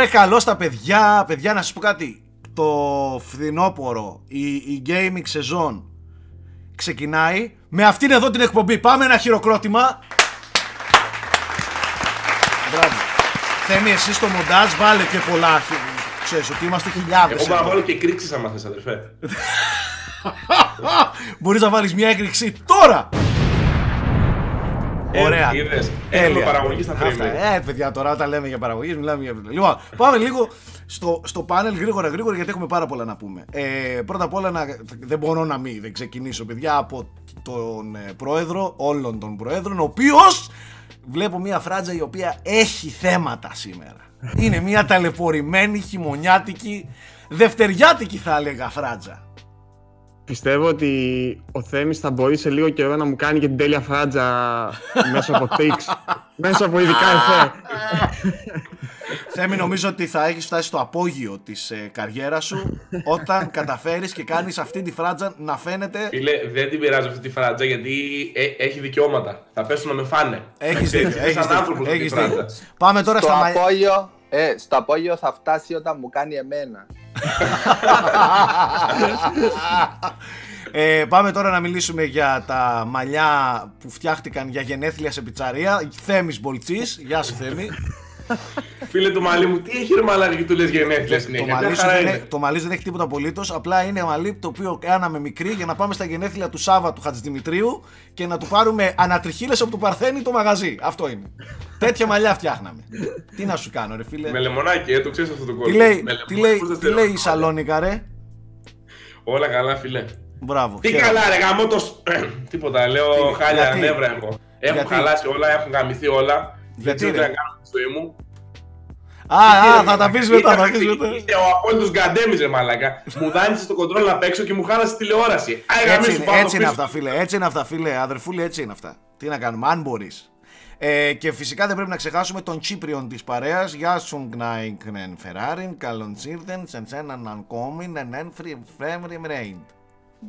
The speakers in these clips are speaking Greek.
βρε καλό στα παιδιά, παιδιά να σας πω κάτι. Το φθινόπωρο, η, η gaming σεζόν ξεκινάει με αυτήν εδώ την εκπομπή. Πάμε ένα χειροκρότημα. Μπράβο. Θέμη, εσύ στο μοντάζ βάλε και πολλά. Ξέρεις ότι είμαστε χιλιάδες. Εγώ μπορώ να εδώ. βάλω και κρίξεις άμα θες αδερφέ. Μπορείς να βάλεις μια έκρηξη τώρα. Ε, Ωραία. είδες. Έχουμε Τέλεια. παραγωγή στα Αυτά. frame. Ε, παιδιά, τώρα όταν λέμε για παραγωγής, μιλάμε για. Λοιπόν, πάμε λίγο στο, στο πάνελ γρήγορα γρήγορα γιατί έχουμε πάρα πολλά να πούμε. Ε, πρώτα απ' όλα, να, δεν μπορώ να μην δεν ξεκινήσω, παιδιά, από τον ε, πρόεδρο, όλων των προέδρων, ο οποίος βλέπω μια φράτζα η οποία έχει θέματα σήμερα. Είναι μια ταλαιπωρημένη, χειμωνιάτικη, δευτεριάτικη θα έλεγα φράτζα. Πιστεύω ότι ο Θέμης θα μπορεί σε λίγο καιρό να μου κάνει και την τέλεια φράτζα μέσω από tricks, μέσω από ειδικά εφέ. Θέμη, νομίζω ότι θα έχεις φτάσει στο απόγειο της ε, καριέρας σου όταν καταφέρεις και κάνεις αυτή τη φράτζα να φαίνεται... Φίλε, δεν την πειράζω αυτή τη φράτζα γιατί ε, έχει δικαιώματα. Θα πέσουν να με φάνε. Έχεις Ξέρεις, δίκιο, είμαι έχεις σαν άνθρωπος δίκιο, με τη έχεις δίκιο. φράτζα. Πάμε τώρα στο, στα μαλλιά... απόγειο, ε, στο απόγειο θα φτάσει όταν μου κάνει εμένα. Ε, πάμε τώρα να μιλήσουμε για τα μαλλιά που φτιάχτηκαν για γενέθλια σε πιτσαρία. Θέμης Μπολτσής. Γεια σου Θέμη. Φίλε του μαλλί μου, τι έχει ρε μαλάκι και του λες γενέθλια το, συνέχεια; μαλλί Μια σου χαρά δεν είναι. έχει, το μαλλί σου δεν έχει τίποτα απολύτως. Απλά είναι μαλλί το οποίο κάναμε μικρή για να πάμε στα γενέθλια του Σάβα του Χατζηδημητρίου και να του πάρουμε ανατριχίλες από το Παρθένη το μαγαζί. Αυτό είναι. Τέτοια μαλλιά φτιάχναμε. τι να σου κάνω, ρε φίλε. Με λεμονάκι, ε, το ξέρεις αυτό το κόσμο. τι λέει, Με τι λεμόνι, λέει, πώς τα τι λέει η στερεώνω. Σαλόνικα, ρε; Όλα καλά, φίλε. Μπράβο. Τι χαίρομαι. καλά, ρε γαμώ το. σ- Τίποτα, λέω Τι, χάλια γιατί; νεύρα έχω. Έχουν Γιατί; χαλάσει όλα, έχουν γαμηθεί όλα. Δεν Γιατί, ξέρω τι ρε; να κάνω στη ζωή μου. Α, α, θα τα Ήταν- πει μετά, θα ήταν- πεις μετά. Είσαι ο απόλυτο γκαντέμι, ρε μαλάκα. Μου δάνεισε το κοντρόλ να παίξω και μου χάλασε τη τηλεόραση. Άι, Έτσι, γαμίσου, είναι, πάω έτσι είναι πίσω. αυτά, φίλε. Έτσι είναι αυτά, φίλε. Αδερφούλη, έτσι είναι αυτά. Τι να κάνουμε, αν μπορείς. Ε, και φυσικά δεν πρέπει να ξεχάσουμε τον Τσίπριον της παρέας. Γεια σου, Γκνάικνεν Φεράριν. Καλόν ήρθεν σε έναν ανκόμιν, εν φρέμριμ ρέιντ.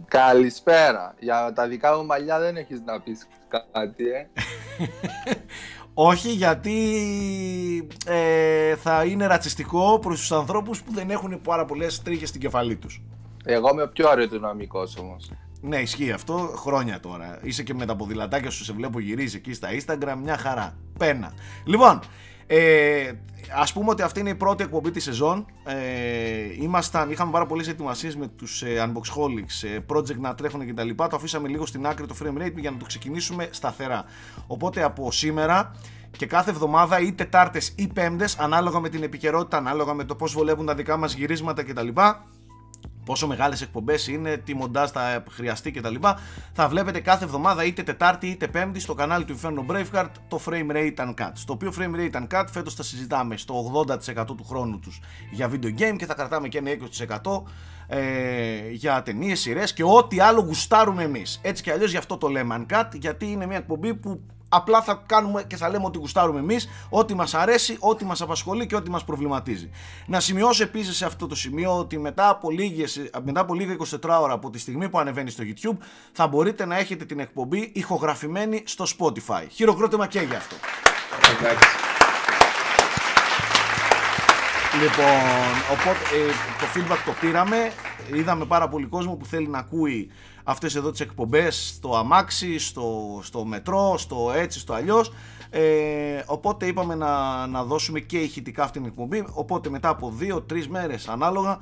Καλησπέρα. Για τα δικά μου μαλλιά δεν έχεις να πεις κάτι, ε. Όχι γιατί ε, θα είναι ρατσιστικό προς τους ανθρώπους που δεν έχουν πάρα πολλές τρίχες στην κεφαλή τους. Εγώ είμαι ο πιο αεροδυναμικός όμως. Ναι, ισχύει αυτό χρόνια τώρα. Είσαι και με τα ποδηλατάκια σου, σε βλέπω γυρίζει εκεί στα Instagram, μια χαρά. Πένα. Λοιπόν, ε, ας πούμε ότι αυτή είναι η πρώτη εκπομπή της σεζόν. Ε, ήμασταν, είχαμε πάρα πολλές ετοιμασίες με τους ε, Unboxholics, ε, project να τρέχουν κτλ. Το αφήσαμε λίγο στην άκρη το frame rate για να το ξεκινήσουμε σταθερά. Οπότε από σήμερα και κάθε εβδομάδα ή Τετάρτες ή Πέμπτες, ανάλογα με την επικαιρότητα, ανάλογα με το πώς βολεύουν τα δικά μας γυρίσματα κτλ πόσο μεγάλες εκπομπές είναι, τι μοντάζ θα χρειαστεί κτλ. Θα βλέπετε κάθε εβδομάδα είτε Τετάρτη είτε Πέμπτη στο κανάλι του Inferno Braveheart το Frame Rate Uncut. Στο οποίο Frame Rate Uncut φέτος θα συζητάμε στο 80% του χρόνου τους για video game και θα κρατάμε και ένα 20% ε, για ταινίες, σειρές και ό,τι άλλο γουστάρουμε εμείς. Έτσι κι αλλιώς γι' αυτό το λέμε Uncut, γιατί είναι μια εκπομπή που απλά θα κάνουμε και θα λέμε ότι γουστάρουμε εμείς, ό,τι μας αρέσει, ό,τι μας απασχολεί και ό,τι μας προβληματίζει. Να σημειώσω επίσης σε αυτό το σημείο ότι μετά από, λίγες, μετά από λίγα 24 ώρα από τη στιγμή που ανεβαίνει στο YouTube θα μπορείτε να έχετε την εκπομπή ηχογραφημένη στο Spotify. Χειροκρότημα και γι' αυτό. Εντάξει. Λοιπόν, οπότε ε, το feedback το πήραμε. Είδαμε πάρα πολύ κόσμο που θέλει να ακούει αυτές εδώ τις εκπομπές στο αμάξι, στο, στο μετρό, στο έτσι, στο αλλιώς. Ε, οπότε είπαμε να, να δώσουμε και ηχητικά αυτή την εκπομπή. Οπότε μετά από 2-3 μέρες ανάλογα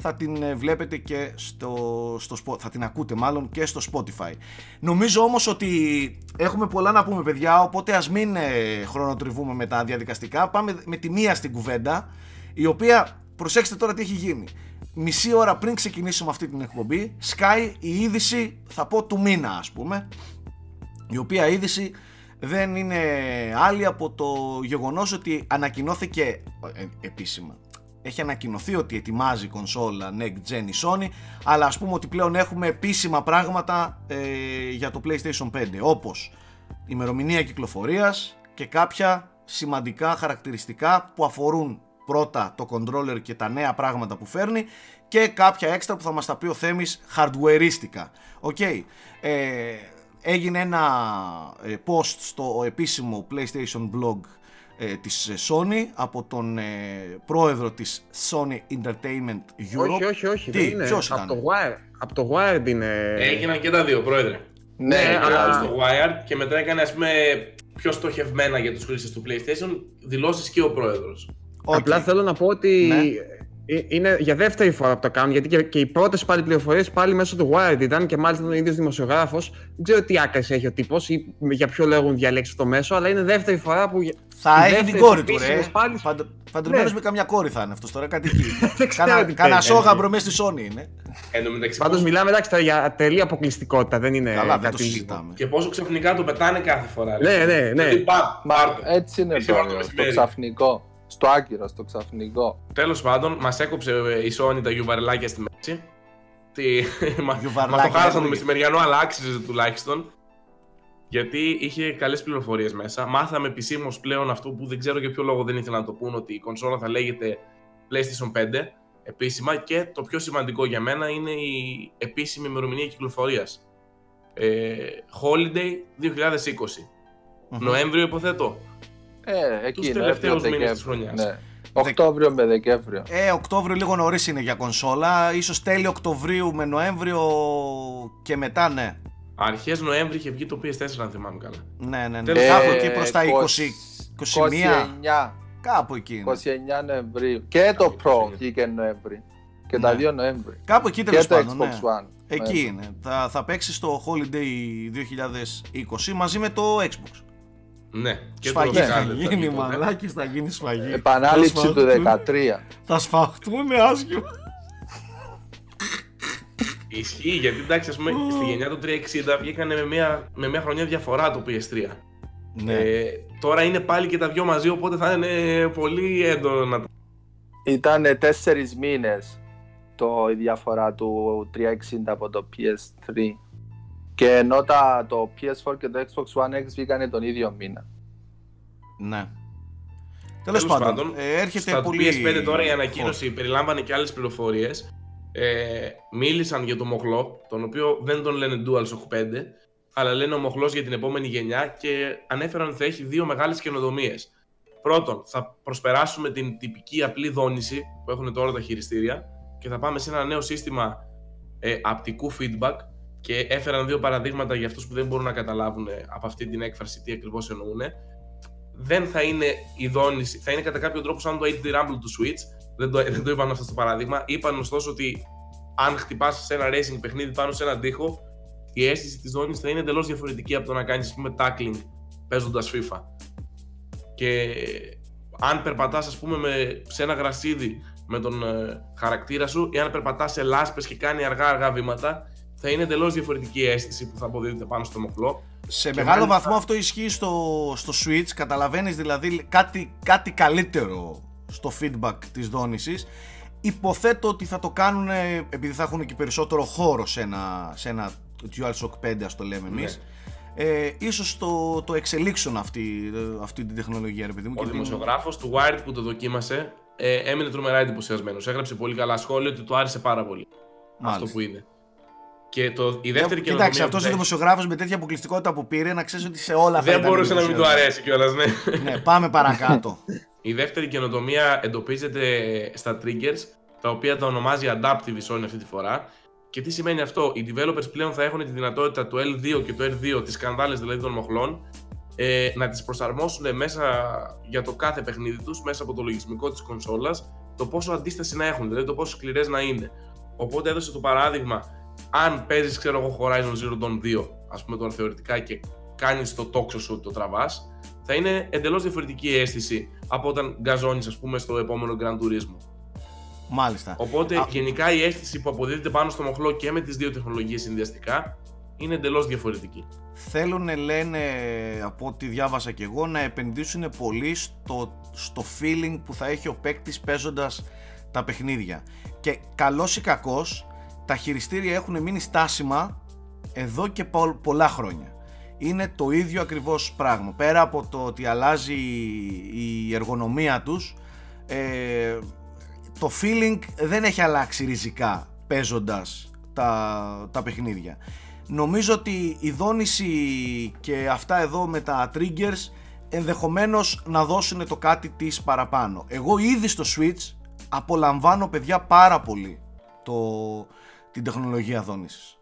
θα την ε, βλέπετε και στο, στο Spo- θα την ακούτε μάλλον και στο Spotify. Νομίζω όμως ότι έχουμε πολλά να πούμε παιδιά, οπότε ας μην ε, χρονοτριβούμε με τα διαδικαστικά. Πάμε με τη μία στην κουβέντα, η οποία, προσέξτε τώρα τι έχει γίνει. Μισή ώρα πριν ξεκινήσουμε αυτή την εκπομπή, σκάει η είδηση, θα πω του μήνα ας πούμε, η οποία είδηση δεν είναι άλλη από το γεγονός ότι ανακοινώθηκε ε, επίσημα. Έχει ανακοινωθεί ότι ετοιμάζει κονσόλα Next Gen η Sony, αλλά ας πούμε ότι πλέον έχουμε επίσημα πράγματα ε, για το PlayStation 5, όπως ημερομηνία κυκλοφορίας και κάποια σημαντικά χαρακτηριστικά που αφορούν πρώτα το controller και τα νέα πράγματα που φέρνει και κάποια έξτρα που θα μας τα πει ο Θέμης hardwareίστικα. Οκ. Ε, έγινε ένα ε, post στο επίσημο PlayStation blog ε, της Sony από τον ε, πρόεδρο της Sony Entertainment Europe. Όχι, όχι, όχι. Τι, δεν είναι. ποιος από ήταν; το Wired, από το Wired είναι. Έγιναν και τα δύο, πρόεδρε. Ναι, Ναι, Έκανε αλλά- αυτό στο Wired και μετά έκανε ας πούμε πιο στοχευμένα για τους χρήστες του PlayStation δηλώσεις και ο πρόεδρος. Οκ. Απλά θέλω να πω ότι Ναι. ε, είναι για δεύτερη φορά που το κάνουν. Γιατί και, και οι πρώτες πάλι πληροφορίες πάλι μέσω του Wired ήταν και μάλιστα ήταν ο ίδιος δημοσιογράφος. Δεν ξέρω τι άκρες έχει ο τύπος ή για ποιο λόγο έχουν διαλέξει αυτό το μέσο, αλλά είναι δεύτερη φορά που. Θα η έχει την δεύτερη κόρη του, ρε. επίσημος πάλι- Φαντα... Φαντασμένος Ναι. με καμιά κόρη θα είναι αυτός τώρα, κάτι εκεί. Δεν ξέρω Κάνα, τι κάνα θέλει. σόγαμπρο μέσα στη Sony είναι. Εν τω μεταξύ, Πάντως πόσο- μιλάμε εντάξει τώρα για τελεία αποκλειστικότητα, δεν είναι Καλά, δεν το κάτι λίγο. συζητάμε. και πόσο ξαφνικά το πετάνε κάθε φορά. Ναι, ρε. ναι, ναι. Δηλαδή, πα, Μα πάρ' το. έτσι είναι Εσύ βάλ' το το, το μεσημέρι. ξαφνικό. Στο άκυρο, στο ξαφνικό. Τέλος πάντων, μας έκοψε ε, η Sony τα γιουβαρελάκια στη μέση. Τι... μα- Γιουβαρλάκια, Μας το χάλασαν το έλεγε. μεσημεριανό, αλλά άξιζε τουλάχιστον. Γιατί είχε καλές πληροφορίες μέσα. Μάθαμε επισήμως πλέον αυτό που δεν ξέρω για ποιο λόγο δεν ήθελα να το πούν, ότι η κονσόλα θα λέγεται PlayStation 5 επίσημα και το πιο σημαντικό για μένα είναι η επίσημη ημερομηνία κυκλοφορίας. Ε, Holiday 2020. Μμμ. Νοέμβριο υποθέτω. Ε, εκεί Τους είναι. τελευταίους Δεκέμβριο. μήνες της χρονιάς. Ναι. Οκτώβριο με Δεκέμβριο. Ε, Οκτώβριο λίγο νωρίς είναι για κονσόλα. Ίσως τέλη Οκτωβρίου με Νοέμβριο και μετά, ναι. Αρχές Νοέμβρη είχε βγει το PS4 αν θυμάμαι καλά. Ναι, ναι, ναι. Τέλος Κάπου πάντων. εκεί προς τα 20, 21. 29, Κάπου εκεί είναι. 29 Νοεμβρίου. Και το Κάπου Pro εκεί. βγήκε Νοέμβρη. Και Ναι. τα δύο Νοέμβρη. Κάπου εκεί Και τέλος το πάντων, Xbox ναι. One. Εκεί μέσα. είναι. Θα, θα παίξει στο Holiday 2020 μαζί με το Xbox. Ναι, και Σφαγή το θα Scarlet γίνει, βγει τότε. μαλάκες, θα γίνει σφαγή. Επανάληψη Θα του σφαχτούν- 13. Θα σφαχτούν άσχημα. Ισχύει, γιατί εντάξει, ας πούμε, στη γενιά του 360 βγήκανε με μια, με μια χρονιά διαφορά το PS3. Ναι. Ε, τώρα είναι πάλι και τα δυο μαζί, οπότε θα είναι πολύ έντονα. Ήταν τέσσερις μήνες το, η διαφορά του 360 από το PS3. Και ενώ τα, το PS4 και το Xbox One X βγήκανε τον ίδιο μήνα. ναι. Τέλος πάντων, ε, έρχεται στα πολύ... PS5 τώρα η ανακοίνωση περιλάμβανε και άλλες πληροφορίες. Ε, μίλησαν για το μοχλό, τον οποίο δεν τον λένε DualShock 5, αλλά λένε ο μοχλός για την επόμενη γενιά και ανέφεραν ότι θα έχει δύο μεγάλες καινοτομίες. Πρώτον, θα προσπεράσουμε την τυπική απλή δόνηση που έχουν τώρα τα χειριστήρια και θα πάμε σε ένα νέο σύστημα ε, απτικού feedback και έφεραν δύο παραδείγματα για αυτούς που δεν μπορούν να καταλάβουν ε, από αυτή την έκφραση τι ακριβώς εννοούν. Δεν θα είναι η δόνηση, θα είναι κατά κάποιο τρόπο σαν το HD Rumble του Switch. Δεν το, δεν το είπαν αυτό στο παράδειγμα. Είπαν ωστόσο ότι αν χτυπάς σε ένα racing παιχνίδι πάνω σε έναν τοίχο, η αίσθηση της δόνησης θα είναι εντελώς διαφορετική από το να κάνεις ας πούμε tackling παίζοντας FIFA. Και αν περπατάς ας πούμε με, σε ένα γρασίδι με τον ε, χαρακτήρα σου ή αν περπατάς σε λάσπες και κάνει αργά αργά βήματα θα είναι εντελώς διαφορετική η αίσθηση που θα αποδίδεται πάνω στο μοχλό. Σε Και μεγάλο μάλιστα- βαθμό αυτό ισχύει στο, στο Switch. Καταλαβαίνεις δηλαδή κάτι, κάτι καλύτερο στο feedback της δόνησης. Υποθέτω ότι θα το κάνουν ε, επειδή θα έχουν και περισσότερο χώρο σε ένα, σε ένα DualShock 5 ας το λέμε εμείς. Ε, ίσως το, το εξελίξουν αυτή, ε, αυτή την τεχνολογία ρε παιδί μου. Ο και την- δημοσιογράφος του Wired που το δοκίμασε ε, έμεινε τρομερά εντυπωσιασμένος. Έγραψε πολύ καλά σχόλια ότι του άρεσε πάρα πολύ Μάλιστα. αυτό που είδε. Και το, η δεύτερη Ε, καινοτομία. Κοιτάξτε, αυτός που ο θα- δημοσιογράφος με τέτοια αποκλειστικότητα που πήρε, να ξέρει ότι σε όλα θα Δεν ήταν μπορούσε να μην του εντυπωσιασμένος. αρέσει κιόλας, ναι. Ναι, πάμε παρακάτω. Η δεύτερη καινοτομία εντοπίζεται στα triggers, τα οποία τα ονομάζει Adaptive η Sony αυτή τη φορά. Και τι σημαίνει αυτό, οι developers πλέον θα έχουν τη δυνατότητα το L2 και το R2, τις σκανδάλες δηλαδή των μοχλών, ε, να τις προσαρμόσουν μέσα για το κάθε παιχνίδι τους, μέσα από το λογισμικό της κονσόλας, το πόσο αντίσταση να έχουν, δηλαδή το πόσο σκληρές να είναι. Οπότε έδωσε το παράδειγμα, αν παίζεις, ξέρω εγώ, Horizon Zero Dawn 2, ας πούμε τώρα θεωρητικά, και κάνεις το τόξο σου, το τραβάς, θα είναι εντελώς διαφορετική η αίσθηση από όταν γκαζώνεις, ας πούμε, στο επόμενο Grand Turismo. Μάλιστα. Οπότε Α. γενικά η αίσθηση που αποδίδεται πάνω στο μοχλό και με τις δύο τεχνολογίες συνδυαστικά είναι εντελώς διαφορετική. Θέλουν, λένε, από ό,τι διάβασα και εγώ, να επενδύσουν πολύ στο, στο feeling που θα έχει ο παίκτης παίζοντας τα παιχνίδια. Και καλός ή κακός, τα χειριστήρια έχουν μείνει στάσιμα εδώ και πο- πολλά χρόνια. Είναι το ίδιο ακριβώς πράγμα. Πέρα από το ότι αλλάζει η εργονομία τους, ε, το feeling δεν έχει αλλάξει ριζικά παίζοντας τα, τα παιχνίδια. Νομίζω ότι η δόνηση και αυτά εδώ με τα triggers ενδεχομένως να δώσουν το κάτι της παραπάνω. Εγώ ήδη στο Switch απολαμβάνω παιδιά πάρα πολύ το, την τεχνολογία δόνησης.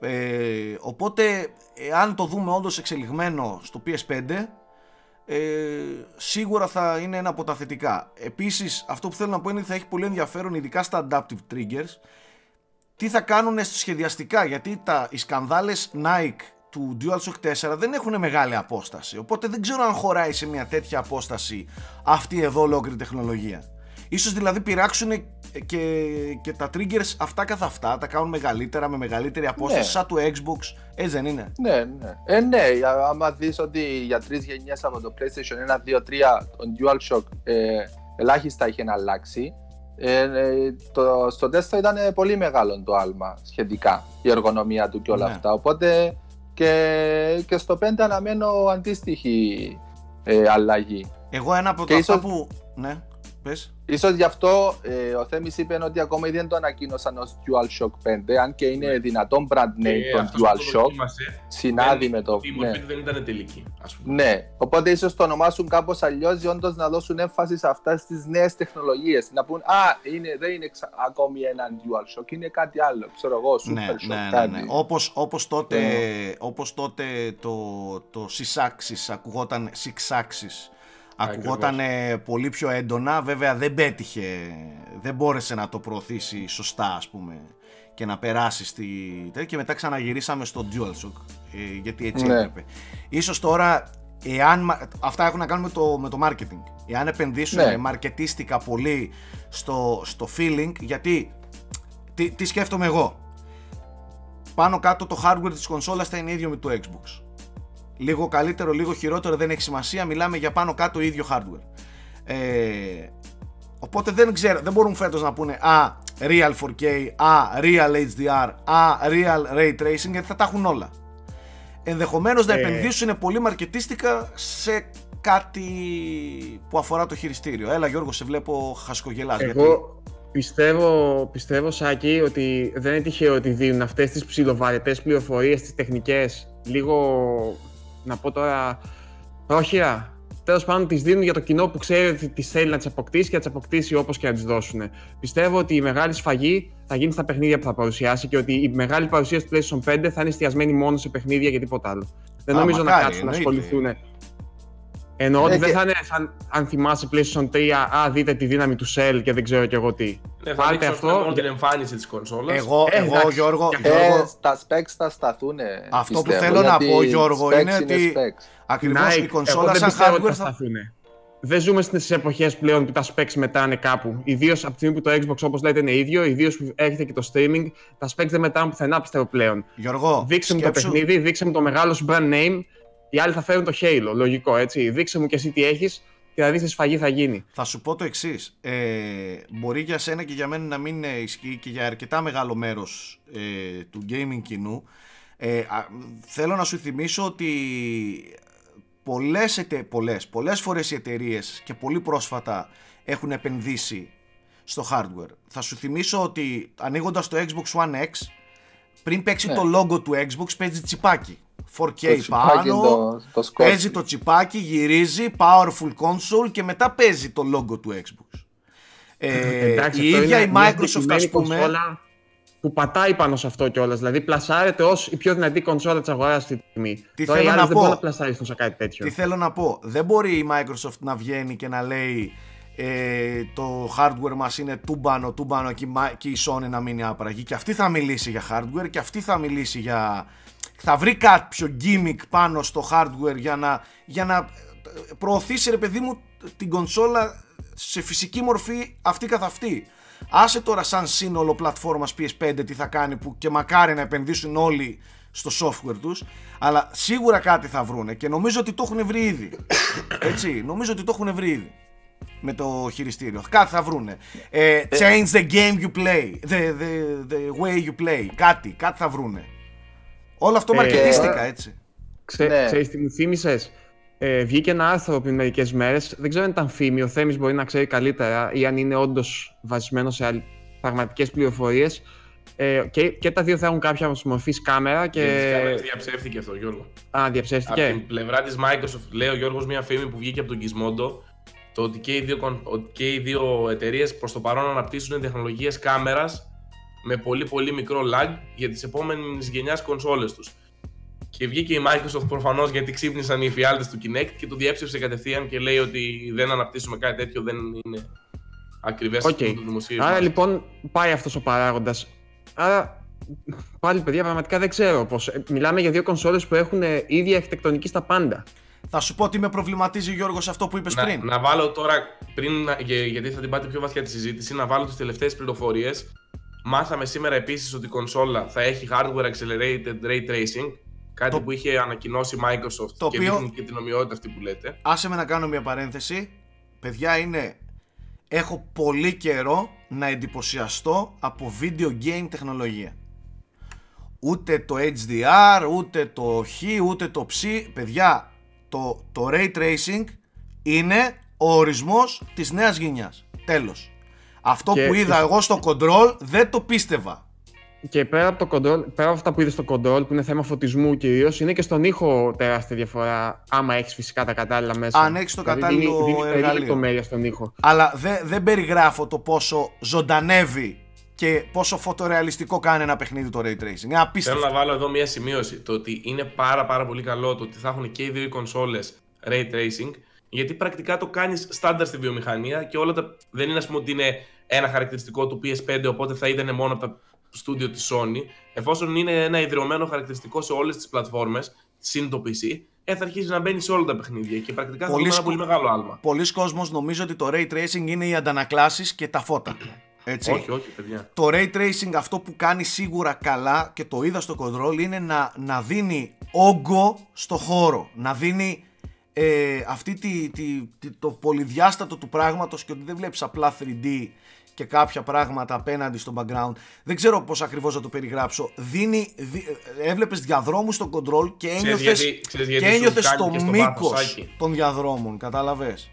Ε, οπότε, αν το δούμε όντως εξελιγμένο στο PS5, ες, σίγουρα θα είναι ένα από τα θετικά. Επίσης, αυτό που θέλω να πω είναι ότι θα έχει πολύ ενδιαφέρον, ειδικά στα adaptive triggers, τι θα κάνουν σχεδιαστικά, γιατί τα, οι σκανδάλες Nike του DualShock 4 δεν έχουν μεγάλη απόσταση, οπότε δεν ξέρω αν χωράει σε μια τέτοια απόσταση αυτή εδώ ολόκληρη τεχνολογία. Ίσως δηλαδή πειράξουν και, και τα triggers αυτά καθ' αυτά, τα κάνουν μεγαλύτερα, με μεγαλύτερη απόσταση, ναι. σαν του Xbox, έτσι δεν είναι; Ναι, ναι. Ε, ναι, άμα δεις ότι για τρεις γενιές από το PlayStation 1, 2, 3, τον DualShock ε, ελάχιστα είχε αλλάξει, ε, ε, το, στο 4 ήταν πολύ μεγάλο το άλμα σχετικά, η εργονομία του και όλα ναι. αυτά, οπότε και, και στο 5 αναμένω αντίστοιχη ε, αλλαγή. Εγώ ένα από τα ίσως... που... Ναι. Πες. Ίσως γι' αυτό ε, ο Θέμης είπε ότι ακόμα δεν το ανακοίνωσαν ως DualShock 5 αν και είναι ναι. δυνατόν brand name ε, τον DualShock συνάδει με το... Η μορφή ναι. δεν ήταν τελική ας πούμε. Ναι, οπότε ίσως το ονομάσουν κάπως αλλιώς όντως να δώσουν έμφαση σε αυτές τις νέες τεχνολογίες να πούν α, είναι, δεν είναι ακόμη ένα DualShock, είναι κάτι άλλο, ξέρω εγώ, Super ναι, Shock, ναι, ναι, ναι. Όπως, όπως, τότε, yeah. όπως τότε το, το Six Axis ακουγόταν Six Axis ακουγόταν πολύ πιο έντονα. Βέβαια δεν πέτυχε δεν μπόρεσε να το προωθήσει σωστά ας πούμε και να περάσει στη και μετά ξαναγυρίσαμε στο DualShock ε, γιατί έτσι ναι. έπρεπε. Ίσως τώρα εάν, αυτά έχουν να κάνουν με το, με το marketing. Εάν επενδύσουν ναι. μαρκετίστικα πολύ στο, στο feeling γιατί τι, τι σκέφτομαι εγώ; Πάνω κάτω το hardware της κονσόλας θα είναι ίδιο με το Xbox λίγο καλύτερο, λίγο χειρότερο, δεν έχει σημασία. Μιλάμε για πάνω κάτω ίδιο hardware. Ε, οπότε δεν ξέρω, δεν μπορούν φέτος να πούνε Α, Real 4K, Α, Real HDR, Α, Real Ray Tracing, γιατί θα τα έχουν όλα. Ενδεχομένως να ε... επενδύσουν πολύ μαρκετίστικα σε κάτι που αφορά το χειριστήριο. Έλα Γιώργο, σε βλέπω χασκογελάς. Εγώ γιατί... πιστεύω, πιστεύω Σάκη ότι δεν είναι τυχαίο ότι δίνουν αυτές τις ψηλοβαρετές πληροφορίες, τις τεχνικές, λίγο να πω τώρα πρόχειρα. Τέλος πάντων, τι δίνουν για το κοινό που ξέρει ότι τι θέλει να τις αποκτήσει και να τις αποκτήσει όπως και να τις δώσουν. Πιστεύω ότι η μεγάλη σφαγή θα γίνει στα παιχνίδια που θα παρουσιάσει και ότι η μεγάλη παρουσίαση του PlayStation 5 θα είναι εστιασμένη μόνο σε παιχνίδια και τίποτα άλλο. Δεν νομίζω να κάτσουν να ασχοληθούν. Εννοώ ότι ναι, δεν θα είναι σαν αν θυμάσαι PlayStation 3, α, δείτε τη δύναμη του Cell και δεν ξέρω κι εγώ τι. Ναι, θα Πάρτε αυτό. Μόνο την εμφάνιση της κονσόλας. Εγώ, ε, εγώ εντάξει, Γιώργο. Ε, Γιώργο... τα specs θα σταθούν. Αυτό πιστεύω, που θέλω να πω, Γιώργο, είναι ότι. Ακριβώς η κονσόλα σαν hardware θα σταθούν. Δεν ζούμε στις εποχές πλέον που τα specs μετάνε κάπου. Ιδίως από τη στιγμή που το Xbox, όπως λέτε, είναι ίδιο, ιδίως που έρχεται και το streaming, τα specs δεν μετάνε πουθενά, πιστεύω πλέον. Γιώργο, δείξε μου το παιχνίδι, δείξε μου το μεγάλο σου brand name οι άλλοι θα φέρουν το Halo, λογικό έτσι. Δείξε μου και εσύ τι έχεις και θα δεις τι σφαγή θα γίνει. Θα σου πω το εξής. Ε, μπορεί για σένα και για μένα να μην ισχύει και για αρκετά μεγάλο μέρος ε, του gaming κοινού. Ε, θέλω να σου θυμίσω ότι πολλές, πολλές, πολλές φορές οι εταιρείες και πολύ πρόσφατα έχουν επενδύσει στο hardware. Θα σου θυμίσω ότι ανοίγοντας το Xbox One X πριν παίξει ναι. το logo του Xbox παίζει τσιπάκι. 4K το πάνω, το, το παίζει το τσιπάκι, γυρίζει, powerful console και μετά παίζει το logo του Xbox. Ε, Εντάξει, η ίδια η Microsoft ας πούμε... Που πατάει πάνω σε αυτό κιόλας. Δηλαδή, πλασάρεται ως η πιο δυνατή κονσόλα της αγοράς στη τιμή. Τι Τώρα θέλω να δεν πω. να πλασάρεις σε κάτι τέτοιο. Τι θέλω να πω. Δεν μπορεί η Microsoft να βγαίνει και να λέει ε, το hardware μας είναι τούμπανο, τούμπανο και, και η Sony να μείνει άπραγη και αυτή θα μιλήσει για hardware και αυτή θα μιλήσει για θα βρει κάποιο gimmick πάνω στο hardware για να, για να προωθήσει ρε παιδί μου την κονσόλα σε φυσική μορφή αυτή καθ' αυτή. Άσε τώρα σαν σύνολο πλατφόρμας PS5 τι θα κάνει που και μακάρι να επενδύσουν όλοι στο software τους αλλά σίγουρα κάτι θα βρούνε και νομίζω ότι το έχουν βρει ήδη. Έτσι νομίζω ότι το έχουν βρει ήδη με το χειριστήριο. Κάτι θα βρούνε. Ε, change the game you play the, the, the way you play. Κάτι, κάτι θα βρούνε Όλο αυτό μαρκετίστηκα, έτσι. Ξέ, ναι. Ξέρεις τι μου θύμισες; Ε, βγήκε ένα άρθρο πριν μερικές μέρες. Δεν ξέρω αν ήταν φήμη, ο Θέμης μπορεί να ξέρει καλύτερα ή αν είναι όντως βασισμένος σε πραγματικές πληροφορίες. Ε, και, και τα δύο θα έχουν κάποια μορφής κάμερα. Και... Και τις κάμερες διαψεύθηκε αυτό, Γιώργο. Α, Από διαψεύστηκε. την πλευρά της Microsoft, λέει ο Γιώργος μια φήμη που βγήκε από τον Gizmodo, το ότι και οι δύο, κον- ότι και οι δύο εταιρείες προς το παρόν αναπτύσσουν τεχνολογίες κάμερας με πολύ πολύ μικρό lag για τις επόμενες γενιάς κονσόλες τους. Και βγήκε η Microsoft προφανώς γιατί ξύπνησαν οι εφιάλτες του Kinect και το διέψευσε κατευθείαν και λέει ότι δεν αναπτύσσουμε κάτι τέτοιο, δεν είναι ακριβές Οκ. αυτό το δημοσίευμα. Άρα λοιπόν πάει αυτός ο παράγοντας. Άρα πάλι παιδιά πραγματικά δεν ξέρω πώς. Ε, Μιλάμε για δύο κονσόλες που έχουν ε, ίδια αρχιτεκτονική στα πάντα. Θα σου πω τι με προβληματίζει Γιώργος σε αυτό που είπες να, πριν. να βάλω τώρα, πριν, να- για- γιατί θα την πάτε πιο βαθιά τη συζήτηση, να βάλω τις τελευταίες πληροφορίες. Μάθαμε σήμερα επίσης ότι η κονσόλα θα έχει hardware accelerated ray tracing, κάτι Το- που είχε ανακοινώσει η Microsoft Το και οποίο- δείχνει και την ομοιότητα αυτή που λέτε. Άσε με να κάνω μια παρένθεση. Παιδιά είναι... Έχω πολύ καιρό να εντυπωσιαστώ από video game τεχνολογία. Ούτε το HDR, ούτε το Χ, ούτε το Ψ. Παιδιά, το, το Ray Tracing είναι ο ορισμός της νέας γενιάς. Τέλος. Αυτό Και- που είδα εγώ στο Control δεν το πίστευα. Και πέρα από, το control, πέρα από αυτά που είδες στο control, που είναι θέμα φωτισμού κυρίως, είναι και στον ήχο τεράστια διαφορά. Άμα έχεις φυσικά τα κατάλληλα μέσα. Αν έχεις το Δηλαδή, κατάλληλο δίνει, δίνει τρελή εργαλείο. λεπτομέρεια στον ήχο. Αλλά δεν δεν περιγράφω το πόσο ζωντανεύει και πόσο φωτορεαλιστικό κάνει ένα παιχνίδι το Ray Tracing. Είναι Θέλω απίστευτο. να βάλω εδώ μια σημείωση. Το ότι είναι πάρα πάρα πολύ καλό το ότι θα έχουν και οι δύο οι κονσόλες Ray Tracing, γιατί πρακτικά το κάνεις στάνταρ στη βιομηχανία και όλα τα... δεν είναι ας πούμε ότι είναι ένα χαρακτηριστικό του PS5, οπότε θα ήταν μόνο από τα στούντιο της Sony. Εφόσον είναι ένα ιδρυωμένο χαρακτηριστικό σε όλες τις πλατφόρμες, συν το PC, ε, θα αρχίσει να μπαίνει σε όλα τα παιχνίδια και πρακτικά θα Πολύ δούμε ένα σκο- πολύ μεγάλο άλμα. Πολλοί κόσμος νομίζω ότι το Ray Tracing είναι οι αντανακλάσεις και τα φώτα. Έτσι. Όχι, όχι, παιδιά. Το Ray Tracing αυτό που κάνει σίγουρα καλά και το είδα στο Control είναι να, να δίνει όγκο στο χώρο. Να δίνει ε, αυτή τη, τη, τη- το πολυδιάστατο του πράγματος και ότι δεν βλέπεις απλά 3D και κάποια πράγματα απέναντι στο background. Δεν ξέρω πώς ακριβώς να το περιγράψω. Δίνει, δι, ε, έβλεπες διαδρόμους στο Control και ένιωθες, γιατί- ξέρεις και γιατί σου ένιωθες κάνει το και στο μήκος βάθος, Άκη. των διαδρόμων. Κατάλαβες;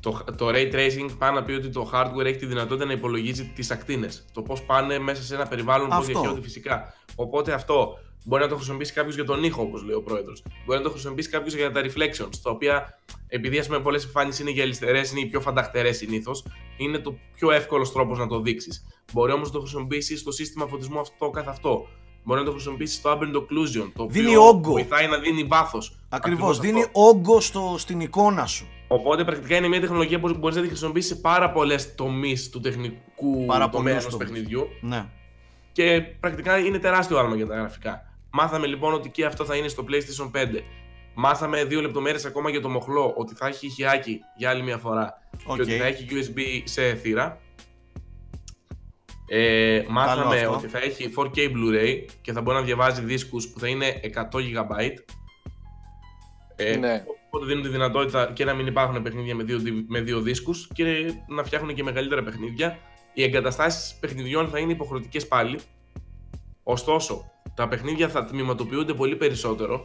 Το, το Ray Tracing πάει να πει ότι το hardware έχει τη δυνατότητα να υπολογίζει τις ακτίνες. Το πώς πάνε μέσα σε ένα περιβάλλον που Αυτό. διαχέονται φυσικά. Οπότε αυτό μπορεί να το χρησιμοποιήσει κάποιος για τον ήχο, όπως λέει ο πρόεδρος. Μπορεί να το χρησιμοποιήσει κάποιος για τα reflections, τα οποία επειδή ας πούμε πολλές εμφάνειες είναι γυαλιστερές, είναι οι πιο φανταχτερές συνήθως, είναι το πιο εύκολος τρόπος να το δείξεις. Μπορεί όμως να το χρησιμοποιήσεις στο σύστημα φωτισμού αυτό καθ' αυτό. Μπορεί να το χρησιμοποιήσεις στο ambient occlusion, το οποίο Δίνει όγκο. βοηθάει να δίνει βάθος. Ακριβώς. αυτό. Δίνει όγκο στο, στην εικόνα σου. Οπότε πρακτικά είναι μια τεχνολογία που μπορείς να τη χρησιμοποιήσεις σε πάρα πολλές τομείς του τεχνικού Πάρα τομέα πολλούς ενός τομείς. παιχνιδιού. Ναι. Και πρακτικά είναι τεράστιο άλμα για τα γραφικά. Μάθαμε λοιπόν ότι και αυτό θα είναι στο PlayStation 5. Μάθαμε δύο λεπτομέρειες ακόμα για το μοχλό, ότι θα έχει ηχιάκι για άλλη μια φορά Οκ. και ότι θα έχει USB-C θύρα. Ε, μάθαμε αυτό. ότι θα έχει 4K Blu-ray και θα μπορεί να διαβάζει δίσκους που θα είναι 100 GB. Ε, Ναι. Οπότε δίνουν τη δυνατότητα και να μην υπάρχουν παιχνίδια με δύο, δι- με δύο δίσκους και να φτιάχνουν και μεγαλύτερα παιχνίδια. Οι εγκαταστάσεις παιχνιδιών θα είναι υποχρεωτικές πάλι. Ωστόσο, τα παιχνίδια θα τμηματοποιούνται πολύ περισσότερο.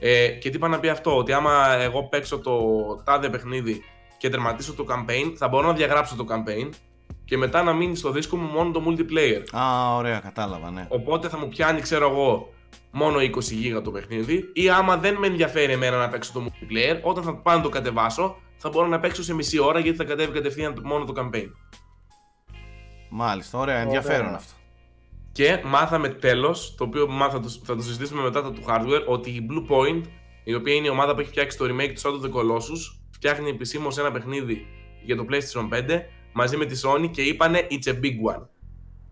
Ε, και τι πάει να πει αυτό, ότι άμα εγώ παίξω το τάδε παιχνίδι και τερματίσω το campaign, θα μπορώ να διαγράψω το campaign και μετά να μείνει στο δίσκο μου μόνο το multiplayer. Α, ωραία, κατάλαβα, ναι. Οπότε θα μου πιάνει, ξέρω εγώ, μόνο 20 γίγα το παιχνίδι. Ή άμα δεν με ενδιαφέρει εμένα να παίξω το multiplayer, όταν θα πάω να το κατεβάσω, θα μπορώ να παίξω σε μισή ώρα γιατί θα κατέβει κατευθείαν μόνο το campaign. Μάλιστα, ωραία, ενδιαφέρον Ωραία. αυτό. Και μάθαμε τέλος, το οποίο μάθα- θα το, θα το συζητήσουμε μετά το του hardware, ότι η Blue Point, η οποία είναι η ομάδα που έχει φτιάξει το remake του Shadow of the Colossus, φτιάχνει επισήμως ένα παιχνίδι για το PlayStation 5 μαζί με τη Sony και είπανε It's a big one.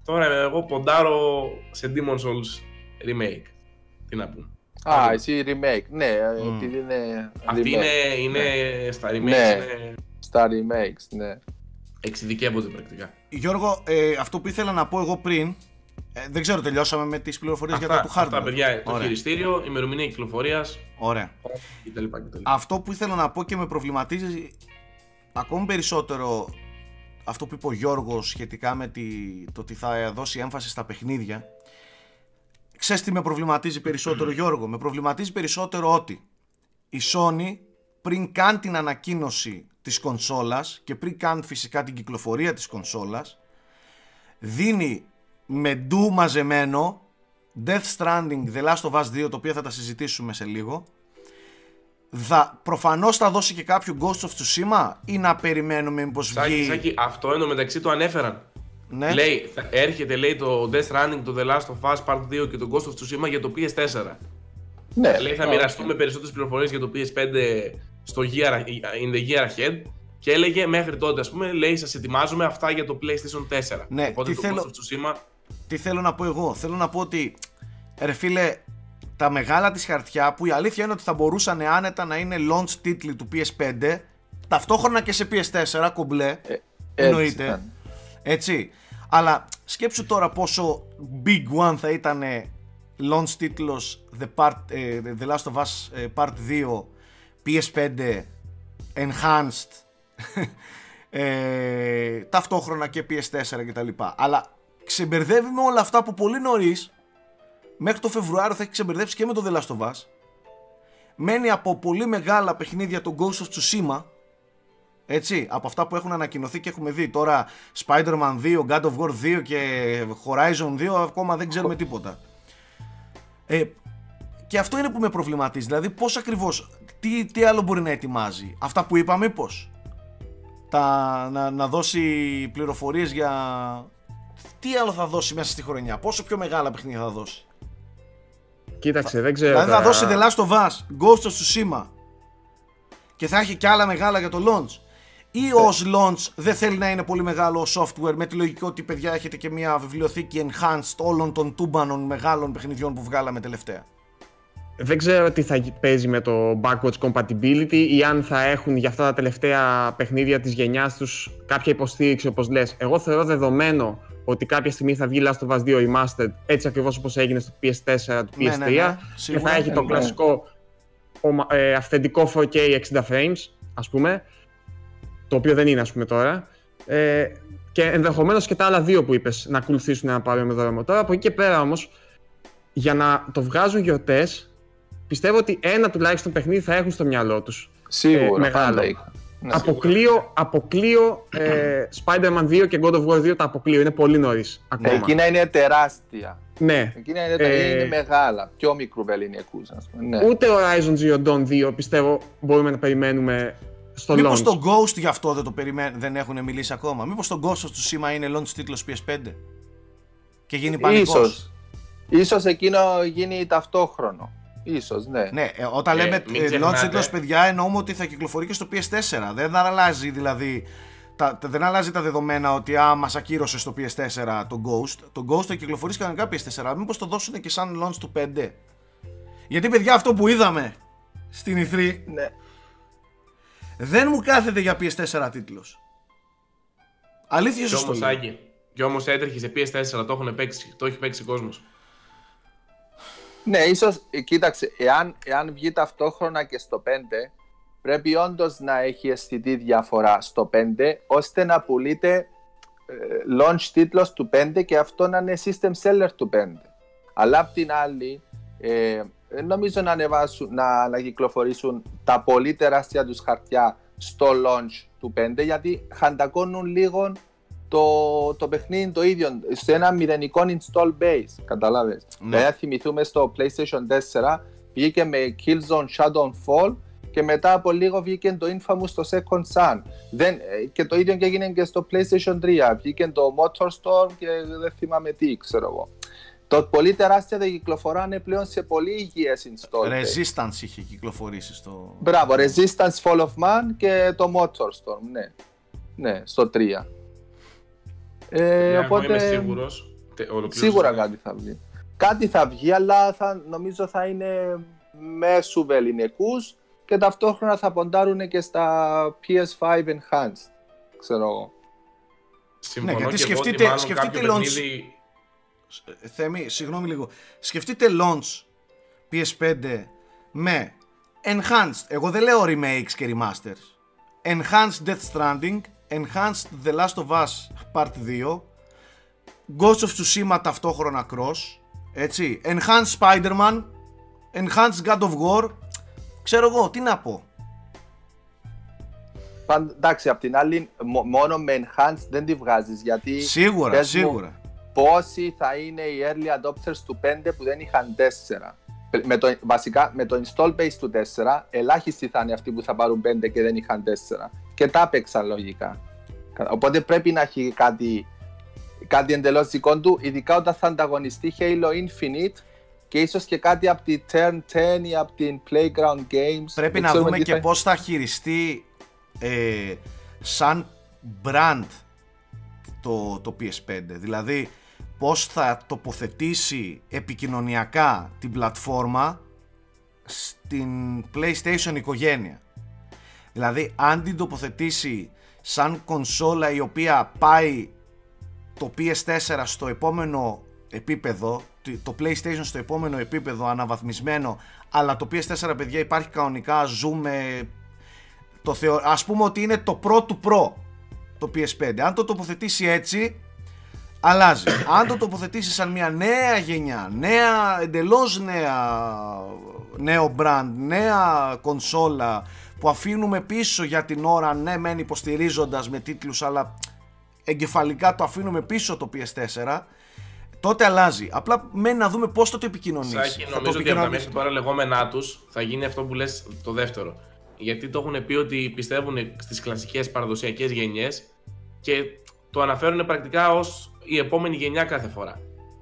Τώρα εγώ ποντάρω σε Demon's Souls remake. Τι να πούμε. Α, εσύ remake. Ναι, Μμ. επειδή είναι. Αυτή remake. είναι, είναι στα remakes, Ναι. είναι, Στα remakes, ναι. εξειδικεύονται πρακτικά. Γιώργο, ε, αυτό που ήθελα να πω εγώ πριν, ε, δεν ξέρω, τελειώσαμε με τις πληροφορίες για τα του hardware. αυτά, παιδιά, το Ωραία. χειριστήριο, ημερομηνία κυκλοφορίας Ωραία. κτλ. κτλ. Αυτό που ήθελα να πω και με προβληματίζει ακόμη περισσότερο αυτό που είπε ο Γιώργος σχετικά με τη, το ότι θα δώσει έμφαση στα παιχνίδια. Ξέρεις τι με προβληματίζει περισσότερο Γιώργο; Με προβληματίζει περισσότερο ότι η Sony πριν καν την ανακοίνωση της κονσόλας και πριν καν φυσικά την κυκλοφορία της κονσόλας δίνει με ντου μαζεμένο Death Stranding, The Last of Us 2, το οποίο θα τα συζητήσουμε σε λίγο. Θα, προφανώς θα δώσει και κάποιο Ghost of Tsushima ή να περιμένουμε μήπως Σάκη, βγει... Σάκη, αυτό εντωμεταξύ το ανέφεραν. Ναι. Λέει, θα έρχεται λέει το Death Stranding, το The Last of Us Part 2 και το Ghost of Tsushima για το PS4. Ναι, Λέει θα ναι. μοιραστούμε περισσότερες πληροφορίες για το PS5 στο year, in the year ahead και έλεγε μέχρι τότε ας πούμε, λέει σας ετοιμάζουμε αυτά για το PlayStation 4. Ναι, Οπότε τι το θέλω- Ghost of Tsushima Τι θέλω να πω εγώ; Θέλω να πω ότι, ρε φίλε, τα μεγάλα της χαρτιά που η αλήθεια είναι ότι θα μπορούσαν άνετα να είναι launch τίτλοι του PS5 ταυτόχρονα και σε PS4 κομπλέ. Ε, έτσι εννοείται. ήταν. Έτσι. Αλλά σκέψου τώρα πόσο big one θα ήταν launch τίτλος The, Part, ε, The Last of Us ε, Part 2 PS5 Enhanced ε, ταυτόχρονα και PS4 κτλ. Αλλά ξεμπερδεύει με όλα αυτά που πολύ νωρίς μέχρι το Φεβρουάριο θα έχει ξεμπερδέψει και με το The Last of Us. Μένει από πολύ μεγάλα παιχνίδια το Ghost of Tsushima έτσι, από αυτά που έχουν ανακοινωθεί και έχουμε δει τώρα Spider-Man 2, God of War 2 και Horizon 2 ακόμα δεν ξέρουμε τίποτα. Ε, και αυτό είναι που με προβληματίζει, δηλαδή πώς ακριβώς, τι, τι άλλο μπορεί να ετοιμάζει. Αυτά που είπα μήπως, τα, να, να δώσει πληροφορίες για... Τι άλλο θα δώσει μέσα στη χρονιά, πόσο πιο μεγάλα παιχνίδια θα δώσει. Κοίταξε, δεν ξέρω. Δηλαδή θα τώρα. δώσει The Last of Us, Ghost of Tsushima και θα έχει και άλλα μεγάλα για το launch. Ή ως launch δεν θέλει να είναι πολύ μεγάλο software με τη λογική ότι παιδιά έχετε και μια βιβλιοθήκη enhanced όλων των τούμπανων μεγάλων παιχνιδιών που βγάλαμε τελευταία. Δεν ξέρω τι θα παίζει με το backwards compatibility ή αν θα έχουν για αυτά τα τελευταία παιχνίδια της γενιάς τους κάποια υποστήριξη όπως λες. Εγώ θεωρώ δεδομένο ότι κάποια στιγμή θα βγει Last of Us 2 Remastered έτσι ακριβώς όπως έγινε στο PS4 του PS3 Ναι, ναι, ναι, και σίγουρα. θα έχει το Ναι. κλασικό ομα- ε, αυθεντικό 4K 60 frames ας πούμε το οποίο δεν είναι ας πούμε τώρα ε, και ενδεχομένως και τα άλλα δύο που είπες να ακολουθήσουν ένα παρόμοιο δρόμο. Τώρα από εκεί και πέρα όμως για να το βγάζουν γιορτές πιστεύω ότι ένα τουλάχιστον παιχνίδι θα έχουν στο μιαλό τους. Σίγουρα, μεγάλο. πάντα είχα. Ναι. αποκλείω αποκλείω ε, Spider-Man 2 και God of War 2 τα αποκλείω, είναι πολύ νωρίς ακόμα. Ναι, Εκείνα είναι τεράστια. ναι. Εκείνα είναι, Ε, είναι μεγάλα. Πιο μικροβεληνικούς, ας πούμε. Ναι. Ούτε Horizon Zero Dawn 2 πιστεύω μπορούμε να περιμένουμε στο Μήπως launch. το Ghost γι' αυτό δεν το περιμένουν, δεν έχουν μιλήσει ακόμα; Μήπως το Ghost of Tsushima είναι launch τίτλος PS5 και γίνει πανικός; Ίσως. Ίσως εκείνο γίνει ταυτόχρονο. Ίσως, ναι. Ναι, ε, όταν Ε, λέμε μην ε, ξεχνάτε. launch τίτλος παιδιά εννοούμε ότι θα κυκλοφορεί και στο PS4. Δεν αλλάζει δηλαδή, τα, τα- δεν αλλάζει τα δεδομένα ότι α, μας ακύρωσε στο PS4 το Ghost. Το Ghost θα κυκλοφορήσει κανονικά PS4. Μήπως το δώσουν και σαν launch του 5. Γιατί παιδιά αυτό που είδαμε στην E3 ναι. δεν μου κάθεται για PS4 τίτλος. Αλήθεια Και σας το όμως, λέω. Άκη, και όμως έτρεχε σε PS4, το, έχουν παίξει, το έχει παίξει κόσμος. Ναι, ίσως, ε, κοίταξε, εάν, εάν βγει ταυτόχρονα και στο 5, πρέπει όντως να έχει αισθητή διαφορά στο 5, ώστε να πουλείται ε, launch τίτλος του 5 και αυτό να είναι system seller του 5. Αλλά απ' την άλλη, ε, δεν νομίζω να ανεβάσουν, να, να κυκλοφορήσουν τα πολύ τεράστια τους χαρτιά στο launch του 5, γιατί χαντακώνουν λίγο το, το παιχνίδι το ίδιο, σε ένα μηδενικό install base, καταλάβες. Ναι. Δηλαδή, αν θυμηθούμε στο PlayStation 4, βγήκε με Killzone Shadow Fall και μετά από λίγο βγήκε το Infamous στο Second Sun. Δεν, ε, και το ίδιο και έγινε και στο PlayStation 3. Βγήκε το Motorstorm και δεν θυμάμαι τι, ξέρω εγώ. Το πολύ τεράστια δεν κυκλοφοράνε πλέον σε πολύ υγιές install. base. Resistance είχε κυκλοφορήσει στο... Μπράβο, Resistance Fall of Man και το Motorstorm, ναι. Ναι, στο 3. Ε, Εγώ οπότε... είμαι σίγουρος. τε- ολοκλήρωσες. Σίγουρα κάτι θα βγει. Κάτι θα βγει, αλλά θα, νομίζω θα είναι μέσου βεληνικούς και ταυτόχρονα θα ποντάρουν και στα PS5 Enhanced. Ξέρω εγώ. Συμφωνώ Ναι, γιατί και εγώ ότι σκεφτείτε- μάλλον σκεφτείτε κάποιο launch- παιχνίδι- Ε, Θέμη, συγγνώμη λίγο. Σκεφτείτε launch PS5 με enhanced, εγώ δεν λέω remakes και remasters. Enhanced Death Stranding, enhanced The Last of Us Part 2, Ghost of Tsushima ταυτόχρονα cross, έτσι, enhanced Spider-Man, enhanced God of War, ξέρω εγώ, τι να πω. Πάντ- Εντάξει, απ' την άλλη, μο- μόνο με Enhanced δεν τη βγάζεις, γιατί Σίγουρα, πες μου, σίγουρα. πόσοι θα είναι οι early adopters του 5 που δεν είχαν 4. Με το, βασικά με το install base του 4, ελάχιστοι θα είναι αυτοί που θα πάρουν 5 και δεν είχαν 4. Και τα έπαιξαν λογικά. Οπότε πρέπει να έχει κάτι, κάτι εντελώς δικό του, ειδικά όταν θα ανταγωνιστεί Halo Infinite και ίσως και κάτι από τη Turn 10 ή από την Playground Games. Πρέπει να δούμε και θα... πώς θα χειριστεί ε, σαν brand το, το PS5. Δηλαδή πώς θα τοποθετήσει επικοινωνιακά την πλατφόρμα στην PlayStation οικογένεια. Δηλαδή αν την τοποθετήσει σαν κονσόλα η οποία πάει το PS4 στο επόμενο επίπεδο, το PlayStation στο επόμενο επίπεδο αναβαθμισμένο, αλλά το PS4 παιδιά υπάρχει κανονικά, ζούμε, το θεω... ας πούμε ότι είναι το Pro του Pro το PS5. Αν το τοποθετήσει έτσι, αλλάζει. Αν το τοποθετήσει σαν μια νέα γενιά, νέα, εντελώς νέα, νέο brand, νέα κονσόλα που αφήνουμε πίσω για την ώρα, ναι μεν υποστηρίζοντας με τίτλους, αλλά εγκεφαλικά το αφήνουμε πίσω το PS4, τότε αλλάζει. Απλά μένει να δούμε πώς το το επικοινωνείς. Σάκη, νομίζω ότι από τα μέσα τώρα λεγόμενά τους θα γίνει αυτό που λες το δεύτερο. Γιατί το έχουν πει ότι πιστεύουν στις κλασικές παραδοσιακές γενιές και το αναφέρουν πρακτικά ως η επόμενη γενιά κάθε φορά.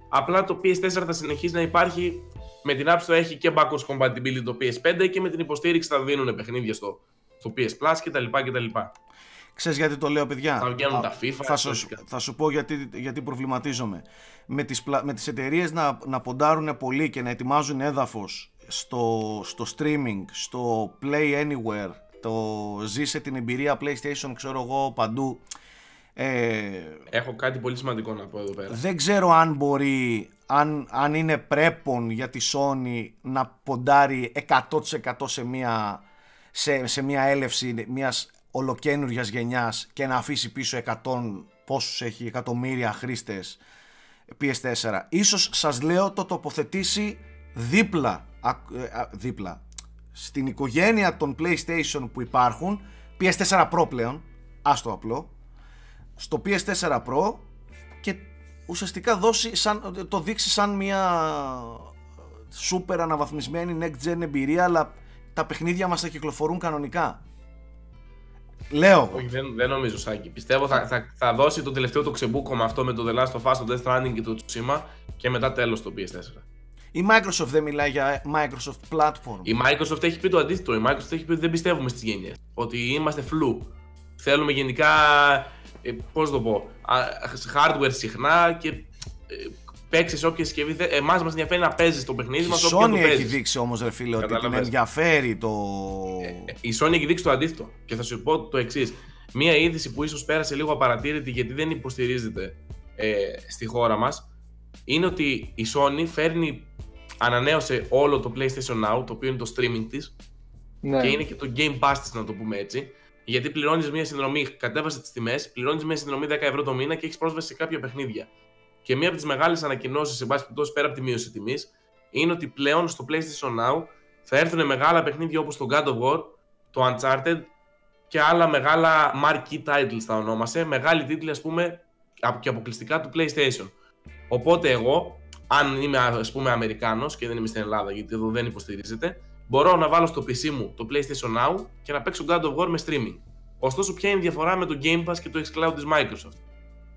Απλά το PS4 θα συνεχίσει να υπάρχει με την App Store έχει και backwards compatibility το PS5 και με την υποστήριξη θα δίνουν παιχνίδια στο, στο PS Plus κτλ. κτλ. Ξέρεις γιατί το λέω παιδιά; Θα βγαίνουν τα FIFA θα σου, θα σου πω γιατί, γιατί προβληματίζομαι Με τις, με τις εταιρείες να, να ποντάρουν πολύ και να ετοιμάζουν έδαφος στο, στο streaming, στο Play Anywhere Το ζήσε την εμπειρία PlayStation ξέρω εγώ παντού ε, Έχω κάτι πολύ σημαντικό να πω εδώ πέρα. Δεν ξέρω αν μπορεί, αν, αν είναι πρέπον για τη Sony να ποντάρει 100% σε μια, σε, σε μια έλευση μιας ολοκένουργιας γενιάς και να αφήσει πίσω 100 πόσους έχει εκατομμύρια χρήστες PS4. Ίσως σας λέω το τοποθετήσει δίπλα, ε, δίπλα στην οικογένεια των PlayStation που υπάρχουν PS4 Pro πλέον, άστο απλό στο PS4 Pro και ουσιαστικά δώσει σαν, το δείξει σαν μια super αναβαθμισμένη next gen εμπειρία αλλά τα παιχνίδια μας θα κυκλοφορούν κανονικά. Λέω. Όχι, δεν, δεν νομίζω, Σάκη. Πιστεύω θα, θα, θα δώσει το τελευταίο το ξεμπούκο αυτό με το The Last of Us, το Death Stranding και το Tsushima και μετά τέλος το PS4. Η Microsoft δεν μιλάει για Microsoft Platform. Η Microsoft έχει πει το αντίθετο. Η Microsoft έχει πει ότι δεν πιστεύουμε στις γενιές. Ότι είμαστε φλου. Θέλουμε γενικά ε, πώς το πω, hardware συχνά και ε, παίξεις όποια συσκευή θε. Εμάς μας ενδιαφέρει να παίζεις το παιχνίδι μας. Η Sony έχει δείξει όμως, ρε φίλε, ότι την ενδιαφέρει το. Ε, η Sony έχει δείξει το αντίθετο. Και θα σου πω το εξής. Μία είδηση που ίσως πέρασε λίγο απαρατήρητη γιατί δεν υποστηρίζεται ε, στη χώρα μας είναι ότι η Sony φέρνει, ανανέωσε όλο το PlayStation Now, το οποίο είναι το streaming της. Ναι. Και είναι και το Game Pass της, να το πούμε έτσι. Γιατί πληρώνεις μια συνδρομή, κατέβασε τις τιμές, πληρώνεις μια συνδρομή 10 ευρώ το μήνα και έχεις πρόσβαση σε κάποια παιχνίδια. Και μία από τις μεγάλες ανακοινώσεις, σε πάση περιπτώσει πέρα από τη μείωση τιμής, είναι ότι πλέον στο PlayStation Now θα έρθουν μεγάλα παιχνίδια όπως το God of War, το Uncharted και άλλα μεγάλα marquee titles θα ονόμασε, μεγάλοι τίτλοι ας πούμε και αποκλειστικά του PlayStation. Οπότε εγώ, αν είμαι ας πούμε Αμερικάνος και δεν είμαι στην Ελλάδα γιατί εδώ δεν υποστηρίζεται, μπορώ να βάλω στο PC μου το PlayStation Now και να παίξω God of War με streaming. Ωστόσο, ποια είναι η διαφορά με το Game Pass και το xCloud της Microsoft;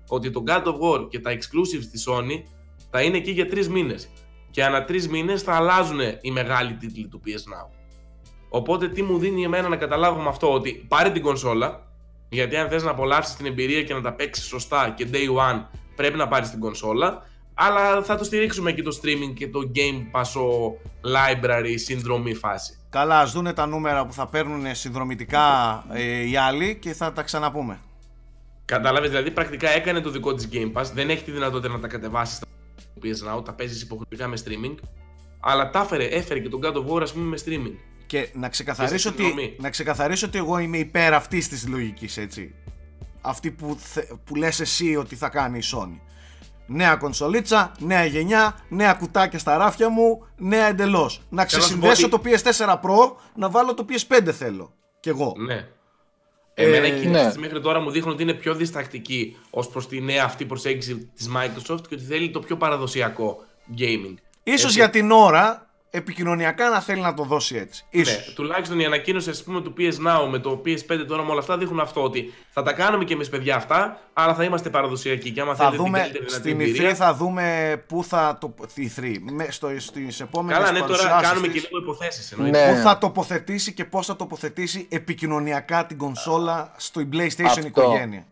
Ότι το God of War και τα exclusives της Sony θα είναι εκεί για 3 μήνες. Και ανά 3 μήνες θα αλλάζουν οι μεγάλοι τίτλοι του PS Now. Οπότε τι μου δίνει εμένα να καταλάβω με αυτό, ότι πάρε την κονσόλα, γιατί αν θες να απολαύσεις την εμπειρία και να τα παίξεις σωστά και day one πρέπει να πάρεις την κονσόλα, αλλά θα το στηρίξουμε και το streaming και το Game Pass library συνδρομή φάση. Καλά, ας δούνε τα νούμερα που θα παίρνουν συνδρομητικά ε, οι άλλοι και θα τα ξαναπούμε. Κατάλαβες, δηλαδή πρακτικά έκανε το δικό της Game Pass, δεν έχει τη δυνατότητα να τα κατεβάσεις στα PS Now, τα παίζεις υποχρεωτικά με streaming, αλλά τα έφερε, έφερε και τον God of War ας πούμε με streaming. Και να ξεκαθαρίσω, ότι, να ξεκαθαρίσω ότι εγώ είμαι υπέρ αυτής της λογικής, έτσι. Αυτή που, θε, που λες εσύ ότι θα κάνει η Sony. Νέα κονσολίτσα, νέα γενιά, νέα κουτάκια στα ράφια μου, νέα εντελώς. Να ξεσυνδέσω το PS4 Pro, να βάλω το PS5 θέλω. Κι εγώ. Ναι. Εμένα Ε, οι κινήσεις ναι. της μέχρι τώρα μου δείχνουν ότι είναι πιο διστακτική ως προς τη νέα αυτή προσέγγιση της Microsoft και ότι θέλει το πιο παραδοσιακό gaming. Ίσως Έτσι. για την ώρα επικοινωνιακά να θέλει να το δώσει έτσι. Ναι, Ίσως. τουλάχιστον η ανακοίνωση ας πούμε, του PS Now με το PS5 τώρα με όλα αυτά δείχνουν αυτό ότι θα τα κάνουμε και εμείς παιδιά αυτά, αλλά θα είμαστε παραδοσιακοί και άμα Θα θέλετε την δούμε καλύτερη δυνατή στην εμπειρία. E3 θα δούμε πού θα το. Η E3, με, στο, στις επόμενες Καλά, ναι, τώρα παρουσιάσεις κάνουμε της, και λίγο υποθέσεις εννοείται. Ναι. Πού θα τοποθετήσει και πώς θα τοποθετήσει επικοινωνιακά την κονσόλα στο PlayStation Αυτό. οικογένεια.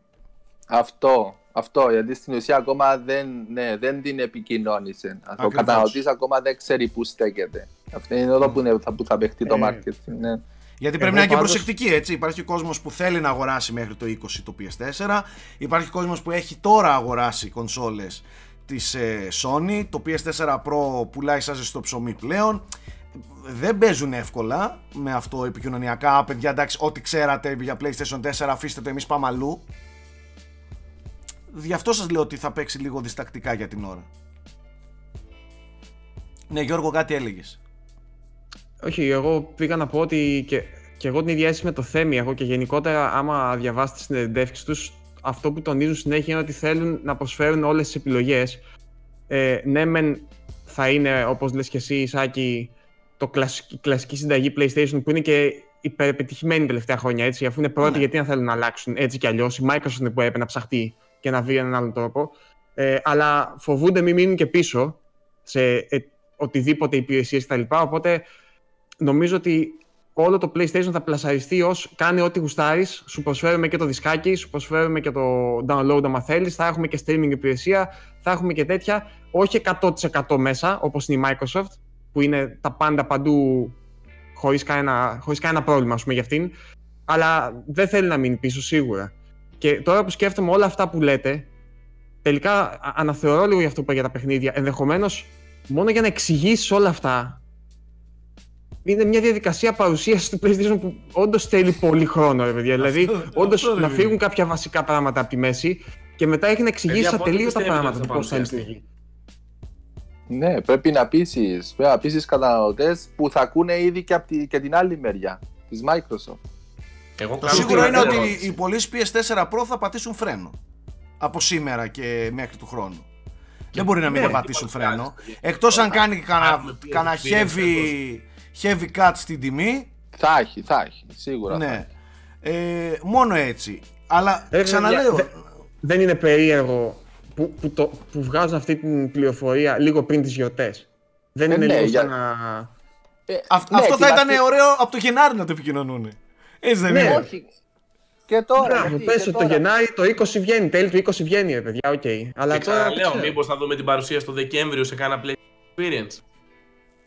Αυτό, αυτό, γιατί στην ουσία ακόμα δεν, ναι, δεν την επικοινώνησε. Ο Ακριβώς. καταναλωτής ακόμα δεν ξέρει πού στέκεται. Αυτό είναι εδώ που, είναι, θα- που θα παιχτεί το Ε, marketing. Ναι. Γιατί Εγώ πρέπει να είναι και πάντως- προσεκτική, έτσι. Υπάρχει κόσμος που θέλει να αγοράσει μέχρι το 20 το PS4. Υπάρχει κόσμος που έχει τώρα αγοράσει κονσόλες της ε, Sony. Το PS4 Pro πουλάει σαν στο ψωμί πλέον. Δεν παίζουν εύκολα με αυτό επικοινωνιακά. «Α, Παιδιά, εντάξει, ό,τι ξέρατε για PlayStation 4, αφήστε το, εμείς πάμε αλλού. Γι' αυτό σας λέω ότι θα παίξει λίγο διστακτικά για την ώρα. Ναι, Γιώργο, κάτι έλεγες. Όχι, εγώ πήγα να πω ότι και, και εγώ την ίδια αίσθηση με το Θέμη έχω και γενικότερα άμα διαβάσετε τις συνεντεύξεις τους αυτό που τονίζουν συνέχεια είναι ότι θέλουν να προσφέρουν όλες τις επιλογές. Ε, ναι μεν θα είναι όπως λες και εσύ Ισάκη το κλασική, κλασική συνταγή PlayStation που είναι και υπερεπιτυχημένη τελευταία χρόνια έτσι αφού είναι πρώτη Ναι. γιατί να θέλουν να αλλάξουν έτσι κι αλλιώς η Microsoft είναι που έπρεπε να ψαχτεί και να βρει έναν άλλον τρόπο ε, αλλά φοβούνται μην μείνουν και πίσω σε ε, οτιδήποτε υπηρεσίες κτλ. Οπότε νομίζω ότι όλο το PlayStation θα πλασαριστεί ως κάνει ό,τι γουστάρεις, σου προσφέρουμε και το δισκάκι, σου προσφέρουμε και το download άμα θέλεις, θα έχουμε και streaming υπηρεσία, θα έχουμε και τέτοια, όχι 100% μέσα όπως είναι η Microsoft, που είναι τα πάντα παντού χωρίς κανένα, χωρίς κανένα πρόβλημα ας πούμε για αυτήν, αλλά δεν θέλει να μείνει πίσω σίγουρα. Και τώρα που σκέφτομαι όλα αυτά που λέτε, τελικά α- αναθεωρώ λίγο για αυτό που είπα για τα παιχνίδια. Ενδεχομένως, μόνο για να εξηγήσεις όλα αυτά, είναι μια διαδικασία παρουσίασης του PlayStation που όντως θέλει πολύ χρόνο, ρε παιδιά. δηλαδή, Αυτό- όντως αυτό, ρε να παιδί. φύγουν κάποια βασικά πράγματα από τη μέση και μετά έχει να εξηγήσεις Παιδιά, πότε ατελείωτα πιστεύετε πράγματα ότι του θα πώς θα παρουσιαστεί; λειτουργεί. Ναι, πρέπει να πείσεις πρέπει να πείσεις καταναλωτές που θα ακούνε ήδη και, από τη, και την άλλη μεριά της Microsoft. Εγώ Το κάνω σίγουρο την είναι ότι ερώτηση. οι πωλήσει PS4 Pro θα πατήσουν φρένο. Από σήμερα και μέχρι του χρόνου. Δεν μπορεί να μην ναι, πατήσουν τι φρένο. παρουσιάζει, Εκτός αν κάνει Κάνουμε κανένα PS κανένα experience heavy, heavy cut στην τιμή. Θα έχει, θα έχει, σίγουρα. θα Ναι. Ε, μόνο έτσι. Αλλά Ε, ξαναλέω. δε- Δεν είναι περίεργο που, που, το, που βγάζουν αυτή την πληροφορία λίγο πριν τις γιορτές. Δεν Ε, είναι ναι, λίγο για- σαν να... Ε, αυ- ναι, αυτό θα κοιτάξτε, ήταν ωραίο από το Γενάρη να το επικοινωνούν. Έτσι δεν Ναι, είναι. Όχι. Και τώρα. Μπράβο, γιατί, πες και ότι το τώρα. Γενάρη το 20 βγαίνει, τέλη του 20 βγαίνει ρε παιδιά, οκ. Αλλά Και τώρα... ξαναλέω, ξέρω. μήπως θα δούμε την παρουσία στο Δεκέμβριο σε κάνα Play Experience.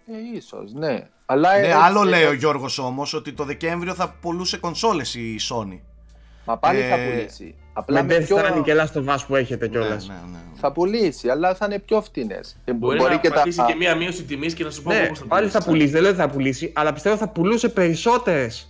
Ε, ίσως, ναι. Αλλά Ναι, έτσι- άλλο λέει ο Γιώργος όμως ότι το Δεκέμβριο θα πουλούσε κονσόλες η Sony. Μα πάλι θα Ε, πουλήσει. Απλά Με με πιο... Death Stranding και Last of Us που έχετε Ναι, κιόλας. ναι, ναι. Θα πουλήσει, αλλά θα είναι πιο φτηνές. Μπορεί, να πατήσει και μία μείωση τιμής και να σου πω Ναι, πώς θα πάλι θα πουλήσει. πουλήσει, δεν λέω ότι θα πουλήσει, αλλά πιστεύω θα πουλούσε περισσότερες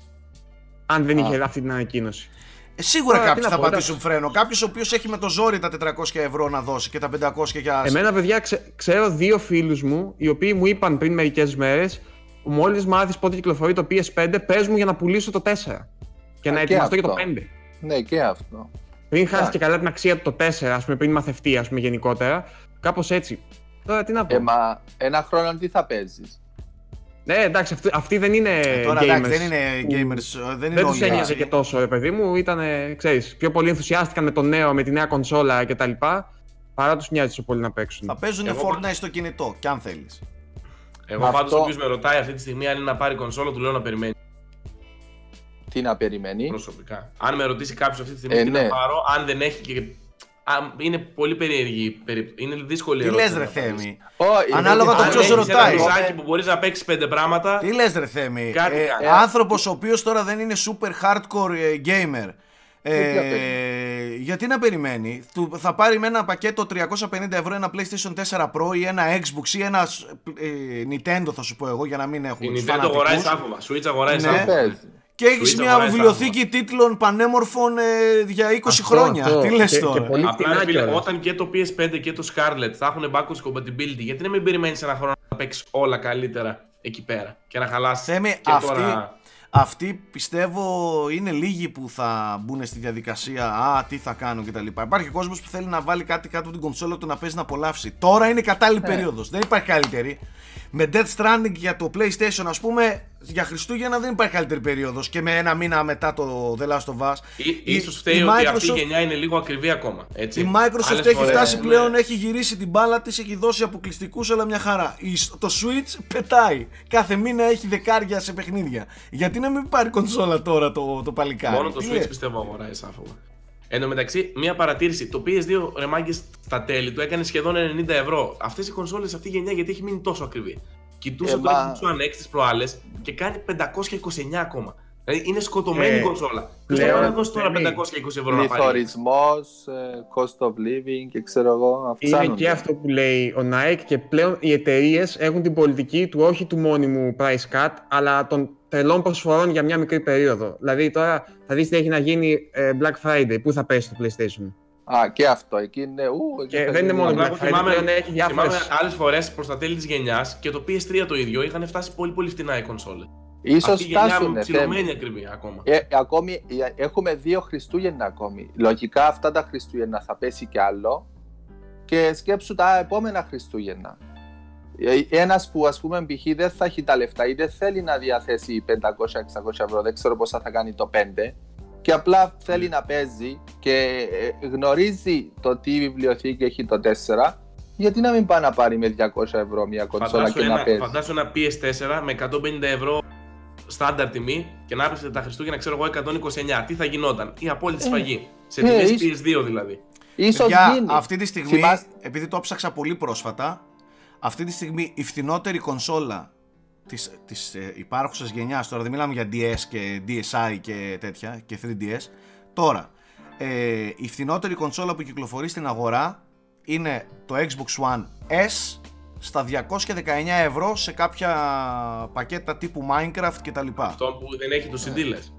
αν δεν Α. είχε αυτή την ανακοίνωση. Ε, σίγουρα Τώρα, κάποιοι τι να θα πω, πατήσουν φρένο. Κάποιος ο οποίος έχει με το ζόρι τα 400 ευρώ να δώσει και τα 500 για. Εμένα, παιδιά, ξε- ξέρω δύο φίλους μου, οι οποίοι μου είπαν πριν μερικές μέρες, μόλις μάθεις πότε κυκλοφορεί το PS5, πες μου για να πουλήσω το 4. Και Α, να και ετοιμαστώ για το αυτό. 5. Ναι, και αυτό. Πριν χάσεις Α. και καλά την αξία του το 4, ας πούμε, πριν μαθευτεί, ας πούμε, γενικότερα. Κάπως έτσι. Τώρα τι να πω. Ε, μα ένα χρόνο τι θα παίζεις; Ναι, εντάξει, αυτοί, αυτοί δεν είναι Ε, τώρα gamers. εντάξει, δεν είναι που- gamers, ε, δεν είναι Δεν τους όλοι ένοιαζε έτσι. και τόσο, ρε παιδί μου. Ήταν, ξέρεις, πιο πολύ ενθουσιάστηκαν με το νέο, με τη νέα κονσόλα κτλ. Παρά τους νοιάζει τόσο πολύ να παίξουν. Θα παίζουν Εγώ Fortnite στο κινητό, κι αν θέλεις. Εγώ Αυτό- πάντως όποιος με ρωτάει αυτή τη στιγμή αν είναι να πάρει κονσόλα, του λέω να περιμένει Τι να περιμένει; προσωπικά. Αν με ρωτήσει κάποιος αυτή τη στιγμή Ε, τι ναι. να πάρω, αν δεν έχει και. Αν- είναι πολύ περίεργη η περίπτωση. Είναι δύσκολη Τι ερώτηση λες, ρε να απαντήσω. Θέμη; Όχι, Ανάλογα είναι το Αν ποιος ότι- έχεις ρωτάει. ένα μισάκι που μπορείς να παίξεις πέντε πράγματα. Τι λες, ρε Θέμη; Κάτι Ε, κάνει. Άνθρωπος ο οποίος τώρα δεν είναι super hardcore ε, gamer. Ε, τι να Ε, γιατί να περιμένει, Του- θα πάρει με ένα πακέτο 350 ευρώ ένα PlayStation 4 Pro ή ένα Xbox ή ένα ε, Nintendo θα σου πω εγώ για να μην Η έχουμε τους Nintendo αγοράει φανατικούς. σάφοβα. Switch αγοράει Ναι. σάφοβα. Παίζει. Και έχεις Switch μια αγοράει βιβλιοθήκη τίτλων πανέμορφων ε, για 20 Αυτό, χρόνια. αυτό. Τι λες Και- και τώρα; πολύ- Απλά φτηνά ρε φίλε, κιόλας. όταν και το PS5 και το Scarlett θα έχουν backwards compatibility, γιατί να μην περιμένεις ένα χρόνο να παίξεις όλα καλύτερα εκεί πέρα και να χαλάσει. Θέμη, και αυτή- τώρα... αυτοί πιστεύω είναι λίγοι που θα μπουν στη διαδικασία Α, τι θα κάνω κτλ. Υπάρχει κόσμος που θέλει να βάλει κάτι κάτω από την κονσόλα του να παίζει να απολαύσει. Τώρα είναι κατάλληλη Ναι. περίοδος. Δεν υπάρχει καλύτερη. Με Death Stranding για το PlayStation, ας πούμε, για Χριστούγεννα δεν υπάρχει καλύτερη περίοδος. Και με ένα μήνα μετά το The Last of Us. Ή- Η- Ίσως φταίει η ότι αυτή η Microsoft- γενιά είναι λίγο ακριβή ακόμα. Έτσι. Η Microsoft Άλλες έχει φορές, φτάσει ναι. πλέον, έχει γυρίσει την μπάλα της, έχει δώσει αποκλειστικούς, αλλά μια χαρά. Η- Το Switch πετάει. Κάθε μήνα έχει δεκάρια σε παιχνίδια. Γιατί να μην πάρει κονσόλα τώρα το, το παλικάρι; Μόνο το Τι Switch λες; πιστεύω αγοράει άφοβα. Εν τω μεταξύ, μια παρατήρηση. Το PS2 ρε μάγκες, στα τέλη του έκανε σχεδόν 90 ευρώ. Αυτές οι κονσόλες αυτή η γενιά γιατί έχει μείνει τόσο ακριβή. Κοιτούσα Ε, το μα- Xbox One X τις προάλλες και κάνει 529 ακόμα. Δηλαδή είναι σκοτωμένη Ε, η κονσόλα. Ποιο θα πλέον, πάει να δώσει τώρα Θέμη, 520 ευρώ να πάρει. Πληθωρισμός, ε, cost of living και ξέρω εγώ, Είναι αυξάνονται. και αυτό που λέει ο Nike και πλέον οι εταιρείες έχουν την πολιτική του όχι του μόνιμου price cut, αλλά των τρελών προσφορών για μια μικρή περίοδο. Δηλαδή τώρα θα δεις τι έχει να γίνει ε, Black Friday, πού θα πέσει το PlayStation; Α, και αυτό, εκεί είναι, ου, εκεί Και θα δεν είναι γίνει μόνο Απλά Black εγώ Friday, θυμάμαι, πλέον έχει διάφορες... θυμάμαι άλλες φορές προς τα τέλη της γενιάς και το PS3 το ίδιο είχαν φτάσει πολύ πολύ φτηνά οι κονσόλες. Ίσως Αυτή η γενιά φτάσουνε, ψηλωμένη Θέμη. ακριβή ακόμα. Ε, ακόμη, ε, έχουμε δύο Χριστούγεννα ακόμη. Λογικά αυτά τα Χριστούγεννα θα πέσει κι άλλο και σκέψου τα επόμενα Χριστούγεννα. Ε, Ένας που ας πούμε π.χ. δεν θα έχει τα λεφτά ή δεν θέλει να διαθέσει 500-600 ευρώ, δεν ξέρω πόσα θα κάνει το 5 και απλά θέλει να παίζει και ε, γνωρίζει το τι βιβλιοθήκη έχει το 4 γιατί να μην πάει να πάρει με 200 ευρώ μια κονσόλα Φαντάσου και να ένα, παίζει. φαντάσου ένα PS4 με 150 ευρώ στάνταρ τιμή και να έπρεπε τα Χριστούγεννα, ξέρω εγώ, 129. Τι θα γινόταν, η απόλυτη σφαγή. Σε ε, τιμές ίσ- PS2 δηλαδή. Ίσως Παιδιά, γίνει. αυτή τη στιγμή, Θυμάστε- επειδή το ψάξα πολύ πρόσφατα, αυτή τη στιγμή η φθηνότερη κονσόλα της, της ε, υπάρχουσας γενιάς, τώρα δεν μιλάμε για DS και DSi και τέτοια και 3DS, τώρα ε, η φθηνότερη κονσόλα που κυκλοφορεί στην αγορά είναι το Xbox One S στα 219 ευρώ σε κάποια πακέτα τύπου Minecraft κτλ. Αυτό που δεν έχει το CD λες.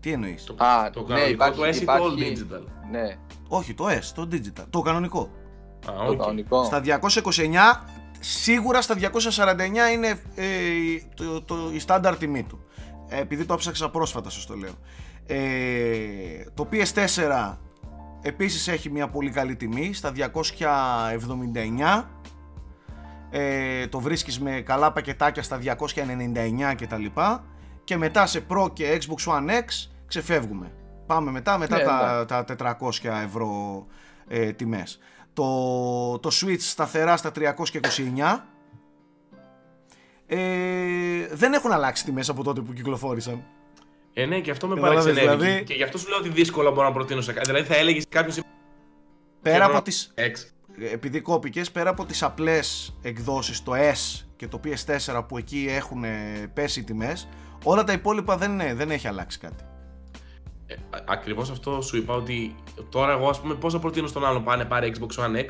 Τι εννοείς; Το, Α, το ναι, κανονικό υπάρχει- το S ή το υπάρχει- All Digital. Ναι, Όχι, το S, το digital, το κανονικό. Α, το οκ. κανονικό. Στα 229, σίγουρα στα 249 είναι ε, το, το, η στάνταρ τιμή του. Ε, επειδή το ψάξα πρόσφατα, σας το λέω. Ε, το PS4 επίσης έχει μια πολύ καλή τιμή, στα 279. Ε, το βρίσκεις με καλά πακετάκια στα 299 κτλ. Και μετά σε Pro και Xbox One X ξεφεύγουμε. Πάμε μετά, μετά Ναι, τα, τα 400 ευρώ ε, τιμές. Το, το Switch σταθερά στα 329. Ε, δεν έχουν αλλάξει τιμές από τότε που κυκλοφόρησαν. Ε, ναι, και αυτό με Κατάλαβες, παραξενεύει. δηλαδή- Και γι' αυτό σου λέω ότι δύσκολα μπορώ να προτείνω σε κάτι. Δηλαδή θα έλεγες κάποιος. Πέρα από τις, X. επειδή κόπηκες, πέρα από τις απλές εκδόσεις, το S και το PS4 που εκεί έχουν ε, πέσει οι τιμές, όλα τα υπόλοιπα δεν, είναι- δεν έχει αλλάξει κάτι. Ε, Ακριβώς αυτό σου είπα ότι τώρα εγώ, ας πούμε, πώς θα προτείνω στον άλλον πάνε πάρει Xbox One X;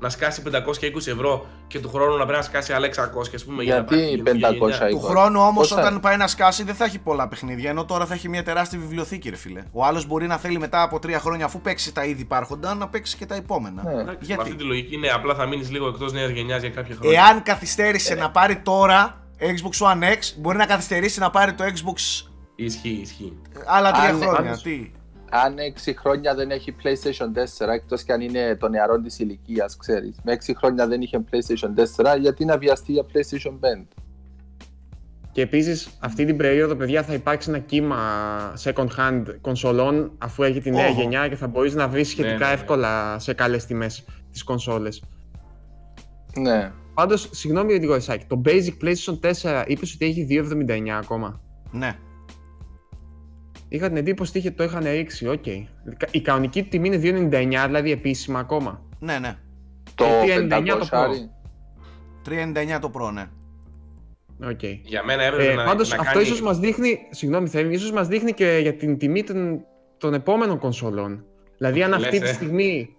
Να σκάσει 520 ευρώ και του χρόνου να πρέπει να σκάσει άλλα 600, ας πούμε. για να πάρει Γιατί την καινούργια 500 γενιά. Του εικόνα. χρόνου όμως Πόσα- όταν πάει να σκάσει δεν θα έχει πολλά παιχνίδια, ενώ τώρα θα έχει μια τεράστια βιβλιοθήκη ρε φίλε. Ο άλλος μπορεί να θέλει μετά από τρία χρόνια αφού παίξει τα ήδη υπάρχοντα να παίξει και τα επόμενα. Ναι. Εντάξει, Γιατί; Με αυτή τη λογική, ναι, απλά θα μείνεις λίγο εκτός νέας γενιάς για κάποια χρόνια. Εάν καθυστέρησε να πάρει τώρα Xbox One X, μπορεί να καθυστερήσει να πάρει το Xbox Ισχύει, ισχύει. άλλα τρία Αν- χρόνια. αν- Τι; Αν 6 χρόνια δεν έχει PlayStation 4, εκτός και αν είναι των νεαρών της ηλικίας, ξέρεις. Με 6 χρόνια δεν είχε PlayStation 4, γιατί να βιαστεί για PlayStation 5. Και επίσης αυτή την περίοδο, παιδιά, θα υπάρξει ένα κύμα second hand κονσολών αφού έχει τη νέα Οχο. γενιά και θα μπορείς να βρεις σχετικά ναι, ναι. εύκολα σε καλές τιμές τις κονσόλες. Ναι. Πάντως, συγγνώμη λίγο, Ισάκη, το basic PlayStation 4 είπες ότι έχει 2,79 ακόμα. Ναι. Είχα την εντύπωση ότι είχε- το είχαν ρίξει, οκ. Η κανονική τιμή είναι 2,99, δηλαδή επίσημα ακόμα. Ναι, ναι. Το Ε, 399 το 500. 3,99 το Pro, ναι. Οκ. Για μένα έπρεπε Ε, να, Πάντως να αυτό κάνει... ίσως μας δείχνει. Συγγνώμη, Θέμη, ίσως μας δείχνει και για την τιμή των, των επόμενων κονσολών. Δηλαδή, αν Λες, αυτή τη ε. στιγμή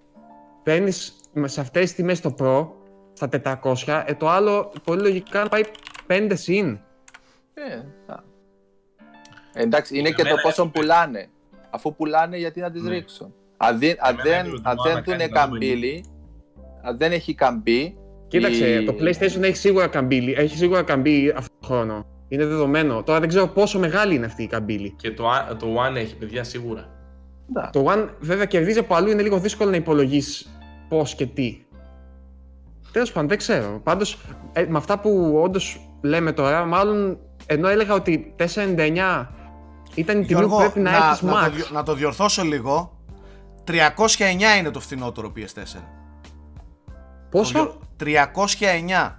παίρνεις σε αυτές τις τιμές το Pro στα 400, ε, το άλλο πολύ λογικά να πάει 5 συν. Ε, α. Εντάξει, είναι Για και το μένα πόσο έπρεπε. πουλάνε. Αφού πουλάνε, γιατί να τις Ναι. ρίξουν. Αν δεν, αν μένα δεν, έπρεπε το αν μόνο δεν να δουνε κάνεις καμπύλη, αν δεν έχει καμπή, Κοίταξε, η- το PlayStation έχει σίγουρα καμπύλη. Έχει σίγουρα καμπύλη αυτόν τον χρόνο. Είναι δεδομένο. Τώρα δεν ξέρω πόσο μεγάλη είναι αυτή η καμπύλη. Και το, α- το One έχει, παιδιά, σίγουρα. Ναι. Το One βέβαια κερδίζει από αλλού, είναι λίγο δύσκολο να υπολογίσεις πώς και τι. Τέλος πάντων, δεν ξέρω. Πάντως, με αυτά που όντως λέμε τώρα, μάλλον ενώ έλεγα ότι 4,99 ήταν η τιμή Γιώργο, που πρέπει να, να, έχεις να, max. το, διο- να το διορθώσω λίγο. 309 είναι το φθηνότερο PS4. Πόσο; Το διο- 309.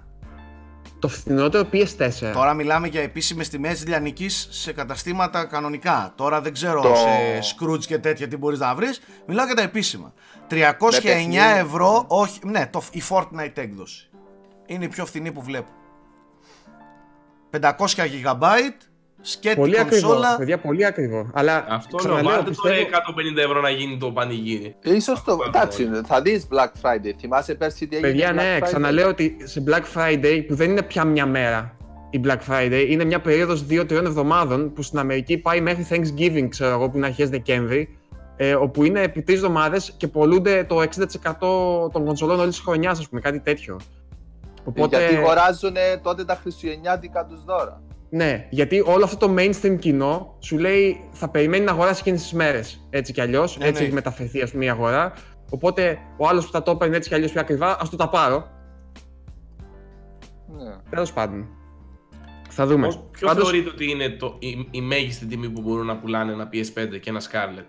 Το φθηνότερο PS4. Τώρα μιλάμε για επίσημες τιμές λιανικής σε καταστήματα κανονικά. Τώρα δεν ξέρω Το- σε Scrooge και τέτοια τι μπορείς να βρεις. Μιλάω για τα επίσημα. 309 παιχνίδι. ευρώ, όχι, ναι, το, η Fortnite έκδοση. Είναι η πιο φθηνή που βλέπω. 500 GB, σκέτη Πολύ ακριβό. κονσόλα. Παιδιά, πολύ ακριβό. Αλλά Αυτό ξαναλέω, λέω, βάλτε πιστεύω... το 150 ευρώ να γίνει το πανηγύρι. Ίσως το. Πάρα Εντάξει, πολύ. θα δεις Black Friday. Θυμάσαι πέρσι τι έγινε. Παιδιά, Black ναι, Friday? ξαναλέω ότι σε Black Friday, που δεν είναι πια μια μέρα η Black Friday, είναι μια περίοδος 2-3 εβδομάδων που στην Αμερική πάει μέχρι Thanksgiving, ξέρω εγώ, που είναι αρχές Δεκέμβρη, ε, όπου είναι επί τρεις εβδομάδες και πολλούνται το 60% των κονσολών όλης της χρονιάς, ας πούμε, κάτι τέτοιο. Οπότε, Γιατί αγοράζουν τότε τα χριστουγεννιάτικα τους δώρα. Ναι, γιατί όλο αυτό το mainstream κοινό σου λέει θα περιμένει να αγοράσει εκείνες τις μέρες, έτσι κι αλλιώς, Ναι, έτσι ναι. έχει μεταφερθεί ας πούμε η αγορά. Οπότε ο άλλος που θα το έπαιρνε έτσι κι αλλιώς πιο ακριβά, ας το τα πάρω. Ναι. Τέλος πάντων. Θα δούμε. Πώς- Ποιος Πάντως, θεωρείτε ότι είναι το, η, η μέγιστη τιμή που μπορούν να πουλάνε ένα PS5 και ένα Scarlett;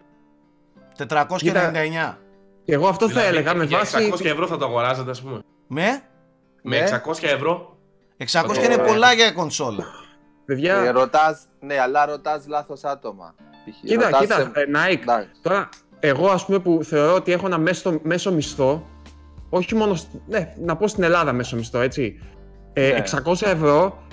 499. και εγώ αυτό θα Δηλαδή, έλεγα με για βάση. 600 ευρώ θα το αγοράζατε, ας πούμε. Με; Με Ναι. 600 ευρώ. 600 Ε, είναι ε, πολλά για κονσόλα. Παιδιά, Ε, ρωτάς, ναι, αλλά ρωτάς λάθος άτομα. Π.χ. κοίτα, ρωτάς κοίτα, σε- ε, Nike. Εντάξει. Τώρα, εγώ ας πούμε που θεωρώ ότι έχω ένα μέσο, μέσο μισθό, όχι μόνο. σ- Ναι, να πω στην Ελλάδα μέσο μισθό, έτσι. Ε, Ναι. 600 ευρώ.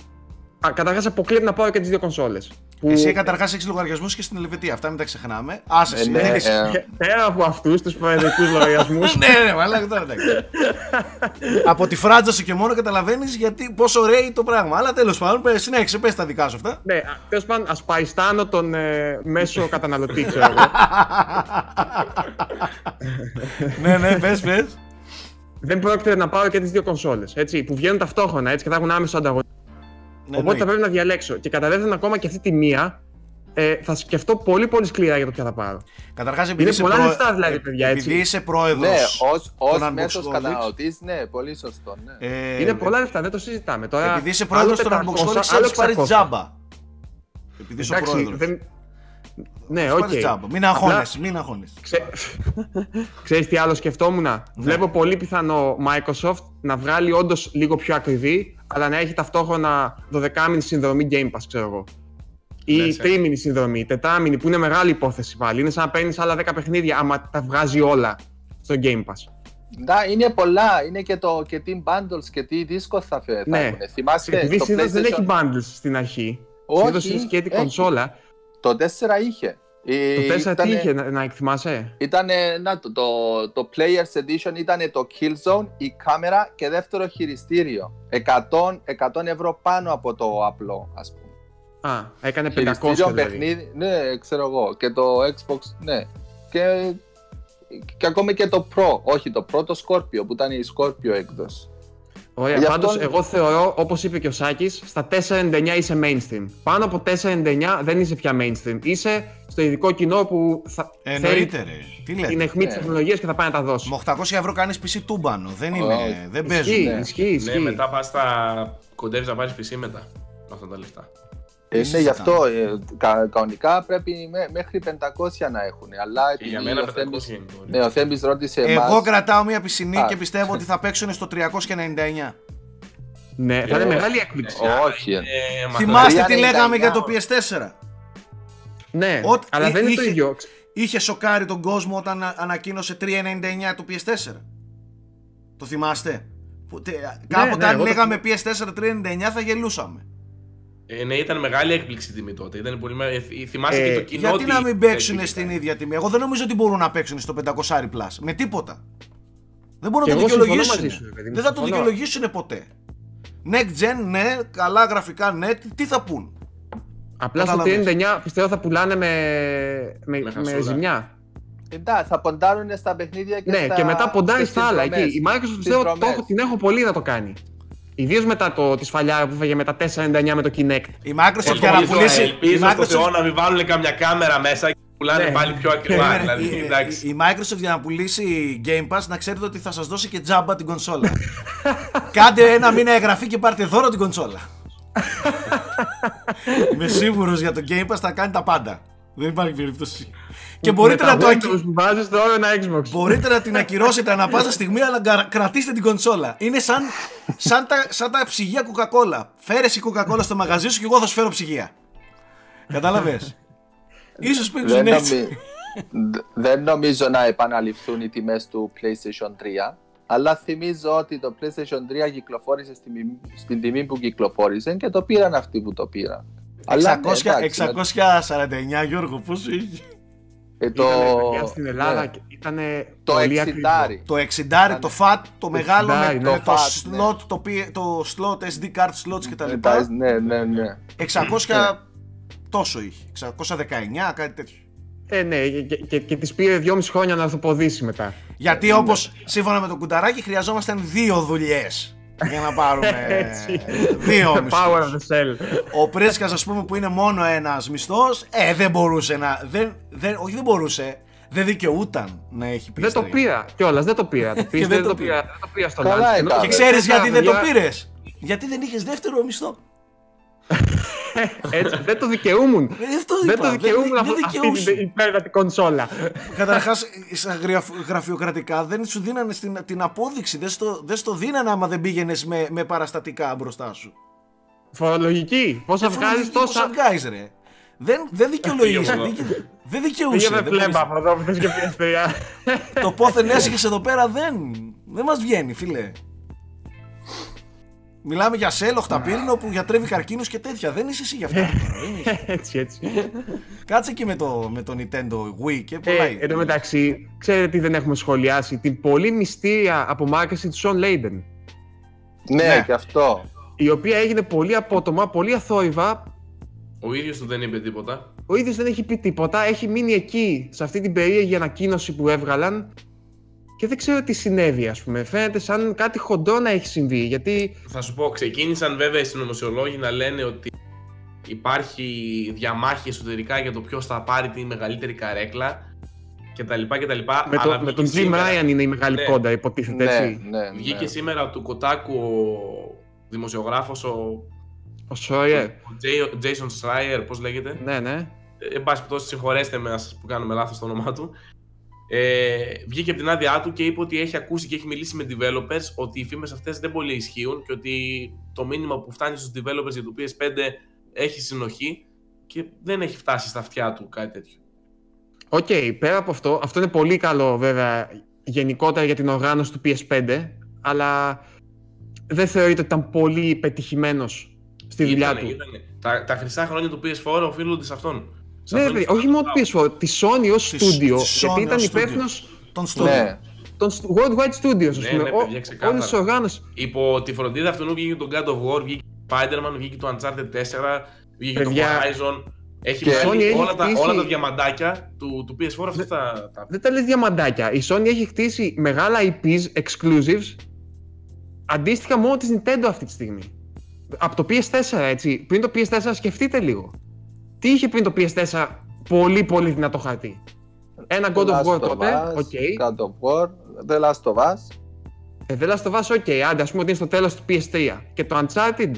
Καταρχάς αποκλείεται να πάρω και τις δύο κονσόλες. Που, Εσύ καταρχάς έχει λογαριασμούς και στην Ελβετία. Αυτά μην τα ξεχνάμε. Άσε Ε, εσύ, ναι, δεν έχεις- ε, Πέρα από αυτούς τους προεδρικού λογαριασμούς. ναι, ναι, μαλάκα τώρα εντάξει. Από τη φράτζα σου και μόνο καταλαβαίνεις γιατί πόσο ωραίο το πράγμα. Αλλά τέλος πάντων, πες, συνέχισε, πες τα δικά σου αυτά. ναι, τέλος πάντων, ας παϊστάνω τον ε, μέσο καταναλωτή, ξέρω εγώ. ναι, ναι, πες, πες. δεν πρόκειται να πάρω και τις δύο κονσόλες. Που βγαίνουν ταυτόχρονα έτσι, και θα έχουν άμεσο ανταγωνισμό. Ναι, Οπότε θα ναι. πρέπει να διαλέξω. Και κατά δεύτερον, ακόμα και αυτή τη μία, ε, θα σκεφτώ πολύ πολύ σκληρά για το ποια θα πάρω. Καταρχάς, επειδή, Είναι είσαι πολλά προ- λεφτά, δηλαδή, ε, παιδιά, έτσι. επειδή είσαι πρόεδρος. Ναι, ως, ως των μέσος Unboxholics. καταναλωτής, ναι, πολύ σωστό, ναι. ε, είναι πολλά λεφτά, δεν το συζητάμε. Τώρα, Επειδή είσαι πρόεδρος άλλο των 400, Unboxholics, άλλο θα πάρει 600. τζάμπα. Επειδή είσαι ο Εντάξει, πρόεδρος. δεν... Ναι, Θα οκ. πάρεις τζάμπα. Μην αγχώνεσαι, μην αγχώνεσαι. Ξέ... Ξέρεις τι άλλο σκεφτόμουν. Ναι. Βλέπω πολύ πιθανό Microsoft να βγάλει όντως λίγο πιο ακριβή, αλλά να έχει ταυτόχρονα 12μηνη συνδρομή Game Pass, ξέρω εγώ. Ή Λες, ε. τρίμηνη συνδρομή, τετράμηνη, που είναι μεγάλη υπόθεση πάλι. Είναι σαν να παίρνεις άλλα 10 παιχνίδια, άμα τα βγάζει όλα στο Game Pass. Να, είναι πολλά, είναι και, το, και τι bundles και τι δίσκο θα φέρει. Ναι. Θυμάστε, Επειδή το συνήθως δεν PlayStation- έχει bundles στην αρχή. Όχι, Συνήθω είναι σκέτη έχει. κονσόλα. Το 4 είχε. Ε, Το 4 τι ήτανε- είχε, να, να θυμάσαι. Ήταν να, το, το, το Players Edition ήταν το Killzone, η κάμερα και δεύτερο χειριστήριο. 100, 100 ευρώ πάνω από το απλό, ας πούμε. Α, έκανε 500 Χειριστήριο δηλαδή. παιχνίδι, ναι, ξέρω εγώ. Και το Xbox, ναι. Και, και ακόμη και το Pro, όχι το Pro, το Scorpio, που ήταν η Scorpio έκδοση. Ωραία, Γι' πάντως αυτό- εγώ θεωρώ, όπως είπε και ο Σάκης, στα 4,99 είσαι mainstream. Πάνω από 4,99 δεν είσαι πια mainstream. Είσαι στο ειδικό κοινό που θα θέλει Εννοείται, ρε. Τι την λέτε; αιχμή της Ναι. τεχνολογίας και θα πάει να τα δώσει. Με 800 ευρώ κάνεις PC τούμπανο. Δεν είναι. Όχι. Δεν Ισχύει, παίζουν. ναι. ισχύει, Ναι, ισχύει. μετά πας στα. Κοντεύεις να πάρεις PC μετά. Με αυτά τα λεφτά. Ε, ναι, συζητάμε. γι' αυτό ε, κα, κανονικά πρέπει μέ- μέχρι 500 να έχουν. Αλλά Και για επειδή μένα ο 500 Θέμης- είναι το όριο. Ναι, ο Θέμης ρώτησε Εγώ εμάς, κρατάω μία πισινή Α. και πιστεύω ότι θα παίξουν στο 399. Ναι, θα είναι Ε, μεγάλη έκπληξη. όχι. Ε, μα Θυμάστε τι 399 λέγαμε για το όχι. PS4. Ναι, Ό,τι- αλλά δεν είναι το είχε- ίδιο. Είχε σοκάρει τον κόσμο όταν α- ανακοίνωσε 399 το PS4. Το θυμάστε; Που, τε- κάποτε ναι, αν εγώ το λέγαμε PS4 399 θα γελούσαμε. Ε, ναι, ήταν μεγάλη έκπληξη η τιμή τότε. Ήταν πολύ με... ε, θυμάσαι Ε, και το κοινό. Γιατί τι να μην παίξουν έκπληξη στην ήταν. ίδια τιμή; Εγώ δεν νομίζω ότι μπορούν να παίξουν στο 500 Plus. Με τίποτα. Δεν μπορούν Και να το εγώ συμφωνώ δικαιολογήσουν. μαζί σου, ρε παιδί μου, Δεν θα το συμφωνώ. δικαιολογήσουν ποτέ. Next gen, ναι, καλά γραφικά, ναι, τι- τι θα πούν. Απλά στο Κατάλαβες. 399 πιστεύω θα πουλάνε με, με, Με με χασούρα. ζημιά. Εντάξει, θα ποντάρουν στα παιχνίδια και ναι, στα και μετά ποντάρεις στις στα άλλα. συνδρομές. Εκεί. Η Microsoft Στις πιστεύω το δρομές. έχω, την έχω πολύ να το κάνει. Ιδίως μετά το, τη σφαλιά που έφαγε με τα 499 με το Kinect. Η Microsoft για να Ελπίζω- πουλήσει. η Ελπίζω στο Θεό Microsoft- να μην βάλουν καμιά κάμερα μέσα και πουλάνε Ναι. πάλι πιο ακριβά. Περίμενε, δηλαδή, η- εντάξει. η, η Microsoft για να πουλήσει Game Pass να ξέρετε ότι θα σας δώσει και τζάμπα την κονσόλα. Κάντε ένα μήνα εγγραφή και πάρτε δώρο την κονσόλα. Είμαι σίγουρος για το Game Pass θα κάνει τα πάντα. Δεν υπάρχει περίπτωση. Και μπορείτε να, το ακυ... που βάζεις τώρα ένα Xbox. μπορείτε να την ακυρώσετε ανα πάσα στιγμή, αλλά κα- κρατήστε την κονσόλα. Είναι σαν, σαν, τα, σαν τα ψυγεία Coca-Cola. Φέρε η Coca-Cola στο μαγαζί σου και εγώ θα σου φέρω ψυγεία. Κατάλαβες; Ίσως Δεν, παίξουν έτσι. νομι... Δ- δεν νομίζω να επαναληφθούν οι τιμές του PlayStation 3 αλλά θυμίζω ότι το PlayStation 3 κυκλοφόρησε στη μι- στην τιμή που κυκλοφόρησε και το πήραν αυτοί που το πήραν. Αλλά, ναι, 600, εντάξει, 649 Γιώργο, πόσο είχε. ε, το... Ήτανε, παιδιά, στην Ελλάδα ναι. και ήταν Το πολύ 60. ακριβό. Το 60, το FAT, το μεγάλο με, 60, με ναι. το, FAT, slot, το, πι- το slot, SD card slots κτλ. Ε, τα- Ναι, ναι, ναι. 600 τόσο είχε. 619, κάτι τέτοιο. Ε, ναι, και, και, και τη πήρε 2,5 χρόνια να ορθοποδήσει μετά. Γιατί όπως σύμφωνα με το κουταράκι χρειαζόμασταν δύο δουλειές για να πάρουμε Έτσι. δύο Power of μισθούς. the cell. Ο Πρέσκα, ας πούμε, που είναι μόνο ένας μισθός, ε, δεν μπορούσε να. Δεν, δεν, όχι, δεν μπορούσε. Δεν δικαιούταν να έχει πει. Δεν το πήρα κιόλας, δεν το πήρα. Το πήρα, δεν δεν το το πήρα. πήρα. Δεν το πήρα στο Καλά launch. έκανε. Και Ε, ξέρει γιατί δεν το παιδιά, πήρες; Γιατί δεν είχες δεύτερο μισθό. Έτσι, δεν το δικαιούμουν. Ε, αυτό Δεν είπα, το δικαιούμουν δεν αυτό- αυτή δικαιούσε. την υπέρτατη κονσόλα. Καταρχάς, στα γραφ- γραφειοκρατικά δεν σου δίνανε στην, την απόδειξη. Δεν στο, δεν στο δίνανε άμα δεν πήγαινες με, με παραστατικά μπροστά σου. Φορολογική. Πόσα βγάζεις Πόσα τόσα. βγάζεις, ρε. Δεν, δεν δικαιολογείσαι. Πήγε δικαι- Δεν δικαιούσε. Πήγε με δεν μπορείς. φλέμπα από εδώ που θες και PS3. Το πόθεν έσυχες εδώ πέρα δεν, δεν μας βγαίνει φίλε. Μιλάμε για σέλ, οχταπύρινο που γιατρεύει καρκίνους και τέτοια. Δεν είσαι εσύ γι' αυτά. Δεν είσαι. Έτσι, έτσι. Κάτσε εκεί με το, με το Nintendo Wii και πολλά. Ε, εν τω μεταξύ, ξέρετε τι δεν έχουμε σχολιάσει; Την πολύ μυστήρια απομάκρυνση του Σον Λέιντεν. Ναι, Ναι. και αυτό. Η οποία έγινε πολύ απότομα, πολύ αθόρυβα. Ο ίδιος του δεν είπε τίποτα. Ο ίδιος δεν έχει πει τίποτα. Έχει μείνει εκεί, σε αυτή την περίεργη ανακοίνωση που έβγαλαν. Και δεν ξέρω τι συνέβη, ας πούμε. Φαίνεται σαν κάτι χοντρό να έχει συμβεί. Γιατί Θα σου πω, ξεκίνησαν βέβαια οι συνωμοσιολόγοι να λένε ότι υπάρχει διαμάχη εσωτερικά για το ποιος θα πάρει τη μεγαλύτερη καρέκλα κτλ. κτλ. με, Αλλά το, με βγήκε τον Jim σήμερα- Ryan είναι η μεγάλη Ναι. κόντα, υποτίθεται Ναι, έτσι. ναι, Βγήκε ναι. σήμερα από το Kotaku ο δημοσιογράφος ο, Ο Schreier. ο Ja- ο Jason Schreier, πώς λέγεται. Ναι, ναι. Ε, Εν πάση περιπτώσει, συγχωρέστε με ας- που κάνουμε λάθος το όνομά του. Ε, βγήκε από την άδειά του και είπε ότι έχει ακούσει και έχει μιλήσει με developers ότι οι φήμες αυτές δεν πολύ ισχύουν και ότι το μήνυμα που φτάνει στους developers για το PS5 έχει συνοχή και δεν έχει φτάσει στα αυτιά του κάτι τέτοιο. Οκ, πέρα από αυτό, αυτό είναι πολύ καλό βέβαια γενικότερα για την οργάνωση του PS5, αλλά δεν θεωρείται ότι ήταν πολύ πετυχημένος στη δουλειά Ήτανε, του. ήτανε. Τα, τα χρυσά χρόνια του PS4 οφείλονται σε αυτόν. Σε Ναι, αυτόν ρε, τον όχι μόνο πράγμα. PS4, τη Sony ως Της- studio, της γιατί Sony ήταν ως υπεύθυνος Τον στο Ναι. των Worldwide Studios, ας Ναι, πούμε. ναι, Ο- παιδιά, ξεκάθαρα. όλης της οργάνωσης. Υπό τη φροντίδα αυτού βγήκε το God of War, βγήκε το Spider-Man, βγήκε το Uncharted 4, βγήκε Παιδιά, το Horizon. Έχει και- βγάλει Sony έχει όλα, τα, χτίσει- όλα τα διαμαντάκια του, του PS4 αυτά τα, τα... Δεν τα λες διαμαντάκια. Η Sony έχει χτίσει μεγάλα IPs, exclusives, αντίστοιχα μόνο της Nintendo αυτή τη στιγμή. Από το PS4, έτσι. Πριν το PS4 σκεφτείτε λίγο. Τι είχε πριν το PS4 πολύ πολύ δυνατό χαρτί; Ένα God of Last War of τότε, Us, οκ. God of War, The Last of Us. Ε, The Last of Us, οκ, άντε, ας πούμε ότι είναι στο τέλος του PS3. Και το Uncharted,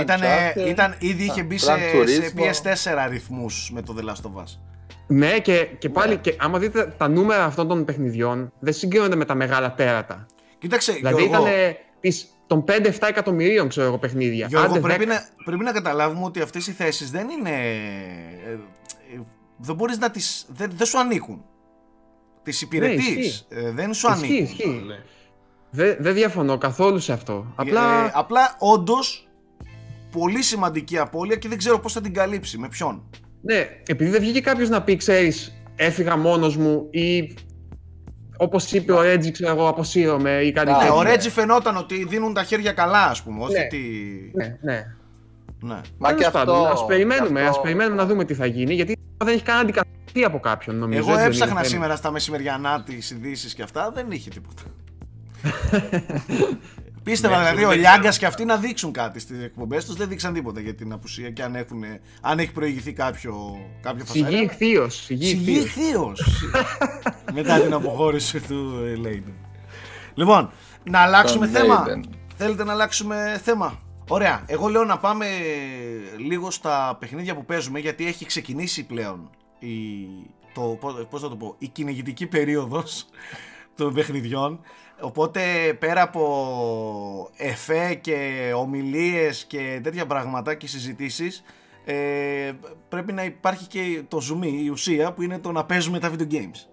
Ήτανε, Uncharted. ήταν, ήδη είχε μπει Gran σε, σε Turismo. PS4 ρυθμούς με το The Last of Us. ναι, και, και πάλι, Ναι. και άμα δείτε τα νούμερα αυτών των παιχνιδιών, δεν συγκρίνονται με τα μεγάλα τέρατα. Κοίταξε, Δηλαδή Γιώργο, ήταν τις, των 5-7 εκατομμυρίων, ξέρω εγώ, παιχνίδια. Γιώργο Άντε, πρέπει, 10. να, πρέπει να καταλάβουμε ότι αυτές οι θέσεις δεν είναι... ε, ε, δεν μπορείς να τις... Δεν, δεν σου ανήκουν. Τις υπηρετείς. Ναι, ισχύει. ε, δεν σου Ισχύει, ανήκουν. ισχύει. Ναι. Δεν δεν διαφωνώ καθόλου σε αυτό. Απλά. Ε, απλά όντως πολύ σημαντική απώλεια και δεν ξέρω πώς θα την καλύψει, με ποιον. Ναι, επειδή δεν βγήκε κάποιος να πει, ξέρεις, έφυγα μόνος μου ή όπως είπε ο Ρέτζι, ξέρω εγώ, αποσύρωμαι ή κάτι Α, Ναι, τέτοιο. ο Ρέτζι φαινόταν ότι δίνουν τα χέρια καλά, ας πούμε. Όχι Ναι. ότι... Ναι, ναι. Ναι. Μα και Τέλος πάντων, αυτό. ας περιμένουμε, και αυτό- ας περιμένουμε να δούμε τι θα γίνει, γιατί δεν έχει καν αντικαταστεί από κάποιον, νομίζω. Εγώ έτσι δεν έψαχνα είναι, σήμερα στα μεσημεριανά τις ειδήσεις και αυτά, δεν είχε τίποτα. Πίστευα Ναι, δηλαδή δεν ο ξέρω. Λιάγκας και αυτοί να δείξουν κάτι στις εκπομπές τους. Δεν δείξαν τίποτα για την απουσία και αν, έχουν, αν έχει προηγηθεί κάποιο, κάποιο Σιγή φασαρία. ηχθείω. Σιγή Σιγή ηχθείως. θείος. Μετά την αποχώρηση του Λέιντεν. Λοιπόν, να αλλάξουμε Τον θέμα. Leiden. Θέλετε να αλλάξουμε θέμα; Ωραία. Εγώ λέω να πάμε λίγο στα παιχνίδια που παίζουμε γιατί έχει ξεκινήσει πλέον η, το, πώς- πώς θα το πω, η κυνηγητική περίοδος των παιχνιδιών. Οπότε πέρα από εφέ και ομιλίες και τέτοια πράγματα και συζητήσεις ε, πρέπει να υπάρχει και το ζουμί, η ουσία που είναι το να παίζουμε τα video games.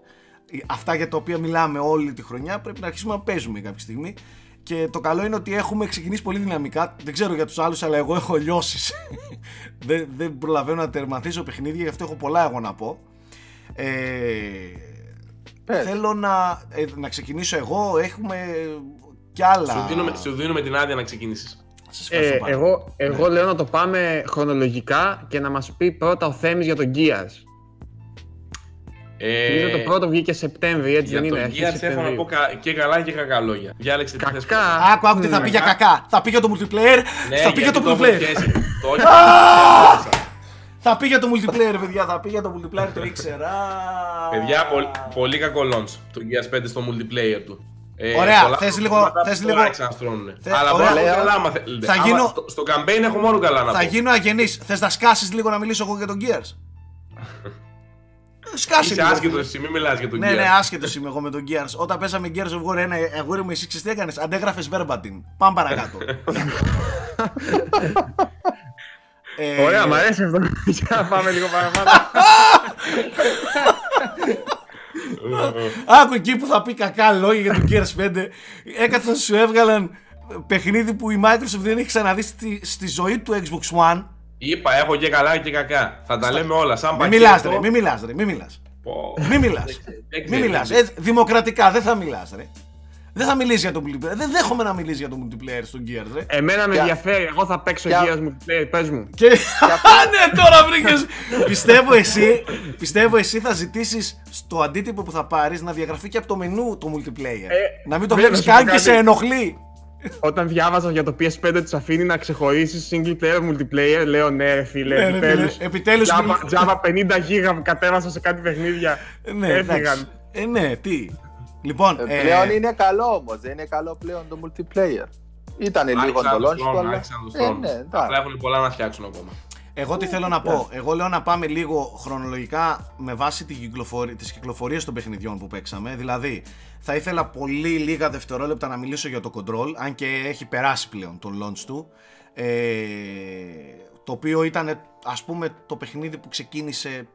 Αυτά για τα οποία μιλάμε όλη τη χρονιά πρέπει να αρχίσουμε να παίζουμε κάποια στιγμή και το καλό είναι ότι έχουμε ξεκινήσει πολύ δυναμικά. Δεν ξέρω για τους άλλους, αλλά εγώ έχω λιώσεις. δεν, δεν προλαβαίνω να τερματίσω παιχνίδια, γι' αυτό έχω πολλά εγώ να πω. Ε, Πες. θέλω να, ε, να ξεκινήσω εγώ. Έχουμε κι άλλα. Σου δίνουμε, σου δίνουμε την άδεια να ξεκινήσεις. Σας ευχαριστώ Ε, πάρα εγώ, εγώ λέω να το πάμε χρονολογικά και να μας πει πρώτα ο Θέμης για τον Gears. Ε, Νομίζω το πρώτο βγήκε Σεπτέμβρη, έτσι για δεν το είναι. αρχές Gears έχω να πω Σεπτεμβρίου. κα- και καλά και κακά λόγια. Διάλεξε τι θες Κακά. πρώτα. Άκου, άκου τι θα πει για Μ, κακά. Θα πει για το multiplayer. Ναι, θα πει για γιατί το έχω multiplayer. πιέσει. Το όχι. Θα πει για το multiplayer, παιδιά. Θα πει για το multiplayer, το ήξερα. Παιδιά, πολύ, πολύ κακό launch το Gears 5 στο multiplayer του. Ε, Ωραία, πολλά θες λίγο- πράγματα θες τώρα λίγο- ξαναστρώνουνε. Θε- Αλλά ωραία. μπορώ να πω Λέω- καλά άμα θέλετε. Θα Άμα γίνω- στο, στο campaign έχω μόνο καλά να Θα πω. γίνω αγενής. Θες να σκάσεις λίγο να μιλήσω εγώ για τον Gears; Σκάσει Είσαι λίγο. άσχετος εσύ, μην μιλάς για τον Ναι, Gears. ναι, άσχετος είμαι εγώ με τον Gears. Όταν πέσαμε Gears of War 1, αγόρι μου, εσύ ξέρεις τι έκανες; Αντέγραφες verbatim. Πάμε παρακάτω. Ε, Ωραία, μ' αρέσει αυτό. Για να πάμε λίγο παραπάνω. Άκου εκεί που θα πει κακά λόγια για τον Gears 5. Έκατσαν σου έβγαλαν παιχνίδι που η Microsoft δεν έχει ξαναδεί στη, στη ζωή του Xbox One. Είπα, έχω και καλά και κακά. Θα τα λέμε όλα. Σαν Μην πακέτο. μιλάς ρε, μην μιλάς ρε, μην μιλάς. Πω. Μην μιλάς. Δεν Μην ξέρω, μιλάς. δεν Έτσι, δημοκρατικά δεν θα μιλάς ρε. Δεν θα μιλήσει για το multiplayer. Δεν δέχομαι να μιλήσει για το multiplayer στον Gears ρε. Εμένα με Για- ενδιαφέρει, εγώ θα παίξω Για- Gears multiplayer, πες μου. Και... ναι, τώρα βρήκες. πιστεύω εσύ, πιστεύω εσύ θα ζητήσεις στο αντίτυπο που θα πάρεις να διαγραφεί και από το μενού το multiplayer. Ε, να μην το δεν βλέπεις θα σου πω καν και κάτι. σε ενοχλεί. Όταν διάβαζα για το PS5 της αφήνει να ξεχωρίσεις single player multiplayer, λέω ναι ρε φίλε, Ναι, ρε, επιτέλους. φίλε, επιτέλους Java, μιλ- Java 50 γίγα που κατέβασα σε κάτι παιχνίδια. Ναι, εντάξει. Έφυγαν. Ε, ναι, τι. Λοιπόν, Ε, ε, Πλέον είναι καλό όμως, δεν είναι καλό πλέον το multiplayer. Ήταν λίγο Άρχισαν το να launch τους τρώνε, του, αλλά. άρχισαν να τους Ε, τρώνε. ναι, Απλά εντάξει. έχουν πολλά να φτιάξουν ακόμα. εγώ τι θέλω να πω. Εγώ λέω να πάμε λίγο χρονολογικά με βάση τη κυκλοφορία, τις κυκλοφορίες των παιχνιδιών που παίξαμε. Δηλαδή, θα ήθελα πολύ λίγα δευτερόλεπτα να μιλήσω για το Control, αν και έχει περάσει πλέον τον launch του. Ε, το οποίο ήταν ας πούμε το παιχνίδι που ξεκίνησε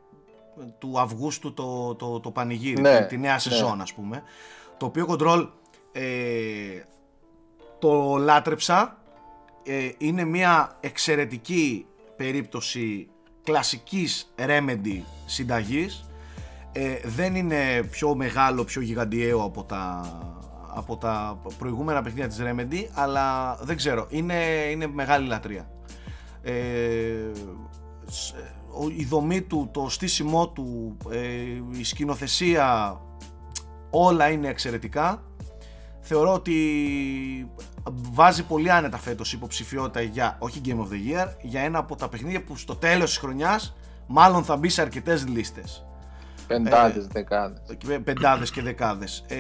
του Αυγούστου το, το, το πανηγύρι, Ναι, τη, τη νέα ναι. σεζόν ας πούμε. Το οποίο Control ε, το λάτρεψα. Ε, είναι μια εξαιρετική περίπτωση κλασικής Remedy συνταγής. Ε, δεν είναι πιο μεγάλο, πιο γιγαντιαίο από τα, από τα προηγούμενα παιχνίδια της Remedy, αλλά δεν ξέρω, είναι, είναι μεγάλη λατρεία. Ε, σ- ο- η δομή του, το στήσιμό του, ε, η σκηνοθεσία, όλα είναι εξαιρετικά. Θεωρώ ότι βάζει πολύ άνετα φέτος υποψηφιότητα για, όχι Game of the Year, για ένα από τα παιχνίδια που στο τέλος της χρονιάς μάλλον θα μπει σε αρκετές λίστες. Πεντάδες, δεκάδες. Και πεντάδες και δεκάδες. Ε,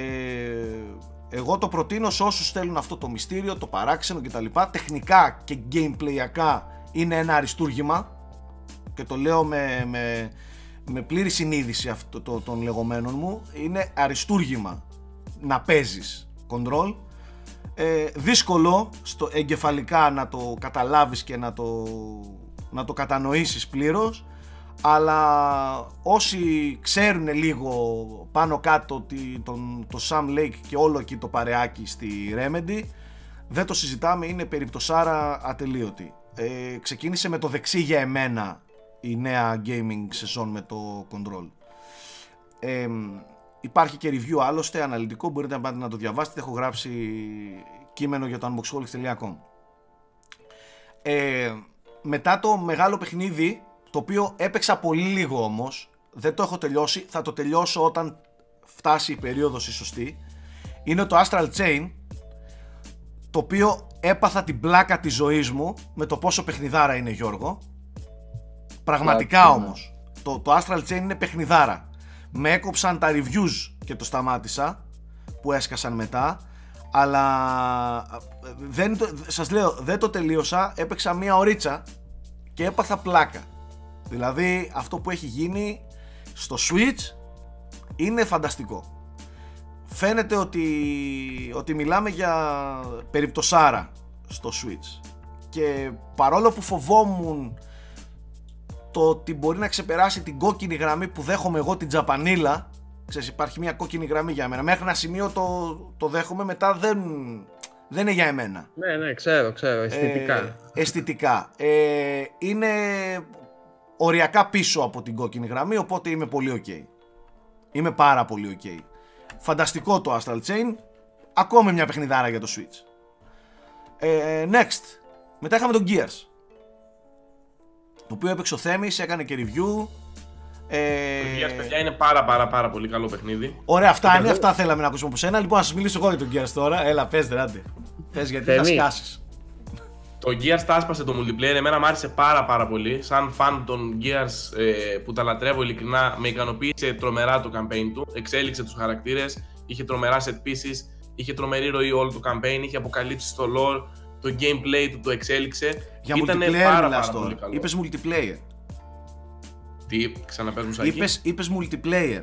εγώ το προτείνω σε όσους θέλουν αυτό το μυστήριο, το παράξενο κτλ. Τεχνικά και gameplayακά είναι ένα αριστούργημα και το λέω με, με, με πλήρη συνείδηση αυτό το, των λεγόμενων μου. Είναι αριστούργημα να παίζεις control. Ε, δύσκολο στο εγκεφαλικά να το καταλάβεις και να το, να το κατανοήσεις πλήρως αλλά όσοι ξέρουν λίγο πάνω κάτω τη, τον, το Sam Lake και όλο εκεί το παρεάκι στη Remedy δεν το συζητάμε, είναι περιπτωσάρα ατελείωτη. Ε, ξεκίνησε με το δεξί για εμένα η νέα gaming σεζόν με το Control. Ε, υπάρχει και review άλλωστε, αναλυτικό, μπορείτε να πάτε να το διαβάσετε, έχω γράψει κείμενο για το unboxholics.com ε, μετά το μεγάλο παιχνίδι το οποίο έπαιξα πολύ λίγο όμως δεν το έχω τελειώσει, θα το τελειώσω όταν φτάσει η περίοδος η σωστή είναι το Astral Chain το οποίο έπαθα την πλάκα της ζωής μου με το πόσο παιχνιδάρα είναι Γιώργο. Πραγματικά Εντάξει, ναι. όμως. Το, το Astral Chain είναι παιχνιδάρα. Με έκοψαν τα reviews και το σταμάτησα που έσκασαν μετά. Αλλά ε, δεν το, σας λέω, δεν το τελείωσα. Έπαιξα μία ωρίτσα και έπαθα πλάκα. Δηλαδή αυτό που έχει γίνει στο Switch είναι φανταστικό. Φαίνεται ότι, ότι μιλάμε για περιπτωσάρα στο Switch. Και παρόλο που φοβόμουν το ότι μπορεί να ξεπεράσει την κόκκινη γραμμή που δέχομαι εγώ την τζαπανίλα Ξέρεις υπάρχει μια κόκκινη γραμμή για μένα Μέχρι ένα σημείο το, το δέχομαι μετά δεν, δεν είναι για εμένα Ναι, ναι, ξέρω, ξέρω, αισθητικά. ε, αισθητικά. Ε, είναι οριακά πίσω από την κόκκινη γραμμή, οπότε είμαι πολύ ok. Είμαι πάρα πολύ ok. Φανταστικό το Astral Chain. Ακόμη μια παιχνιδάρα για το Switch. Ε, next. Μετά είχαμε τον Gears. Το οποίο έπαιξε ο Θέμης, έκανε και review. Ε, Το Gears, παιδιά, είναι πάρα πάρα πάρα πολύ καλό παιχνίδι. Ωραία, αυτά είναι, αυτά θέλαμε να ακούσουμε από σένα. Λοιπόν, να σα μιλήσω εγώ για τον Gears τώρα. Έλα, πες ρε, άντε. Πες γιατί θα Θέμη. σκάσεις. Το Gears τα άσπασε το multiplayer, εμένα μου άρεσε πάρα πάρα πολύ. Σαν φαν των Gears ε, που τα λατρεύω ειλικρινά, με ικανοποίησε τρομερά το campaign του. Εξέλιξε τους χαρακτήρες, είχε τρομερά set pieces, είχε τρομερή ροή όλο το campaign, είχε αποκαλύψει το lore, το gameplay του το εξέλιξε. Για Ήτανε multiplayer πάρα, μιλάς πάρα πολύ τώρα. καλό. Είπες multiplayer. Τι, ξαναπες μου Σάκη. Είπες, είπες multiplayer.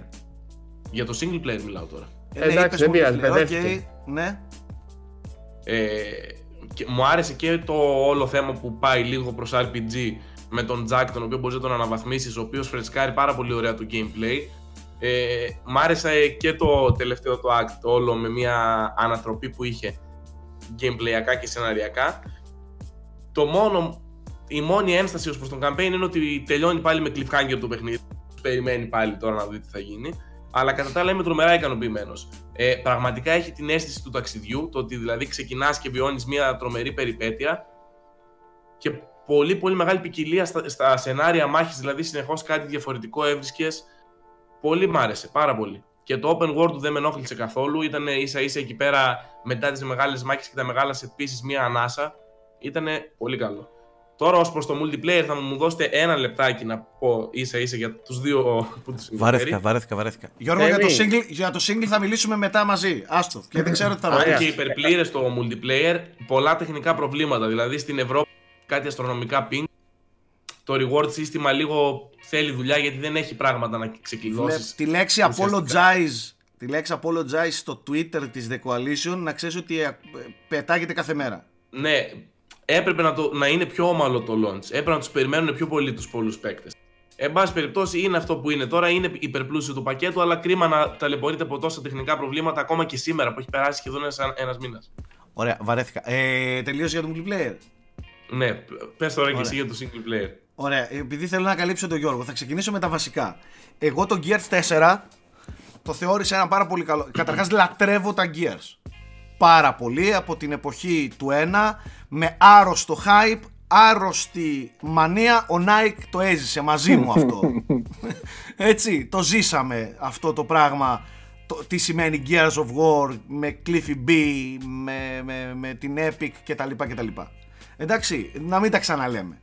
Για το single player μιλάω τώρα. Ε, Εντάξει, είπες δεν πειράζει, multiplayer, οκ, μπερδεύτηκε. ναι. Ε, και μου άρεσε και το όλο θέμα που πάει λίγο προς RPG με τον Jack, τον οποίο μπορείς να τον αναβαθμίσεις, ο οποίος φρεσκάρει πάρα πολύ ωραία το gameplay. Ε, μ' άρεσε και το τελευταίο το act, το όλο με μια ανατροπή που είχε gameplayακά και σεναριακά. Το μόνο, η μόνη ένσταση ως προς τον campaign είναι ότι τελειώνει πάλι με cliffhanger το παιχνίδι. Περιμένει πάλι τώρα να δει τι θα γίνει. Αλλά κατά τα άλλα είμαι τρομερά ικανοποιημένος. Ε, πραγματικά έχει την αίσθηση του ταξιδιού, το ότι δηλαδή ξεκινάς και βιώνεις μια τρομερή περιπέτεια και πολύ πολύ μεγάλη ποικιλία στα, στα σενάρια μάχης, δηλαδή συνεχώς κάτι διαφορετικό έβρισκες. Πολύ μ' άρεσε, πάρα πολύ. Και το open world του δεν με ενόχλησε καθόλου. Ήταν ίσα ίσα εκεί πέρα μετά τις μεγάλες μάχες και τα μεγάλα set pieces μια ανάσα. Ήταν πολύ καλό. Τώρα ως προς το multiplayer θα μου δώσετε ένα λεπτάκι να πω ίσα ίσα για τους δύο που τους Βαρέθηκα, βαρέθηκα, βαρέθηκα. Γιώργο, για το, Θέμη. single, για το single θα μιλήσουμε μετά μαζί. Άστο. Και δεν ξέρω τι θα Αν ρωτήσω. και υπερπλήρες το multiplayer, πολλά τεχνικά προβλήματα. Δηλαδή στην Ευρώπη κάτι αστρονομικά ping. Το reward σύστημα λίγο θέλει δουλειά γιατί δεν έχει πράγματα να Βλέ- ξεκλειδώσει. Τη λέξη ουσιαστικά. apologize, τη λέξη apologize στο Twitter της The Coalition να ξέρεις ότι ε, πετάγεται κάθε μέρα. Ναι, έπρεπε να, το, να είναι πιο όμαλο το launch. Έπρεπε να τους περιμένουν πιο πολύ τους πολλούς παίκτες. Εν πάση περιπτώσει, είναι αυτό που είναι τώρα. Είναι υπερπλούσιο το πακέτο, αλλά κρίμα να ταλαιπωρείται από τόσα τεχνικά προβλήματα ακόμα και σήμερα που έχει περάσει σχεδόν ένας μήνας. Ωραία, βαρέθηκα. Ε, τελείωσε για το multiplayer. Ναι, πες τώρα και Ωραία. εσύ για το single player. Ωραία, επειδή θέλω να καλύψω τον Γιώργο, θα ξεκινήσω με τα βασικά. Εγώ το Gears 4 το θεώρησα ένα πάρα πολύ καλό. Καταρχάς λατρεύω τα Gears. Πάρα πολύ από την εποχή του 1 με άρρωστο hype, άρρωστη μανία. Ο Nike το έζησε μαζί μου αυτό. Έτσι, το ζήσαμε αυτό το πράγμα. Το, τι σημαίνει Gears of War με Cliffy B, με, με, με την Epic κτλ. κτλ. Εντάξει, να μην τα ξαναλέμε.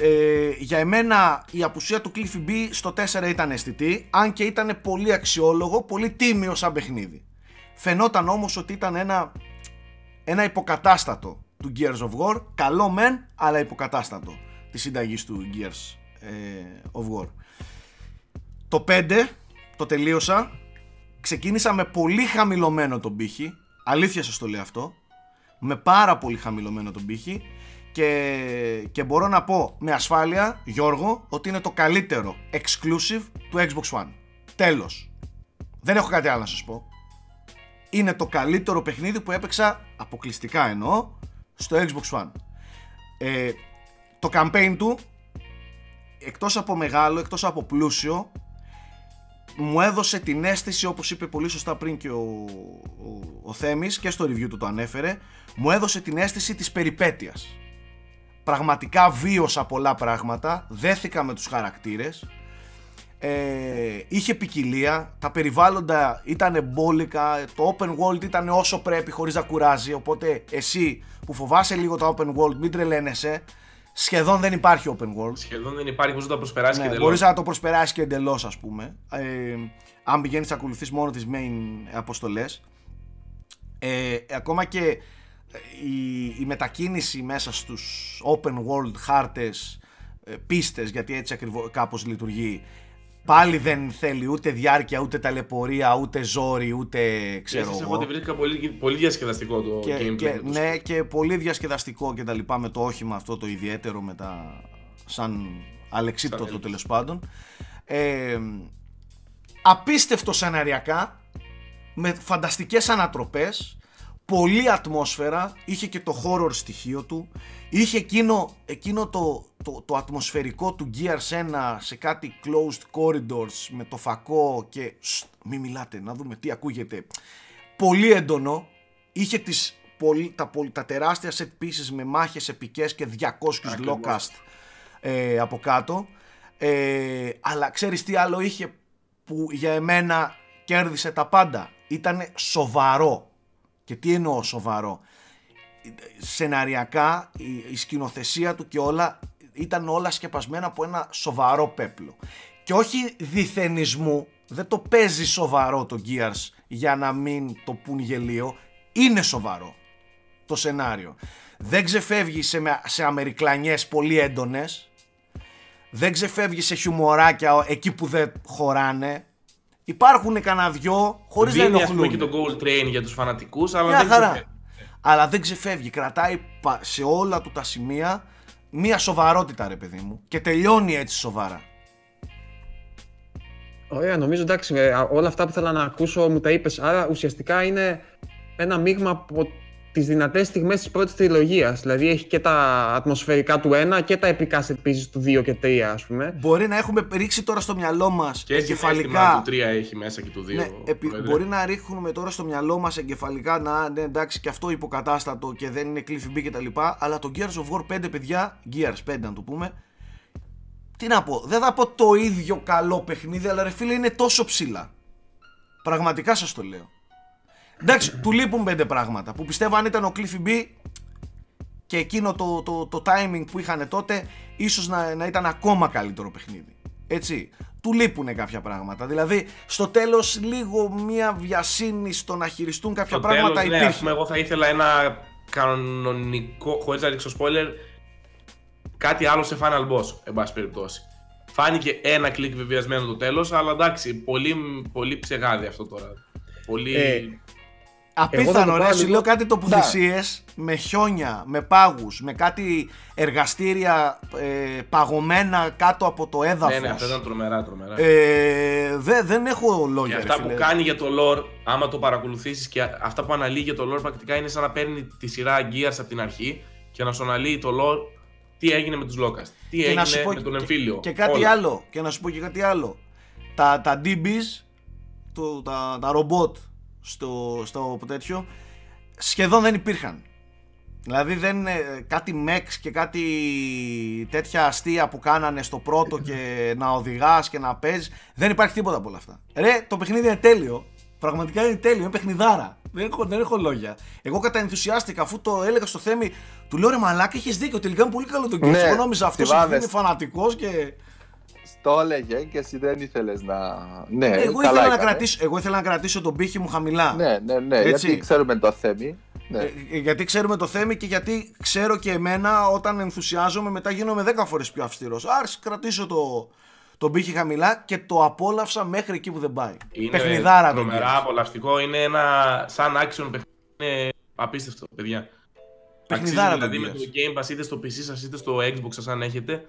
Ε, για εμένα η απουσία του Cliffy B στο 4 ήταν αισθητή, αν και ήταν πολύ αξιόλογο, πολύ τίμιο σαν παιχνίδι. Φαινόταν όμως ότι ήταν ένα, ένα υποκατάστατο του Gears of War, καλό μεν, αλλά υποκατάστατο της συνταγής του Gears ε, of War. Το 5 το τελείωσα, ξεκίνησα με πολύ χαμηλωμένο τον πύχη, αλήθεια σας το λέω αυτό, με πάρα πολύ χαμηλωμένο τον πύχη και, και μπορώ να πω με ασφάλεια, Γιώργο, ότι είναι το καλύτερο exclusive του Xbox One. Τέλος. Δεν έχω κάτι άλλο να σας πω. Είναι το καλύτερο παιχνίδι που έπαιξα, αποκλειστικά εννοώ, στο Xbox One. Ε, το campaign του, εκτός από μεγάλο, εκτός από πλούσιο, μου έδωσε την αίσθηση, όπως είπε πολύ σωστά πριν και ο, ο, ο Θέμης και στο review του το ανέφερε, μου έδωσε την αίσθηση της περιπέτειας. Πραγματικά βίωσα πολλά πράγματα, δέθηκα με τους χαρακτήρες, ε, είχε ποικιλία, τα περιβάλλοντα ήταν μπόλικα, το open world ήταν όσο πρέπει χωρίς να κουράζει, οπότε εσύ που φοβάσαι λίγο το open world μην τρελαίνεσαι, σχεδόν δεν υπάρχει open world. Σχεδόν δεν υπάρχει, μπορείς να το προσπεράσεις Ναι, και εντελώς. μπορείς να το προσπεράσεις και εντελώς ας πούμε, ε, αν πηγαίνεις να ακολουθείς μόνο τις main αποστολές. Ε, ακόμα και η, η μετακίνηση μέσα στους open world χάρτες, ε, πίστες, γιατί έτσι ακριβώς κάπως λειτουργεί, πάλι δεν θέλει ούτε διάρκεια, ούτε ταλαιπωρία, ούτε ζόρι, ούτε ξέρω Ξέρεις, εγώ. εγώ τη βρήκα πολύ, πολύ διασκεδαστικό το Και, gameplay. και, τους. ναι, και πολύ διασκεδαστικό και τα λοιπά με το όχημα αυτό το ιδιαίτερο με τα σαν αλεξίπτωτο Σαν τέλος πάντων. Ε, απίστευτο σεναριακά, με φανταστικές ανατροπές, πολλή ατμόσφαιρα, είχε και το horror στοιχείο του, είχε εκείνο, εκείνο το, το, το ατμοσφαιρικό του Gears 1 σε κάτι closed corridors με το φακό και «Σστ, μη μιλάτε να δούμε τι ακούγεται. Πολύ έντονο. Είχε τις, πολύ, τα, πολύ, τα τεράστια set pieces με μάχες επικές και 200 Ακριβώς. locust ε, από κάτω. Ε, αλλά ξέρεις τι άλλο είχε που για εμένα κέρδισε τα πάντα; Ήταν σοβαρό και τι εννοώ σοβαρό. Σεναριακά η, η σκηνοθεσία του και όλα ήταν όλα σκεπασμένα από ένα σοβαρό πέπλο. Και όχι διθενισμού δεν το παίζει σοβαρό το Gears για να μην το πουν γελίο. Είναι σοβαρό το σενάριο. Δεν ξεφεύγει σε, με- σε αμερικλανιές πολύ έντονες. Δεν ξεφεύγει σε χιουμοράκια εκεί που δεν χωράνε υπάρχουν κανένα δυο χωρίς να Δίνει ας πούμε ενοχλούν και το gold train για τους φανατικούς, αλλά μια δεν χαρά. ξεφεύγει. Αλλά δεν ξεφεύγει. Κρατάει πα- σε όλα του τα σημεία μια σοβαρότητα, ρε παιδί μου. Και τελειώνει έτσι σοβαρά. Ωραία, νομίζω εντάξει, ε, α, όλα αυτά που ήθελα να ακούσω μου τα είπες, άρα ουσιαστικά είναι ένα μείγμα από τις δυνατές στιγμές της πρώτης τριλογίας. Δηλαδή έχει και τα ατμοσφαιρικά του 1 και τα επικά set pieces του 2 και 3 ας πούμε. Μπορεί να έχουμε ρίξει τώρα στο μυαλό μας Και έτσι εγκεφαλικά. του 3 έχει μέσα και του 2. Ναι, επι- μπορεί να ρίχνουμε τώρα στο μυαλό μας εγκεφαλικά να ναι, εντάξει και αυτό υποκατάστατο και δεν είναι Cliffy B κτλ. Αλλά το Gears of War 5, παιδιά, Gears 5 να το πούμε. Τι να πω, δεν θα πω το ίδιο καλό παιχνίδι, αλλά ρε φίλε είναι τόσο ψηλά. Πραγματικά σας το λέω. Εντάξει, του λείπουν πέντε πράγματα που πιστεύω αν ήταν ο Cliffy B και εκείνο το, το, το timing που είχαν τότε, ίσως να, να ήταν ακόμα καλύτερο παιχνίδι. Έτσι. Του λείπουν κάποια πράγματα. Δηλαδή, στο τέλος λίγο μια βιασύνη στο να χειριστούν κάποια Στο πράγματα τέλος, ναι, υπήρχε. ας πούμε, εγώ θα ήθελα ένα κανονικό, χωρίς να ρίξω spoiler, κάτι άλλο σε Final Boss, εν πάση περιπτώσει. Φάνηκε ένα κλικ βεβαιασμένο το τέλος, αλλά εντάξει, πολύ, πολύ ψεγάδι αυτό τώρα. Πολύ... Ε, Εγώ Απίθανο θα το ρε, πάω σου λίγο- λέω κάτι τοποθεσίες Ναι. με χιόνια, με πάγους, με κάτι εργαστήρια ε, παγωμένα κάτω από το έδαφος. ναι, ναι, αυτά ήταν τρομερά, τρομερά. Ε, δε- δεν έχω Και λόγια. ρε αυτά που φίλε. κάνει για το lore, άμα το παρακολουθήσεις και αυτά που αναλύει για το lore πρακτικά είναι σαν να παίρνει τη σειρά Gears από την αρχή και να σου αναλύει το lore τι έγινε με τους Locust, τι Και έγινε να σου πω με τον και- εμφύλιο. Και κάτι όλα. άλλο. Και να σου πω και κάτι άλλο. Τα, τα DBs, το, τα, τα ρομπότ στο, στο τέτοιο, σχεδόν δεν υπήρχαν. Δηλαδή δεν, ε, κάτι mechs και κάτι τέτοια αστεία που κάνανε στο πρώτο και να οδηγάς και να παίζεις δεν υπάρχει τίποτα από όλα αυτά. Ρε, το παιχνίδι είναι τέλειο. Πραγματικά είναι τέλειο, είναι παιχνιδάρα. Δεν έχω, δεν έχω λόγια. Εγώ καταενθουσιάστηκα αφού το έλεγα στο Θέμη, του λέω ρε Μαλάκα, έχεις δίκιο. Τελικά είναι πολύ καλό το game. Ναι, Εγώ νόμιζα αυτός θυμάμαι. είναι φανατικός και. Στο έλεγε και εσύ δεν ήθελες να. Ναι, εγώ, καλά ήθελα να έκανες. κρατήσω, εγώ ήθελα να κρατήσω τον πύχη μου χαμηλά. Ναι, ναι, ναι, Έτσι. γιατί ξέρουμε το θέμη. Ναι. Ε, ε, γιατί ξέρουμε το θέμα και γιατί ξέρω και εμένα όταν ενθουσιάζομαι μετά γίνομαι 10 φορές πιο αυστηρός. Άρα κρατήσω το, τον πύχη χαμηλά και το απόλαυσα μέχρι εκεί που δεν πάει. Είναι Παιχνιδάρα το τρομερά Gears. απολαυστικό, είναι ένα σαν action παιχνίδι, είναι απίστευτο παιδιά. Παιχνιδάρα Αξίζει το δηλαδή με Gears. το Game Pass είτε στο PC σας είτε στο Xbox σας αν έχετε.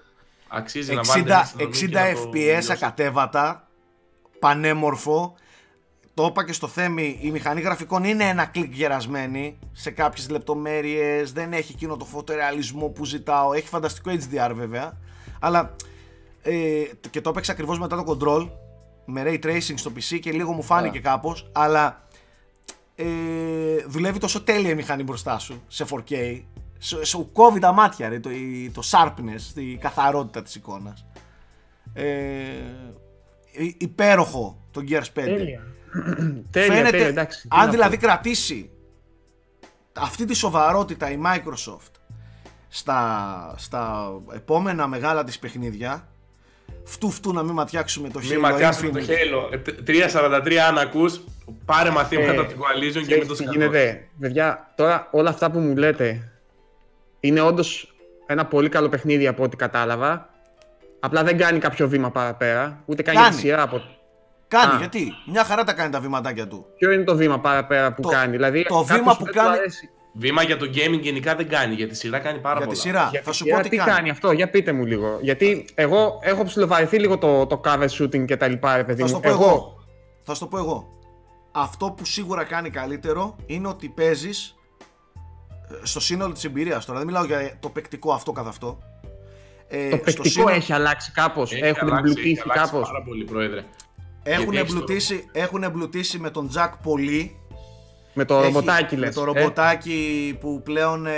Αξίζει να 60, βάλετε ένα συνολό 60 και να το FPS βιώσετε. ακατέβατα, πανέμορφο. Το είπα και στο Θέμη, η μηχανή γραφικών είναι ένα κλικ γερασμένη σε κάποιες λεπτομέρειες, δεν έχει εκείνο το φωτορεαλισμό που ζητάω, έχει φανταστικό HDR βέβαια, αλλά ε, και το έπαιξα ακριβώς μετά το control, με ray tracing στο PC και λίγο μου φάνηκε Α. κάπως, αλλά ε, δουλεύει τόσο τέλεια η μηχανή μπροστά σου σε 4K. Σου, σου κόβει τα μάτια, ρε, το, η- το sharpness, η καθαρότητα της εικόνας. Ε, υ- υπέροχο το Gears 5. Τέλεια. τέλεια, Φαίνεται, τέλεια, εντάξει. τι αν να δηλαδή πω. κρατήσει αυτή τη σοβαρότητα η Microsoft στα, στα επόμενα μεγάλα της παιχνίδια φτού φτού να μην ματιάξουμε το Μη Halo ματιάσουμε το Infinite. Halo. Ε, τε- 3.43 αν ακούς, πάρε μαθήματα Ε, από την Coalition και Ξέρεις μην το τι σκατώ. γίνεται. Παιδιά, τώρα όλα αυτά που μου λέτε είναι όντως ένα πολύ καλό παιχνίδι από ό,τι κατάλαβα. Απλά δεν κάνει κάποιο βήμα παραπέρα, ούτε κάνει, Κάνει. τη σειρά από. Κάνει, Α. γιατί; Μια χαρά τα κάνει τα βήματάκια του. Ποιο είναι το βήμα παραπέρα που Το- κάνει. Δηλαδή, το κάποιος βήμα που δεν του κάνει- αρέσει. Βήμα για το gaming γενικά δεν κάνει, για τη σειρά κάνει πάρα Για πολλά. τη σειρά. Για θα τη σου σειρά πω τι τι κάνει. κάνει. αυτό, για πείτε μου λίγο. Γιατί εγώ έχω ψιλοβαρεθεί λίγο το, το cover shooting και τα λοιπά, ρε παιδί Θα σου μου. το πω εγώ. Θα σου το πω εγώ. Αυτό που σίγουρα κάνει καλύτερο είναι ότι παίζεις στο σύνολο της εμπειρίας. Τώρα δεν μιλάω για το παικτικό αυτό καθ' αυτό. Ε, Το στο παικτικό σύνολο- έχει αλλάξει κάπως. Έχει Έχουν αλλάξει, έχει εμπλουτίσει αλλάξει κάπως. Πάρα πολύ, πρόεδρε. Έχουν Γιατί έχεις το- εμπλουτίσει, έχουν εμπλουτίσει με τον Jack πολύ. Με το Έχει- ρομποτάκι Με λες. το ε. ρομποτάκι που πλέον ε,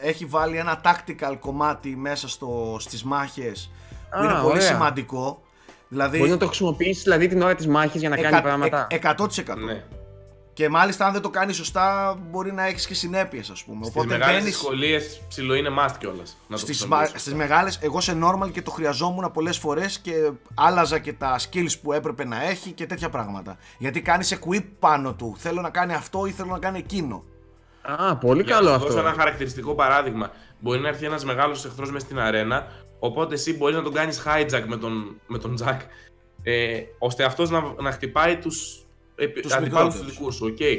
έχει βάλει ένα tactical κομμάτι μέσα στο, στις μάχες που Α, είναι πολύ ωραία. σημαντικό. Δηλαδή Μπορείς να το χρησιμοποιήσεις δηλαδή την ώρα της μάχης για να κάνει εκα- πράγματα. ε- 100%. Ναι. Και μάλιστα αν δεν το κάνεις σωστά μπορεί να έχεις και συνέπειες ας πούμε. Στις Οπότε μεγάλες μπαίνεις δυσκολίες ψηλό είναι must κιόλας. Να το στις, χρησιμοποιήσεις. μα- στις μεγάλες, εγώ σε normal και το χρειαζόμουν πολλές φορές και άλλαζα και τα skills που έπρεπε να έχει και τέτοια πράγματα. Γιατί κάνεις equip πάνω του. Θέλω να κάνει αυτό ή θέλω να κάνει εκείνο. Α, πολύ Για καλό να σου δώσω αυτό. ένα χαρακτηριστικό παράδειγμα. Μπορεί να έρθει ένας μεγάλος εχθρός μέσα στην αρένα, οπότε εσύ μπορείς να τον κάνεις hijack με τον, με τον Jack, ε, ώστε αυτός να, να χτυπάει του Τους αντιπάλου τους μικρότερους. δικούς σου. Okay.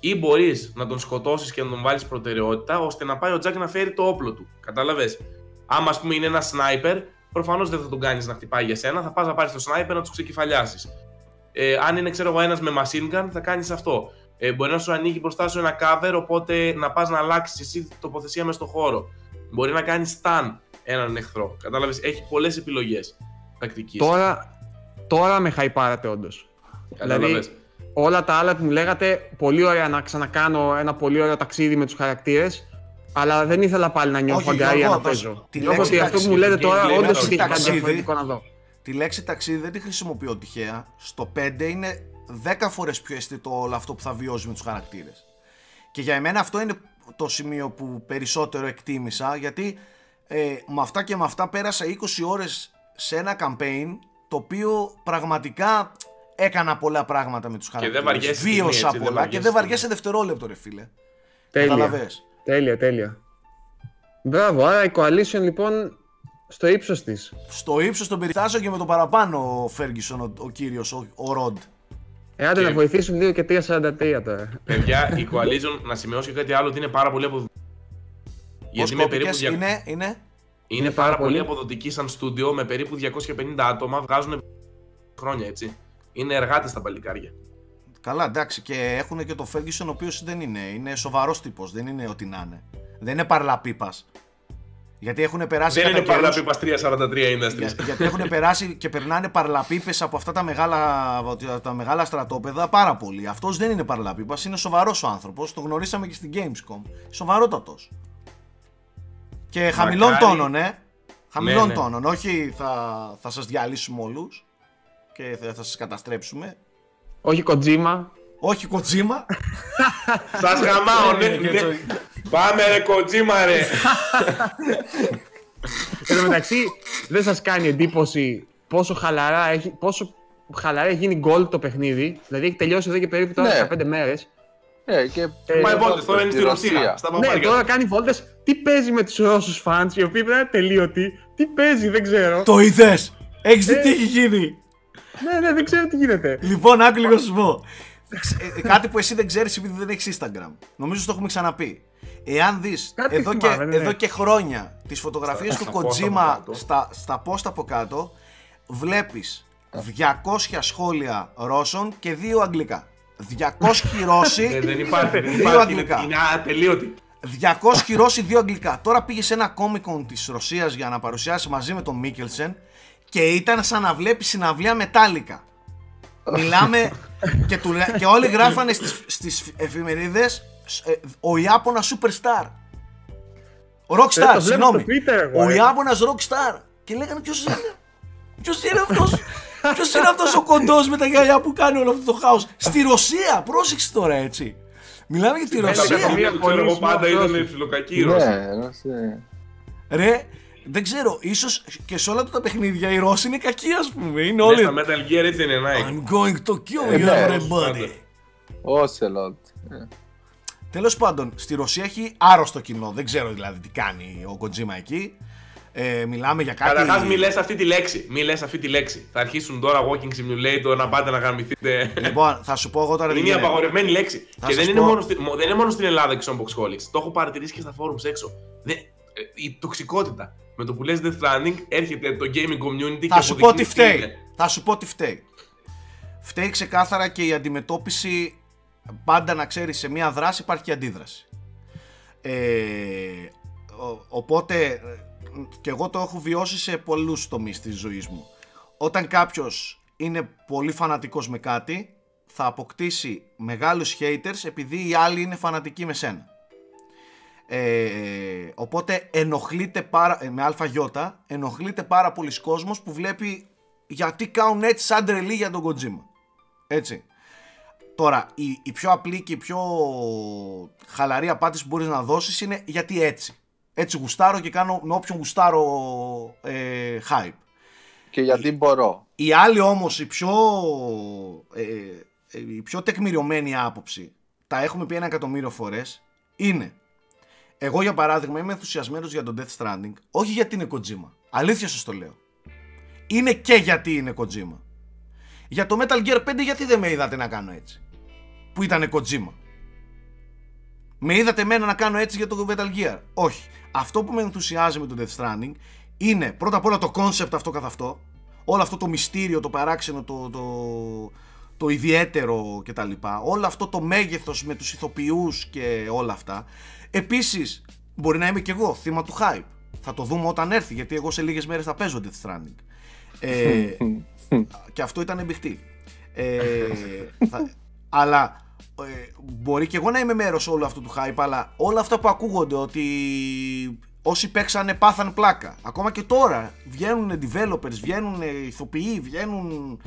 Ή μπορείς να τον σκοτώσεις και να τον βάλεις προτεραιότητα, ώστε να πάει ο Jack να φέρει το όπλο του. Κατάλαβες; Άμα, ας πούμε, είναι ένα sniper, προφανώς δεν θα τον κάνεις να χτυπάει για σένα, θα πας να πάρεις το sniper να τους ξεκεφαλιάσεις. Ε, αν είναι, ξέρω εγώ, ένας με machine gun, θα κάνεις αυτό. Ε, μπορεί να σου ανοίγει μπροστά σου ένα cover, οπότε να πας να αλλάξεις εσύ την τοποθεσία μέσα στο χώρο. Μπορεί να κάνεις stun έναν εχθρό. Κατάλαβες, έχει πολλές επιλογές τακτικής. Τώρα, τώρα με χαϊπάρατε όντως. Δηλαδή, όλα τα άλλα που μου λέγατε, πολύ ωραία να ξανακάνω ένα πολύ ωραίο ταξίδι με τους χαρακτήρες. Αλλά δεν ήθελα πάλι να νιώθω Όχι, αγκαρία Γιώργο, να θα σου- παίζω. τη Νιώθω λέξη ότι αυτό που μου ταξίδι, λέτε τώρα gameplay, όντως λέξη έχει κάτι ταξίδι. διαφορετικό να δω. Τη λέξη ταξίδι δεν τη χρησιμοποιώ τυχαία. Στο 5 είναι 10 φορές πιο αισθητό όλο αυτό που θα βιώσει με τους χαρακτήρες. Και για εμένα αυτό είναι το σημείο που περισσότερο εκτίμησα γιατί ε, με αυτά και με αυτά πέρασα 20 ώρες σε ένα campaign το οποίο πραγματικά έκανα πολλά πράγματα με τους δεν χαρακτήρες. βαριέσαι στιγμή, Βίωσα έτσι, δεν πολλά και βαριέσαι δεν βαριέσαι δευτερόλεπτο ρε φίλε. Τέλεια. Καταλαβες. Τέλεια, τέλεια. Μπράβο, άρα η Coalition λοιπόν στο ύψος της. Στο ύψος των περιστάσεων και με το παραπάνω ο Φέργισον, ο, ο κύριος, ο, ο Ροντ. Εάν Και- να βοηθήσουν λίγο και 3.43 τώρα. Παιδιά, η Coalition, να σημειώσω και κάτι άλλο, ότι είναι πάρα πολύ αποδοτική. Γιατί με περίπου κόπηκες, δια- είναι, είναι; Είναι Είναι πάρα πάρα πολύ πολύ. αποδοτική σαν στούντιο με περίπου 250 άτομα, βγάζουν χρόνια έτσι. Είναι εργάτες τα παλικάρια. Καλά, εντάξει, και έχουν και το Ferguson ο οποίος δεν είναι. Είναι σοβαρός τύπος, δεν είναι ό,τι να είναι. Δεν είναι παρλαπίπας. Γιατί έχουν περάσει Δεν είναι κατά πάρα καιρούς- πίπα 343 για, Industries. γιατί έχουν περάσει και περνάνε παρλαπίπες από αυτά τα μεγάλα, από τα μεγάλα στρατόπεδα πάρα πολύ. Αυτός δεν είναι παρλαπίπας, είναι σοβαρός ο άνθρωπος. Το γνωρίσαμε και στην Gamescom. Σοβαρότατος. Και χαμηλών Μακάρι- τόνων, ε. Χαμηλών ναι. τόνων. Όχι θα, θα σας διαλύσουμε όλους και θα, θα σας καταστρέψουμε. Όχι Kojima. Όχι Kojima. Σας χαμάω, ναι, Και ναι. το- Πάμε ρε κοτζίμα ρε. Εν τω μεταξύ, δεν σας κάνει εντύπωση πόσο χαλαρά έχει, πόσο χαλαρά έχει γίνει gold το παιχνίδι. Δηλαδή έχει τελειώσει εδώ και περίπου τώρα Ναι. 15 μέρες. Ε, και Μα οι Ε, βόλτες τώρα είναι στη στη Ρωσία. Ρωσία. Στα Ναι, παπάρια. τώρα κάνει βόλτες. Τι παίζει με τους Ρώσους fans, οι οποίοι πρέπει να είναι τελείωτοι. Τι παίζει, δεν ξέρω. Το είδες! Έχεις δει Ε. τι έχει γίνει! Ναι, ναι, δεν ξέρω τι γίνεται. Λοιπόν, άκου λίγο να σου πω. Ε, ε, Κάτι που εσύ δεν ξέρεις επειδή δεν έχεις Instagram. Νομίζω το έχουμε ξαναπεί. Εάν δεις Κάτι εδώ, και, θυμάμαι, ναι, ναι. εδώ και χρόνια τις φωτογραφίες Στα- του στα post από Kojima κάτω. στα, στα post από κάτω, βλέπεις 200 σχόλια Ρώσων και δύο Αγγλικά. 200 Ρώσοι, Ε, Δεν υπάρχει, δεν δύο υπάρχει. Είναι αγγλικά. είναι ατελείωτη. 200 Ρώσοι, δύο Αγγλικά. Τώρα πήγες σε ένα Comic Con της Ρωσίας για να παρουσιάσεις μαζί με τον Μίκελσεν και ήταν σαν να βλέπει συναυλία μετάλλικα. Μιλάμε και, του, λέ- και όλοι γράφανε στις, στις εφημερίδες ε, ο Ιάπωνας superstar. Ο Ε, rockstar, το βλέπω συγγνώμη. στο Twitter εγώ, Ο ε. Ιάπωνας rockstar. Και λέγανε ποιος είναι; Ποιος είναι αυτός; Ποιος είναι αυτός ο κοντός με τα γυαλιά που κάνει όλο αυτό το χάος; Στη Ρωσία, πρόσεξε τώρα έτσι. Μιλάμε για τη Τα Ρωσία. παιχνίδια που ξέρω εγώ πάντα ήταν ψιλοκακή η Ρώσοι. Ναι, Ρώσοι. Ρε, δεν ξέρω, ίσως και σε όλα τα παιχνίδια οι Ρώσοι είναι κακοί, ας πούμε. Είναι Ναι, όλοι. Στα Metal Gear έτσι είναι Nike. I'm going to kill Ε, you, ναι, everybody. Ocelot. Ε. Τέλος πάντων, στη Ρωσία έχει άρρωστο κοινό. Δεν ξέρω δηλαδή τι κάνει ο Kojima εκεί. Ε, μιλάμε για κάτι. Καταρχάς, μη λες αυτή τη λέξη. Μη λες αυτή τη λέξη. Θα αρχίσουν τώρα walking simulator να πάτε να γαμηθείτε. Λοιπόν, θα σου πω εγώ τώρα τι Είναι μια γίνεται. απαγορευμένη λέξη. Θα και σας δεν είναι, πω- μόνο στη- μο- δεν είναι μόνο στην Ελλάδα και στο Unbox Holics. Το έχω παρατηρήσει και στα forums έξω. Δεν- ε, η τοξικότητα. Με το που λες Death Stranding έρχεται το gaming community Θα και σου πω τι αποδεικνύει φταίει. είναι. Θα σου πω τι φταίει. Φταίει ξεκάθαρα και η αντιμετώπιση πάντα να ξέρεις σε μία δράση υπάρχει και αντίδραση. Ε, ο- οπότε ε, και εγώ το έχω βιώσει σε πολλούς τομείς της ζωής μου. Όταν κάποιος είναι πολύ φανατικός με κάτι θα αποκτήσει μεγάλους haters επειδή οι άλλοι είναι φανατικοί με σένα. Ε, οπότε ενοχλείται πάρα, ε, με αλφαγιώτα, ενοχλείται πάρα πολλοί κόσμος που βλέπει γιατί κάνουν έτσι σαν τρελή για τον Kojima. Έτσι. Τώρα, η, η πιο απλή και η πιο χαλαρή απάντηση που μπορείς να δώσεις είναι γιατί έτσι. Έτσι γουστάρω και κάνω με όποιον γουστάρω ε, hype. Και γιατί μπορώ. Η άλλη όμως, η πιο, ε, ε, η πιο τεκμηριωμένη άποψη, τα έχουμε πει ένα εκατομμύριο φορές, είναι εγώ για παράδειγμα είμαι ενθουσιασμένος για τον Death Stranding, όχι γιατί είναι Kojima. Αλήθεια σας το λέω. Είναι και γιατί είναι Kojima. Για το Metal Gear 5 γιατί δεν με είδατε να κάνω έτσι. Που ήταν Kojima; Με είδατε εμένα να κάνω έτσι για το Metal Gear; Όχι. Αυτό που με ενθουσιάζει με το Death Stranding είναι πρώτα απ' όλα το concept αυτό καθ' αυτό. Όλο αυτό το μυστήριο, το παράξενο, το, το, το ιδιαίτερο κτλ. Όλο αυτό το μέγεθος με τους ηθοποιούς και όλα αυτά. Επίσης, μπορεί να είμαι κι εγώ θύμα του hype. Θα το δούμε όταν έρθει, γιατί εγώ σε λίγες μέρες θα παίζω Death Stranding. Ε, και αυτό ήταν εμπιχτή. Ε, θα- αλλά ε, μπορεί και εγώ να είμαι μέρος όλου αυτού του hype, αλλά όλα αυτά που ακούγονται ότι όσοι παίξανε πάθαν πλάκα. Ακόμα και τώρα βγαίνουν developers, βγαίνουν ηθοποιοί, βγαίνουν.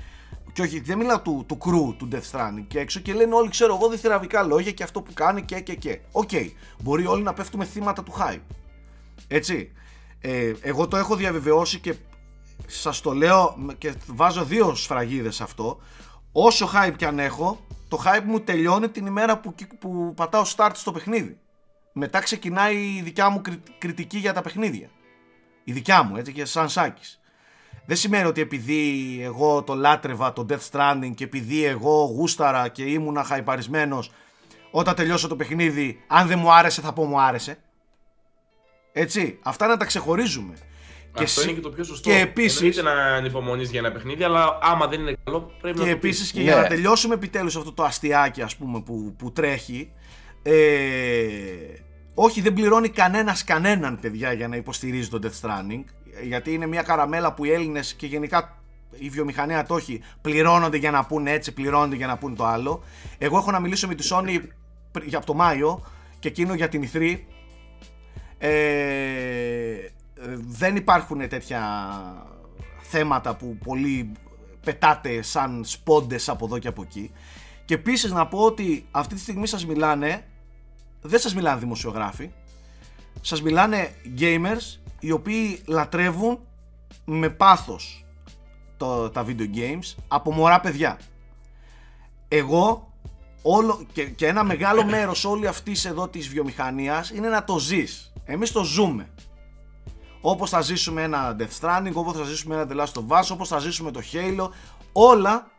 Και όχι, δεν μιλάω του, του crew του Death Stranding και έξω και λένε όλοι ξέρω εγώ διθυραβικά λόγια και αυτό που κάνει και και και. Οκ, μπορεί όλοι να πέφτουμε θύματα του hype. Έτσι. Ε, εγώ το έχω διαβεβαιώσει και σας το λέω και βάζω δύο σφραγίδες σε αυτό. Όσο hype κι αν έχω, το hype μου τελειώνει την ημέρα που, που πατάω start στο παιχνίδι. Μετά ξεκινάει η δικιά μου κρι- κριτική για τα παιχνίδια. Η δικιά μου, έτσι και σαν Σάκης. Δεν σημαίνει ότι επειδή εγώ το λάτρευα το Death Stranding και επειδή εγώ γούσταρα και ήμουνα χαϊπαρισμένος όταν τελειώσω το παιχνίδι, αν δεν μου άρεσε θα πω μου άρεσε. Έτσι, αυτά να τα ξεχωρίζουμε. Αυτό συ- είναι και το πιο σωστό. και επίσης- Εννοείται να ανυπομονείς για ένα παιχνίδι, αλλά άμα δεν είναι καλό, πρέπει Και να το πεις. επίσης και Ναι. για να τελειώσουμε επιτέλους αυτό το αστιάκι ας πούμε που, που τρέχει ε, όχι δεν πληρώνει κανένας κανέναν παιδιά για να υποστηρίζει το Death Stranding γιατί είναι μια καραμέλα που οι Έλληνες και γενικά η βιομηχανία το έχει πληρώνονται για να πούνε έτσι πληρώνονται για να πούνε το άλλο εγώ έχω να μιλήσω με τη Sony πρι- για το Μάιο και εκείνο για την E3 ε, δεν υπάρχουν τέτοια θέματα που πολύ πετάτε σαν σπόντες από εδώ και από εκεί. Και επίσης να πω ότι αυτή τη στιγμή σας μιλάνε, δεν σας μιλάνε δημοσιογράφοι, σας μιλάνε gamers οι οποίοι λατρεύουν με πάθος το, τα video games από μωρά παιδιά. Εγώ όλο, και, και ένα μεγάλο μέρος όλη αυτής εδώ της βιομηχανίας είναι να το ζεις. Εμείς το ζούμε. Όπως θα ζήσουμε ένα Death Stranding, όπως θα ζήσουμε ένα The Last of Us, όπως θα ζήσουμε το Halo, όλα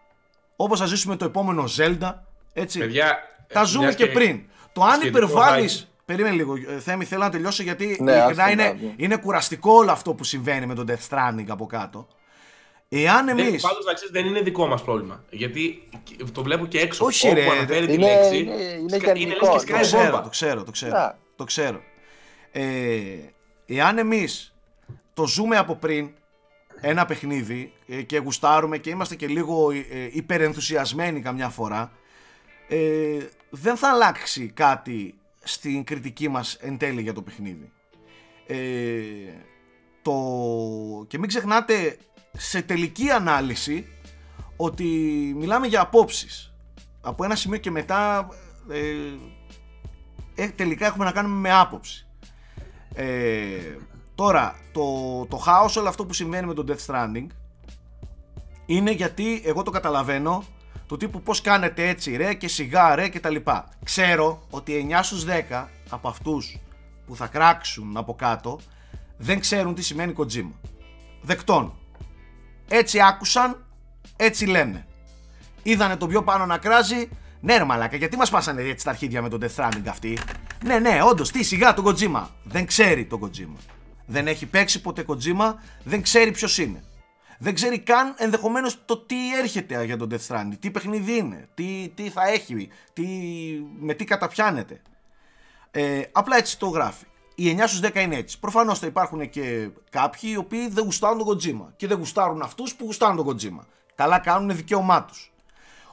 όπως θα ζήσουμε το επόμενο Zelda, έτσι. Παιδιά, τα ζούμε μιας και, πριν. Το αν σχετικό υπερβάλλεις, hype. Περίμενε λίγο, ε, Θέμη, θέλω να τελειώσω γιατί Ναι, ειλικρινά άστο, είναι, ναι. είναι κουραστικό όλο αυτό που συμβαίνει με τον Death Stranding από κάτω. Εάν Δεν, εμείς... πάντως να ξέρεις δεν είναι δικό μας πρόβλημα. Γιατί το βλέπω και έξω. Όχι, όπου ρε, αναφέρει τη είναι- λέξη. είναι- είναι σκα- είναι γενικό, λες και ναι. Το σκάει ξέρω, βόμβα. το ξέρω, το ξέρω. Να. Το ξέρω. Ε, εάν εμείς το ζούμε από πριν ένα παιχνίδι ε, και γουστάρουμε και είμαστε και λίγο ε, υπερενθουσιασμένοι καμιά φορά ε, δεν θα αλλάξει κάτι στην κριτική μας εν τέλει για το παιχνίδι. Ε, το... Και μην ξεχνάτε σε τελική ανάλυση ότι μιλάμε για απόψεις. Από ένα σημείο και μετά ε, ε, τελικά έχουμε να κάνουμε με άποψη. Ε, τώρα, το, το χάος όλο αυτό που συμβαίνει με το Death Stranding είναι γιατί εγώ το καταλαβαίνω του τύπου πώς κάνετε έτσι ρε και σιγά ρε και τα λοιπά. Ξέρω ότι 9 στους 10 από αυτούς που θα κράξουν από κάτω δεν ξέρουν τι σημαίνει Kojima. Δεκτών. Έτσι άκουσαν, έτσι λένε. Είδανε τον πιο πάνω να κράζει. Ναι, ρε μαλάκα, γιατί μας πάσανε έτσι τα αρχίδια με τον Death Stranding αυτή. Ναι, ναι, όντως, τι σιγά τον Kojima. Δεν ξέρει τον Kojima. Δεν έχει παίξει ποτέ Kojima, δεν ξέρει ποιος είναι. Δεν ξέρει καν ενδεχομένως το τι έρχεται για τον Death Stranding, τι παιχνίδι είναι, τι, τι θα έχει, τι, με τι καταπιάνεται. Ε, απλά έτσι το γράφει. Οι 9 στους 10 είναι έτσι. Προφανώς θα υπάρχουν και κάποιοι οι οποίοι δεν γουστάρουν τον Kojima και δεν γουστάρουν αυτούς που γουστάρουν τον Kojima. Καλά κάνουν δικαίωμά τους.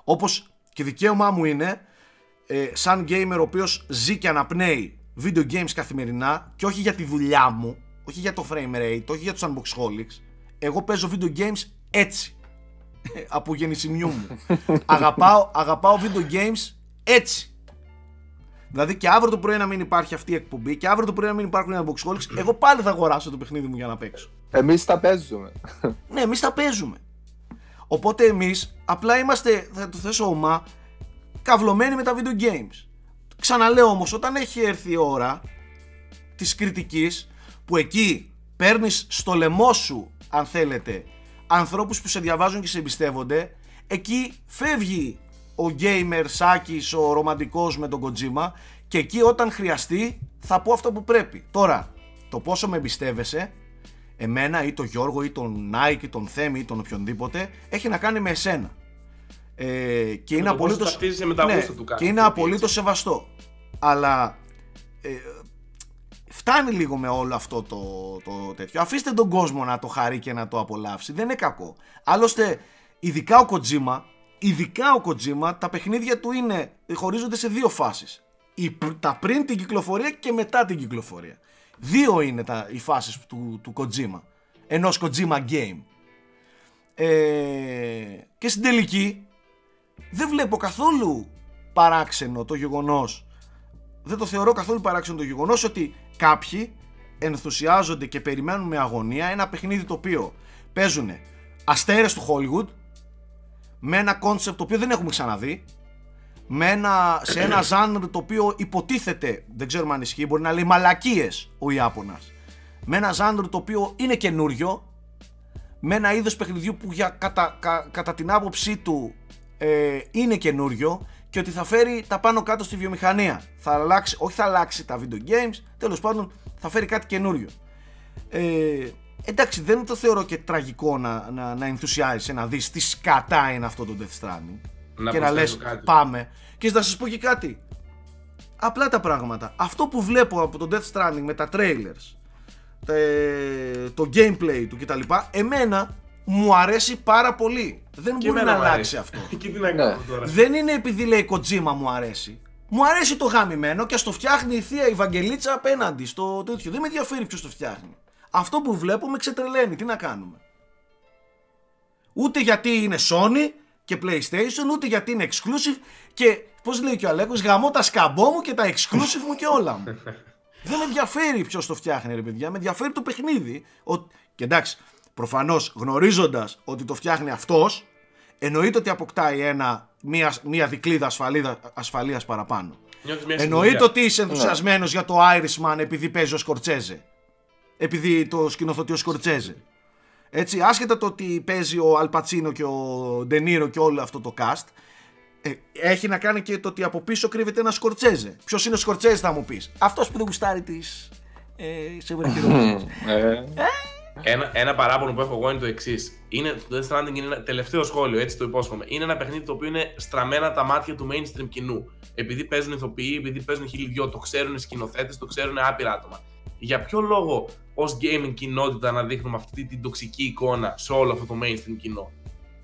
Όπως και δικαίωμά μου είναι, ε, σαν gamer ο οποίος ζει και αναπνέει video games καθημερινά και όχι για τη δουλειά μου, όχι για το frame rate, όχι για τους unboxholics, εγώ παίζω video games έτσι. από γεννησιμιού μου. αγαπάω, αγαπάω video games έτσι. Δηλαδή και αύριο το πρωί να μην υπάρχει αυτή η εκπομπή και αύριο το πρωί να μην υπάρχουν οι unboxholics, εγώ πάλι θα αγοράσω το παιχνίδι μου για να παίξω. Εμείς τα παίζουμε. ναι, εμείς τα παίζουμε. Οπότε εμείς απλά είμαστε, θα το θέσω ομά, καυλωμένοι με τα video games. Ξαναλέω όμως, όταν έχει έρθει η ώρα της κριτικής, που εκεί παίρνεις στο λαιμό σου, αν θέλετε, ανθρώπους που σε διαβάζουν και σε εμπιστεύονται, εκεί φεύγει ο gamer Σάκης, ο ρομαντικός με τον Kojima και εκεί όταν χρειαστεί θα πω αυτό που πρέπει. Τώρα, το πόσο με εμπιστεύεσαι, εμένα ή τον Γιώργο ή τον Nike ή τον Θέμη ή τον οποιονδήποτε, έχει να κάνει με εσένα. Ε, και είναι απολύτως, ναι, και είναι απολύτως σεβαστό. Αλλά ε, φτάνει λίγο με όλο αυτό το, το τέτοιο. Αφήστε τον κόσμο να το χαρεί και να το απολαύσει. Δεν είναι κακό. Άλλωστε, ειδικά ο Kojima ειδικά ο Kojima, τα παιχνίδια του είναι, χωρίζονται σε δύο φάσεις. Η, τα πριν την κυκλοφορία και μετά την κυκλοφορία. Δύο είναι τα, οι φάσεις του, του Kojima. Ενός Kojima game. Ε, και στην τελική δεν βλέπω καθόλου παράξενο το γεγονός δεν το θεωρώ καθόλου παράξενο το γεγονός ότι κάποιοι ενθουσιάζονται και περιμένουν με αγωνία ένα παιχνίδι το οποίο παίζουν αστέρες του Hollywood με ένα concept το οποίο δεν έχουμε ξαναδεί, με ένα, σε ένα genre το οποίο υποτίθεται, δεν ξέρουμε αν ισχύει, μπορεί να λέει μαλακίες ο Ιάπωνας, με ένα genre το οποίο είναι καινούριο, με ένα είδος παιχνιδιού που για, κατά, κατά την άποψή του ε, είναι καινούριο και ότι θα φέρει τα πάνω κάτω στη βιομηχανία. Θα αλλάξει, όχι θα αλλάξει τα video games, τέλος πάντων θα φέρει κάτι καινούριο. Ε, εντάξει, δεν το θεωρώ και τραγικό να, να, να ενθουσιάζεσαι να δεις τι σκατά είναι αυτό το Death Stranding να και να λες πάμε. Και να σας πω και κάτι. Απλά τα πράγματα. Αυτό που βλέπω από το Death Stranding με τα trailers, το gameplay του κτλ. Εμένα μου αρέσει πάρα πολύ. Δεν μπορεί να αλλάξει αυτό. Ναι. Δεν είναι επειδή λέει Kojima μου αρέσει. Μου αρέσει το γαμημένο και ας το φτιάχνει η θεία Ευαγγελίτσα απέναντι στο τέτοιο. Δεν με ενδιαφέρει ποιος το φτιάχνει αυτό που βλέπω με ξετρελαίνει. Τι να κάνουμε; Ούτε γιατί είναι Sony και PlayStation, ούτε γιατί είναι exclusive και πώς λέει και ο Αλέκος, γαμώ τα σκαμπό μου και τα exclusive μου και όλα μου. Δεν με ενδιαφέρει ποιος το φτιάχνει, ρε παιδιά. Με ενδιαφέρει το παιχνίδι. Ο... Και εντάξει, προφανώς γνωρίζοντας ότι το φτιάχνει αυτός, εννοείται ότι αποκτάει ένα, μία, μία δικλίδα ασφαλείας παραπάνω. Εννοείται ότι είσαι ενθουσιασμένος για το Irishman επειδή παίζει ο Σκορτσέζε επειδή το σκηνοθετεί ο Σκορτσέζε. Έτσι, άσχετα το ότι παίζει ο Αλπατσίνο και ο Ντενίρο και όλο αυτό το cast, ε, έχει να κάνει και το ότι από πίσω κρύβεται ένας Σκορτσέζε. Ποιος είναι ο Σκορτσέζε, θα μου πεις; Αυτός που δεν γουστάρει τις ε, σε ε. Ένα, ένα παράπονο που έχω εγώ είναι το εξής. Το Death Stranding είναι ένα τελευταίο σχόλιο, έτσι το υπόσχομαι. Είναι ένα παιχνίδι το οποίο είναι στραμμένα τα μάτια του mainstream κοινού. Επειδή παίζουν ηθοποιοί, επειδή παίζουν χίλιοι το ξέρουν σκηνοθέτες, το ξέρουν άπειρα άτομα για ποιο λόγο ως gaming κοινότητα να δείχνουμε αυτή την τοξική εικόνα σε όλο αυτό το mainstream κοινό;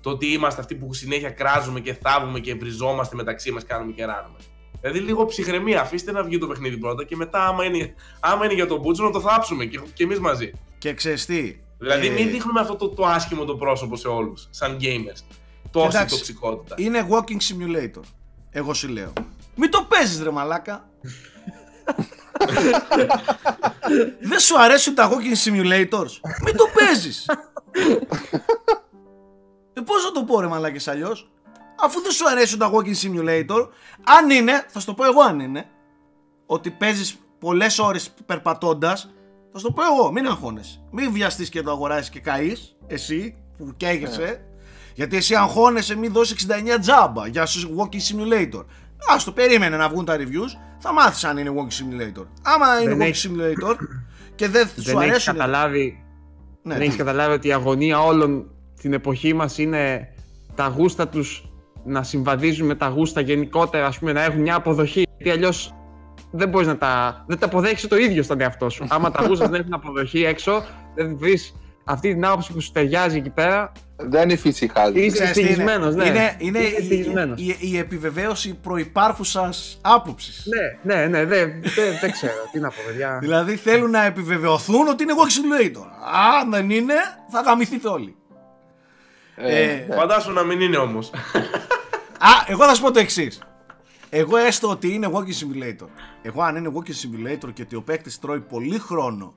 Το ότι είμαστε αυτοί που συνέχεια κράζουμε και θάβουμε και βριζόμαστε μεταξύ μας, κάνουμε και ράνουμε. Δηλαδή λίγο ψυχραιμία. Αφήστε να βγει το παιχνίδι πρώτα και μετά, άμα είναι, άμα είναι για τον Μπούτσο, να το θάψουμε και, και εμείς μαζί. Και ξέρεις τι. Δηλαδή, ε... μην δείχνουμε αυτό το, το άσχημο το πρόσωπο σε όλους, σαν gamers. τόση Εντάξει, τοξικότητα. Είναι walking simulator. Εγώ σου λέω. Μην το παίζεις ρε μαλάκα. Δεν σου αρέσουν τα walking simulators. Μην το παίζεις. ε, πώς θα το πω ρε μαλάκες αλλιώς; Αφού δεν σου αρέσουν τα walking simulator, αν είναι, θα σου το πω εγώ αν είναι, ότι παίζεις πολλές ώρες περπατώντας, θα σου το πω εγώ, μην αγχώνεσαι. Μην βιαστείς και το αγοράσεις και καείς, εσύ που καίγεσαι, γιατί εσύ αγχώνεσαι μην δώσεις 69 τζάμπα για σου walking simulator. Α το περίμενε να βγουν τα reviews, θα μάθεις αν είναι walking simulator. Άμα είναι Δεν walking έχει- simulator και δεν σου Δεν έχεις αρέσουν. καταλάβει, Ναι, δεν τι- έχεις καταλάβει ότι η αγωνία όλων στην εποχή μας είναι τα γούστα τους να συμβαδίζουν με τα γούστα γενικότερα, ας πούμε, να έχουν μια αποδοχή. Γιατί αλλιώς δεν μπορείς να τα... δεν τα αποδέχεσαι το ίδιο στον εαυτό σου. Άμα τα γούστα δεν έχουν αποδοχή έξω, δεν βρεις αυτή την άποψη που σου ταιριάζει εκεί πέρα, Δεν υφησυχάζει. Είσαι Ξέρεις τι είναι; στοιχισμένος, ναι. Είναι, είναι Είσαι η, στοιχισμένος. η, η επιβεβαίωση προϋπάρχουσας άποψης. Ναι, ναι, ναι, δεν δεν- δεν ξέρω. Τι να πω, παιδιά. Δηλαδή θέλουν να επιβεβαιωθούν ότι είναι walking simulator. Αν δεν είναι, θα γαμηθείτε όλοι. Ε, ε, ναι. Φαντάσου να μην είναι όμως. Α, εγώ θα σου πω το εξής. Εγώ έστω ότι είναι walking simulator. Εγώ αν είναι walking simulator και ότι ο παίκτης τρώει πολύ χρόνο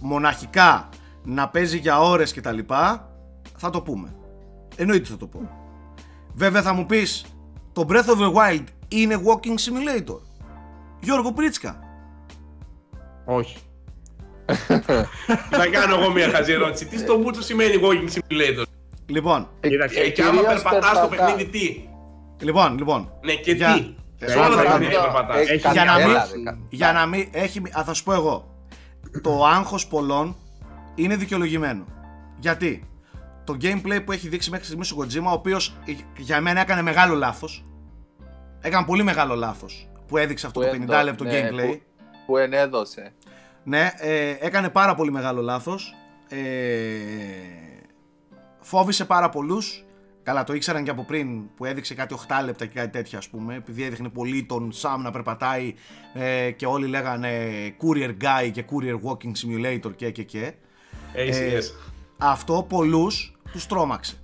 μοναχικά να παίζει για ώρες και τα λοιπά, θα το πούμε. Εννοείται θα το πω. Βέβαια θα μου πεις, το Breath of the Wild είναι walking simulator; Γιώργο Πρίτσκα. Όχι. Θα κάνω εγώ μια χαζή ερώτηση. Τι στο μπούτσο σημαίνει walking simulator; Λοιπόν, Κοίταξε, Ε, και άμα κυρίως περπατάς στο περπατά. παιχνίδι, τι; Λοιπόν, λοιπόν. Ναι, και Για- τι; Ε, Σε όλα τα για- παιχνίδια περπατάς. Έχει Για να μην- κανένα, δεκα- Για να μην έχει. Α, θα σου πω εγώ. Το άγχος πολλών είναι δικαιολογημένο. Γιατί; Το gameplay που έχει δείξει μέχρι στιγμής ο Kojima, ο οποίος για μένα έκανε μεγάλο λάθος. Έκανε πολύ μεγάλο λάθος που έδειξε αυτό Που το 50 έδω- λεπτό ναι, gameplay. που- Που ενέδωσε. Ναι, ε, έκανε πάρα πολύ μεγάλο λάθος. Ε, φόβησε πάρα πολλούς. Καλά, το ήξεραν και από πριν που έδειξε κάτι 8 λεπτά και κάτι τέτοια, ας πούμε. Επειδή έδειχνε πολύ τον Sam να περπατάει ε, και όλοι λέγανε Courier Guy και Courier Walking Simulator και και και. ACS. Αυτό πολλούς τους τρόμαξε.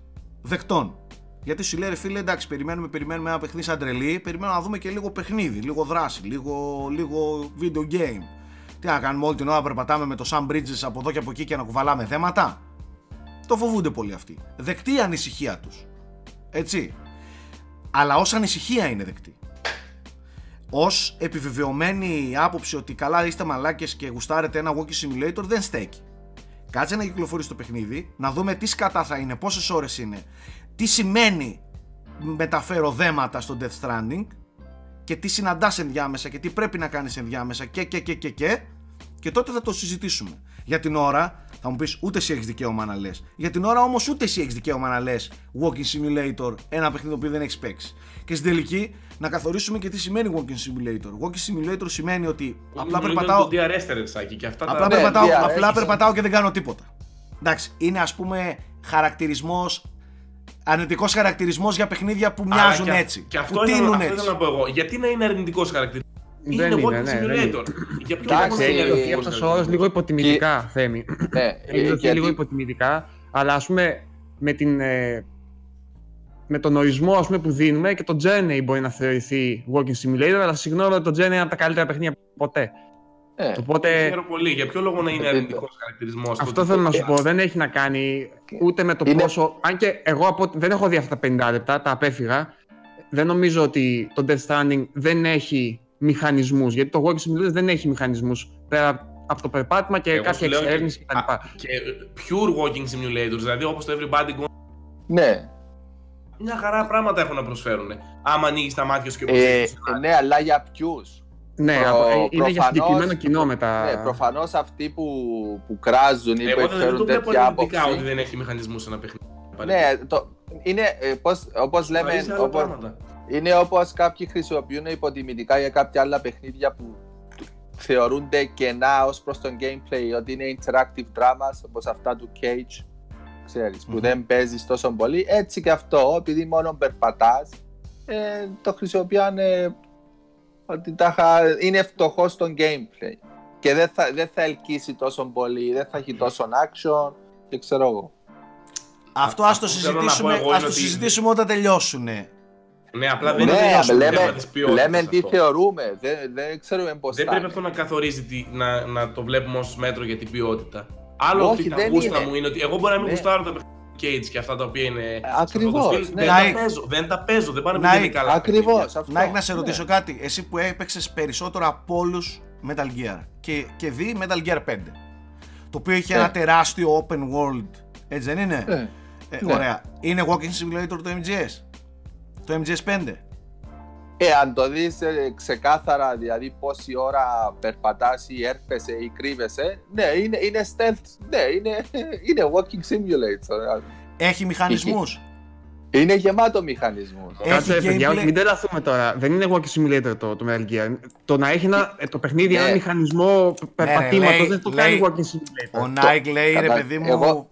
Δεκτών. Γιατί σου λέει ρε φίλε, εντάξει, περιμένουμε, περιμένουμε ένα παιχνίδι σαν τρελή, περιμένουμε να δούμε και λίγο παιχνίδι, λίγο δράση, λίγο, λίγο video game. Τι να κάνουμε όλη την ώρα περπατάμε με το Sam Bridges από εδώ και από εκεί και να κουβαλάμε θέματα. Το φοβούνται πολύ αυτοί. Δεκτή η ανησυχία τους. Έτσι. Αλλά ως ανησυχία είναι δεκτή. Ως επιβεβαιωμένη άποψη ότι καλά είστε μαλάκες και γουστάρετε ένα walking simulator δεν στέκει. Κάτσε να κυκλοφορήσει το παιχνίδι, να δούμε τι σκατά θα είναι, πόσες ώρες είναι, τι σημαίνει μεταφέρω δέματα στο Death Stranding και τι συναντάς ενδιάμεσα και τι πρέπει να κάνεις ενδιάμεσα και και και και και και τότε θα το συζητήσουμε. Για την ώρα θα μου πεις ούτε εσύ έχεις δικαίωμα να λες. Για την ώρα όμως ούτε εσύ έχεις δικαίωμα να λες Walking Simulator, ένα παιχνίδι που δεν έχεις παίξει. Και στην τελική να καθορίσουμε και τι σημαίνει Walking Simulator. Walking Simulator σημαίνει ότι απλά περπατάω... Το DRS τερετσάκι και αυτά Απλά, τα. Ναι, περπατάω, DRS. απλά περπατάω και δεν κάνω τίποτα. Εντάξει, είναι ας πούμε χαρακτηρισμός, αρνητικός χαρακτηρισμός για παιχνίδια που Άρα μοιάζουν και, αυ- έτσι. Και αυτό που ήθελα, τείνουν αυτό έτσι. ήθελα να πω εγώ. Γιατί να είναι αρνητικός χαρακτήρα. Είναι Δεν είναι, walking ναι, δεν simulator. Για ποιο Εντάξει, λόγο να είναι ε, Έχει αρνητικό αυτός ο όρος λίγο υποτιμητικά, Θέμη. Ναι, Έχει ε, δοθεί γιατί- λίγο υποτιμητικά, αλλά ας πούμε με, την, ε, με τον ορισμό ας πούμε, που δίνουμε και το Journey μπορεί να θεωρηθεί walking simulator, αλλά συγγνώμη ότι το Journey είναι από τα καλύτερα παιχνίδια ποτέ. ε, Οπότε Ξέρω πολύ. Για ποιο λόγο να είναι Ε, αρνητικός χαρακτηρισμός. αυτό θέλω να σου πω. Δεν έχει να κάνει ούτε με το Είναι- πόσο. Αν και εγώ από, ό,τι- δεν έχω δει αυτά τα 50 λεπτά, τα απέφυγα. Δεν νομίζω ότι το Death Stranding δεν έχει μηχανισμούς, γιατί το walking simulator δεν έχει μηχανισμούς πέρα από το περπάτημα και Εγώ κάποια σου λέω εξερεύνηση και- κτλ. α, Και pure walking simulators, δηλαδή όπως το Everybody Go. ναι. Μια χαρά πράγματα έχουν να προσφέρουν. Άμα ανοίγεις τα μάτια σου και Ε, προσέχεις. ναι, αλλά για ποιους; Ναι, Προ- από- ε, είναι για προφανώς- συγκεκριμένο κοινό μετά. Ναι, προφανώς αυτοί που, που κράζουν ή που Εγώ δεν, δεν εκφέρουν το βλέπω τέτοια αρνητικά άποψη. ότι δεν έχει μηχανισμούς ένα παιχνίδι. Ναι, το, είναι ε, πώς, όπως λέμε, Γνωρίζει άλλα όπως, πράγματα. Είναι όπως κάποιοι χρησιμοποιούν υποτιμητικά για κάποια άλλα παιχνίδια που θεωρούνται κενά ως προς τον gameplay, ότι είναι interactive dramas όπως αυτά του Cage, ξέρεις, που Μμμ. δεν παίζεις τόσο πολύ. Έτσι και αυτό, επειδή μόνο περπατάς, ε, το χρησιμοποιάνε ότι τάχα είναι φτωχός στο gameplay και δεν θα, δεν θα ελκύσει τόσο πολύ, δεν θα έχει τόσο action και ξέρω εγώ. Αυτό ας το Αυτό θέλω να πω συζητήσουμε, εγώ ας είναι το ότι- συζητήσουμε όταν τελειώσουνε. Ναι, απλά δεν είναι Ναι, τελείως το λέμε, θέμα της ποιότητας λέμε τι αυτό. θεωρούμε. Δεν, δεν ξέρουμε πώς Δεν θα πρέπει είναι. αυτό να καθορίζει τι, να, να το βλέπουμε ως μέτρο για την ποιότητα. Άλλο Όχι, ότι τα δεν γούστα είναι. μου είναι ότι εγώ μπορεί να μην Ναι. γουστάρω τα παιχνίδια Cage και αυτά τα οποία είναι. σε ακριβώς, αυτό το στυλ. ναι. Δεν, Nike. τα παίζω, δεν τα παίζω. Δεν πάνε Nike. να είναι καλά. Ακριβώ. παιχνίδια. Νάικ, να σε ρωτήσω κάτι. Εσύ που έπαιξες περισσότερο από όλους Metal Gear και, και δει Metal Gear 5. Το οποίο είχε Ναι. ένα τεράστιο open world. Έτσι δεν είναι; Ναι. Ε, ναι. Ωραία. Είναι Walking Simulator το MGS. Το MGS 5. Ε, αν το δεις ε, ξεκάθαρα, δηλαδή πόση ώρα περπατάς ή έρχεσαι ή κρύβεσαι, ναι, είναι, είναι stealth, ναι, είναι, είναι walking simulator. Έχει μηχανισμούς. Είναι γεμάτο μηχανισμούς. Έχει Κάτσε, παιδιά, gameplay. όχι, μην τρελαθούμε τώρα. Δεν είναι walking simulator το, το Metal Gear. Το να έχει ένα, ε, το παιχνίδι Ναι. ένα μηχανισμό περπατήματος λέει- δεν το λέει- κάνει walking simulator. Ο Νάικ λέει ρε Κατα- παιδί μου.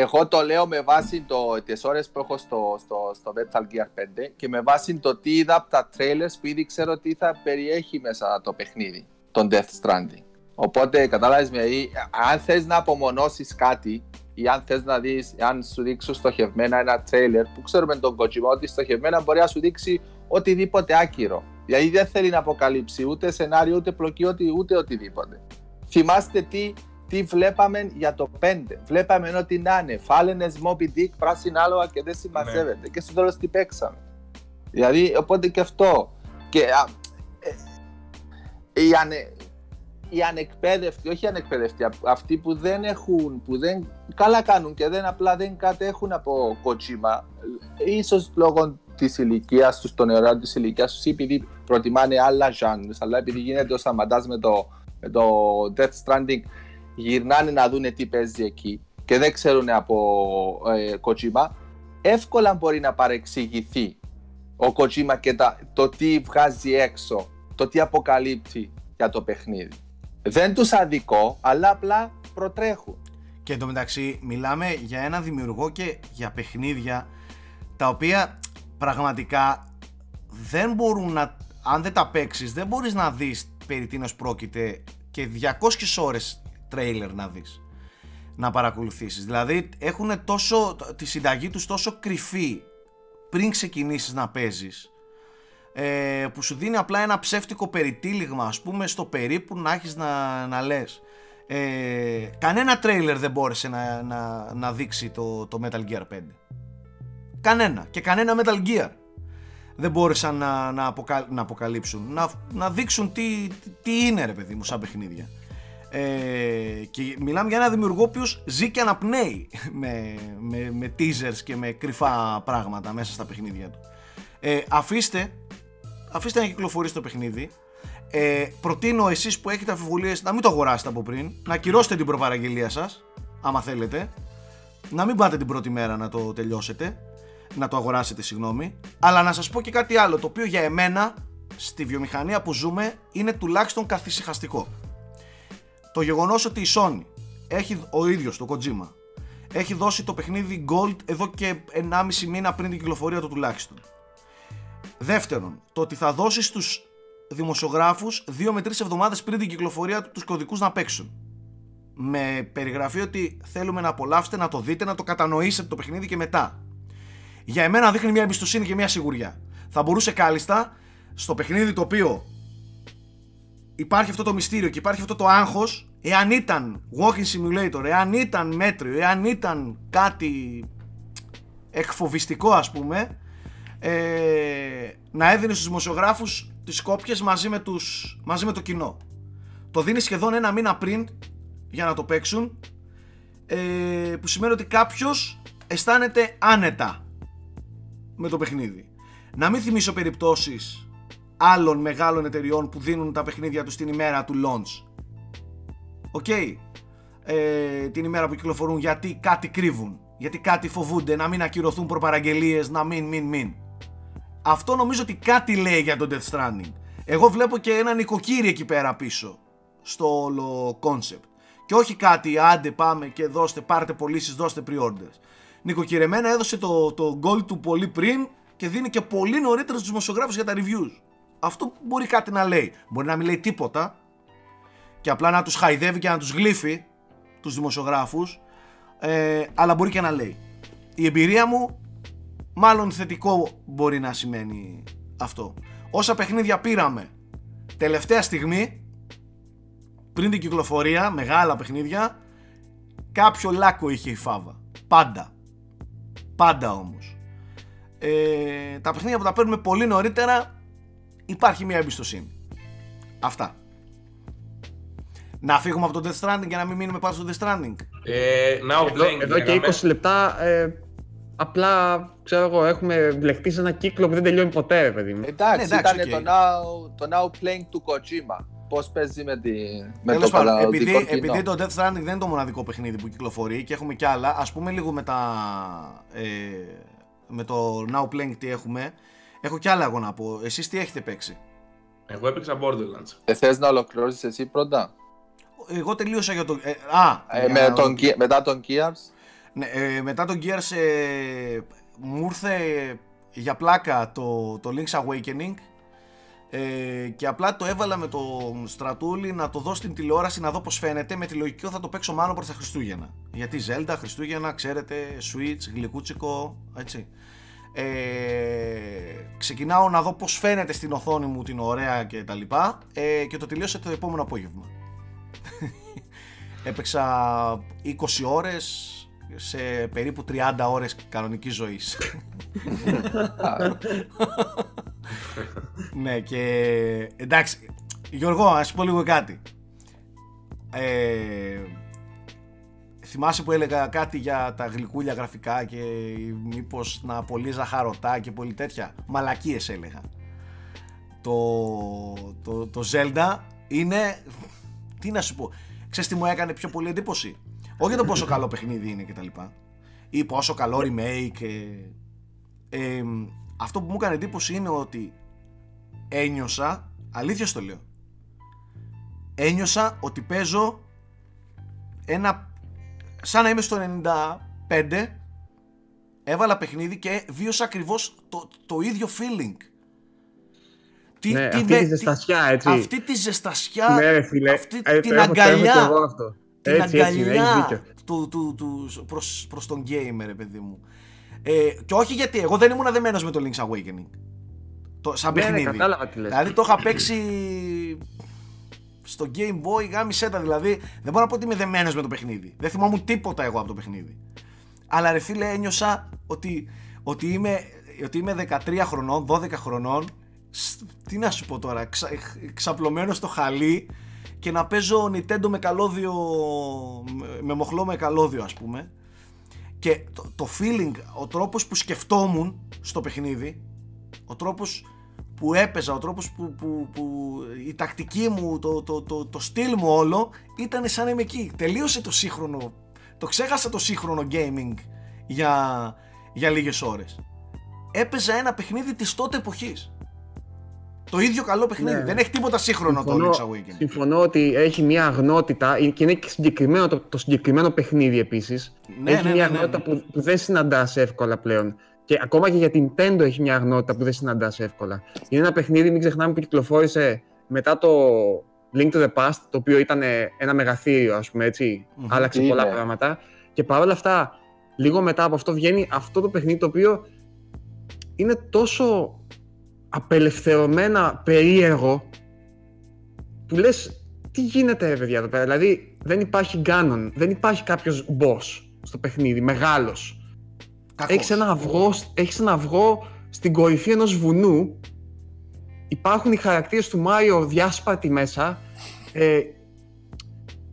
Εγώ- Εγώ το λέω με βάση το, τις ώρες που έχω στο, στο, στο Metal Gear 5 και με βάση το τι είδα από τα trailers που ήδη ξέρω τι θα περιέχει μέσα το παιχνίδι, τον Death Stranding. Οπότε κατάλαβες με, ή, αν θες να απομονώσεις κάτι ή αν θες να δεις, αν σου δείξουν στοχευμένα ένα trailer που ξέρουμε τον Kojima ότι στοχευμένα μπορεί να σου δείξει οτιδήποτε άκυρο. Δηλαδή δεν θέλει να αποκαλύψει ούτε σενάριο, ούτε πλοκή, ούτε, ούτε οτιδήποτε. Θυμάστε τι, τι βλέπαμε για το 5. Βλέπαμε ότι να είναι φάλαινες Moby Dick, πράσινα άλογα και δεν συμμαζεύεται. Και στο τέλος τι παίξαμε. Δηλαδή, οπότε και αυτό. Και α, ε, οι, ανε, οι ανεκπαίδευτοι, όχι οι ανεκπαίδευτοι, α- αυτοί που δεν έχουν, που δεν καλά κάνουν και δεν απλά δεν κατέχουν από κοτσίμα, ίσως λόγω της ηλικίας τους, των αιωρών της ηλικίας τους, ή επειδή προτιμάνε άλλα genres, αλλά επειδή γίνεται ο Σαματάς με το, με το Death Stranding, γυρνάνε να δούνε τι παίζει εκεί και δεν ξέρουν από ε, Kojima, εύκολα μπορεί να παρεξηγηθεί ο Kojima και τα, το τι βγάζει έξω, το τι αποκαλύπτει για το παιχνίδι. Δεν τους αδικό, αλλά απλά προτρέχουν. Και εντωμεταξύ μιλάμε για ένα δημιουργό και για παιχνίδια τα οποία πραγματικά δεν μπορούν να, αν δεν τα παίξεις δεν μπορείς να δεις περί τίνος πρόκειται και 200 ώρες τρέιλερ να δεις να παρακολουθήσεις. Δηλαδή έχουν τόσο, τη συνταγή τους τόσο κρυφή πριν ξεκινήσεις να παίζεις ε, που σου δίνει απλά ένα ψεύτικο περιτύλιγμα ας πούμε στο περίπου να έχεις να, να λες. Ε, κανένα τρέιλερ δεν μπόρεσε να, να, να δείξει το, το Metal Gear 5 κανένα. Και κανένα Metal Gear δεν μπόρεσαν να, να, αποκαλ- να αποκαλύψουν. Να, να δείξουν τι, τι είναι ρε παιδί μου σαν παιχνίδια ε, και μιλάμε για ένα δημιουργό ο οποίος ζει και αναπνέει με, με, με teasers και με κρυφά πράγματα μέσα στα παιχνίδια του. Ε, αφήστε αφήστε να κυκλοφορήσει το παιχνίδι. Ε, προτείνω εσείς που έχετε αμφιβολίες να μην το αγοράσετε από πριν να ακυρώσετε την προπαραγγελία σας άμα θέλετε. Να μην πάτε την πρώτη μέρα να το τελειώσετε να το αγοράσετε συγγνώμη. Αλλά να σας πω και κάτι άλλο το οποίο για εμένα στη βιομηχανία που ζούμε είναι τουλάχιστον καθησυχαστικό το γεγονός ότι η Sony έχει ο ίδιος το Kojima έχει δώσει το παιχνίδι Gold εδώ και 1,5 μήνα πριν την κυκλοφορία του τουλάχιστον Δεύτερον, το ότι θα δώσει στους δημοσιογράφους 2 με 3 εβδομάδες πριν την κυκλοφορία τους τους κωδικούς να παίξουν. Με περιγραφή ότι θέλουμε να απολαύσετε, να το δείτε, να το κατανοήσετε το παιχνίδι και μετά. Για εμένα δείχνει μια εμπιστοσύνη και μια σιγουριά. Θα μπορούσε κάλλιστα στο παιχνίδι το οποίο υπάρχει αυτό το μυστήριο και υπάρχει αυτό το άγχος, εάν ήταν walking simulator, εάν ήταν μέτριο, εάν ήταν κάτι εκφοβιστικό ας πούμε, ε, να έδινε στους δημοσιογράφους τις κόπιες μαζί με, τους, μαζί με το κοινό. Το δίνει σχεδόν ένα μήνα πριν για να το παίξουν ε, που σημαίνει ότι κάποιος αισθάνεται άνετα με το παιχνίδι. Να μην θυμίσω περιπτώσεις άλλων μεγάλων εταιριών που δίνουν τα παιχνίδια τους την ημέρα του launch. Οκ. Ε, την ημέρα που κυκλοφορούν γιατί κάτι κρύβουν. Γιατί κάτι φοβούνται να μην ακυρωθούν προπαραγγελίες, να μην, μην, μην. Αυτό νομίζω ότι κάτι λέει για τον Death Stranding. Εγώ βλέπω και ένα νοικοκύρι εκεί πέρα πίσω στο όλο concept. Και όχι κάτι, άντε πάμε και δώστε, πάρτε πωλήσεις, δώστε pre-orders. Νοικοκυρεμένα έδωσε το, το goal του πολύ πριν και δίνει και πολύ νωρίτερα στους δημοσιογράφους για τα reviews. Αυτό μπορεί κάτι να λέει. Μπορεί να μην λέει τίποτα και απλά να τους χαϊδεύει και να τους γλύφει τους δημοσιογράφους ε, αλλά μπορεί και να λέει. η εμπειρία μου μάλλον θετικό μπορεί να σημαίνει αυτό. Όσα παιχνίδια πήραμε τελευταία στιγμή πριν την κυκλοφορία, μεγάλα παιχνίδια, κάποιο λάκκο είχε η Φάβα. Πάντα. Πάντα όμως. Ε, τα παιχνίδια που τα παίρνουμε πολύ νωρίτερα υπάρχει μια εμπιστοσύνη. Αυτά. Να φύγουμε από το Death Stranding και να μην μείνουμε πάνω στο Death Stranding. Ε, now Εδώ, playing, εδώ και λέγαμε. 20 λεπτά ε, απλά ξέρω εγώ, έχουμε μπλεχτεί σε ένα κύκλο που δεν τελειώνει ποτέ, ρε παιδί μου. Εντάξει, Ναι, εντάξει, ήταν οκ. το, now, το now playing του Kojima. Πώς παίζει με, τη, με Τέλος το πάντων, παραδοτικό επειδή, κοινό. επειδή το Death Stranding δεν είναι το μοναδικό παιχνίδι που κυκλοφορεί και έχουμε κι άλλα, ας πούμε λίγο με τα... Ε, με το Now Playing τι έχουμε. Έχω κι άλλα εγώ να πω. Εσείς τι έχετε παίξει; Εγώ έπαιξα Borderlands. Ε, θες να ολοκληρώσεις εσύ πρώτα; Εγώ τελείωσα για το... Ε, α, Ε, για- με τον, Ge- μετά τον Gears; Ναι, ε, μετά τον Gears ε, μου ήρθε για πλάκα το, το Link's Awakening ε, και απλά το έβαλα με το στρατούλι να το δω στην τηλεόραση να δω πως φαίνεται με τη λογική ότι θα το παίξω μάλλον προς τα Χριστούγεννα γιατί Zelda, Χριστούγεννα, ξέρετε, Switch, γλυκούτσικο, έτσι ε, ξεκινάω να δω πως φαίνεται στην οθόνη μου την ωραία και τα λοιπά ε, και το τελείωσα το επόμενο απόγευμα Έπαιξα 20 ώρες σε περίπου 30 ώρες κανονικής ζωής. ναι και εντάξει, Γιώργο, να σου πω λίγο κάτι. Ε, θυμάσαι που έλεγα κάτι για τα γλυκούλια γραφικά και μήπως να πολύ ζαχαρωτά και πολύ τέτοια; Μαλακίες έλεγα. Το, το, το Zelda είναι, τι να σου πω, ξέρεις τι μου έκανε πιο πολύ εντύπωση; Όχι για το πόσο καλό παιχνίδι είναι κτλ. Ή πόσο καλό remake. Ε, ε, αυτό που μου έκανε εντύπωση είναι ότι ένιωσα, αλήθεια στο λέω, ένιωσα ότι παίζω ένα, σαν να είμαι στο 95, έβαλα παιχνίδι και βίωσα ακριβώς το, το ίδιο feeling. Τι, ναι, τι αυτή με- τη τι- ζεστασιά, έτσι. αυτή τη ζεστασιά, ναι, ρε φίλε. αυτή Ε, την το έχω- το έχω αγκαλιά. κι εγώ αυτό. την έτσι, έτσι, είναι, έχεις αγκαλιά δίκιο. του, του, του, προς, προς τον gamer, ρε παιδί μου. Ε, και όχι γιατί εγώ δεν ήμουν δεμένος με το Link's Awakening. Το, σαν Ναι, ναι, παιχνίδι. κατάλαβα τι λες. Δηλαδή το είχα παίξει στο Game Boy, γάμισέ τα δηλαδή. Δεν μπορώ να πω ότι είμαι δεμένος με το παιχνίδι. Δεν θυμόμουν τίποτα εγώ από το παιχνίδι. Αλλά ρε φίλε ένιωσα ότι, ότι, είμαι, ότι είμαι 13 χρονών, 12 χρονών σ- τι να σου πω τώρα, ξα, ξαπλωμένο στο χαλί και να παίζω Nintendo με καλώδιο, με- με μοχλό με καλώδιο ας πούμε και το, το feeling, ο τρόπος που σκεφτόμουν στο παιχνίδι, ο τρόπος που έπαιζα, ο τρόπος που, που, που η τακτική μου, το, το, το, το στυλ μου όλο ήταν σαν να είμαι εκεί. Τελείωσε το σύγχρονο, το ξέχασα το σύγχρονο gaming για, για λίγες ώρες. Έπαιζα ένα παιχνίδι της τότε εποχής. Το ίδιο καλό παιχνίδι. Ναι. Δεν έχει τίποτα σύγχρονο το Συμφωνώ, Link's Awakening. συμφωνώ ότι έχει μια αγνότητα και είναι και συγκεκριμένο το, το συγκεκριμένο παιχνίδι επίσης. Ναι, έχει ναι, μια ναι, ναι, αγνότητα ναι. Που, που δεν συναντάς εύκολα πλέον. Και ακόμα και για την Nintendo έχει μια αγνότητα που δεν συναντάς εύκολα. Είναι ένα παιχνίδι, μην ξεχνάμε, που κυκλοφόρησε μετά το Link to the Past, το οποίο ήταν ένα μεγαθήριο, ας πούμε έτσι. Μμμ. Άλλαξε Είναι. πολλά πράγματα. Και παρόλα αυτά, λίγο μετά από αυτό βγαίνει αυτό το παιχνίδι το οποίο είναι τόσο απελευθερωμένα περίεργο που λες τι γίνεται ρε παιδιά εδώ πέρα; Δηλαδή δεν υπάρχει Ganon, δεν υπάρχει κάποιος boss στο παιχνίδι, μεγάλος Κακός. έχεις ένα, αυγό, έχεις ένα αυγό στην κορυφή ενός βουνού υπάρχουν οι χαρακτήρες του Μάριο διάσπαρτοι μέσα ε,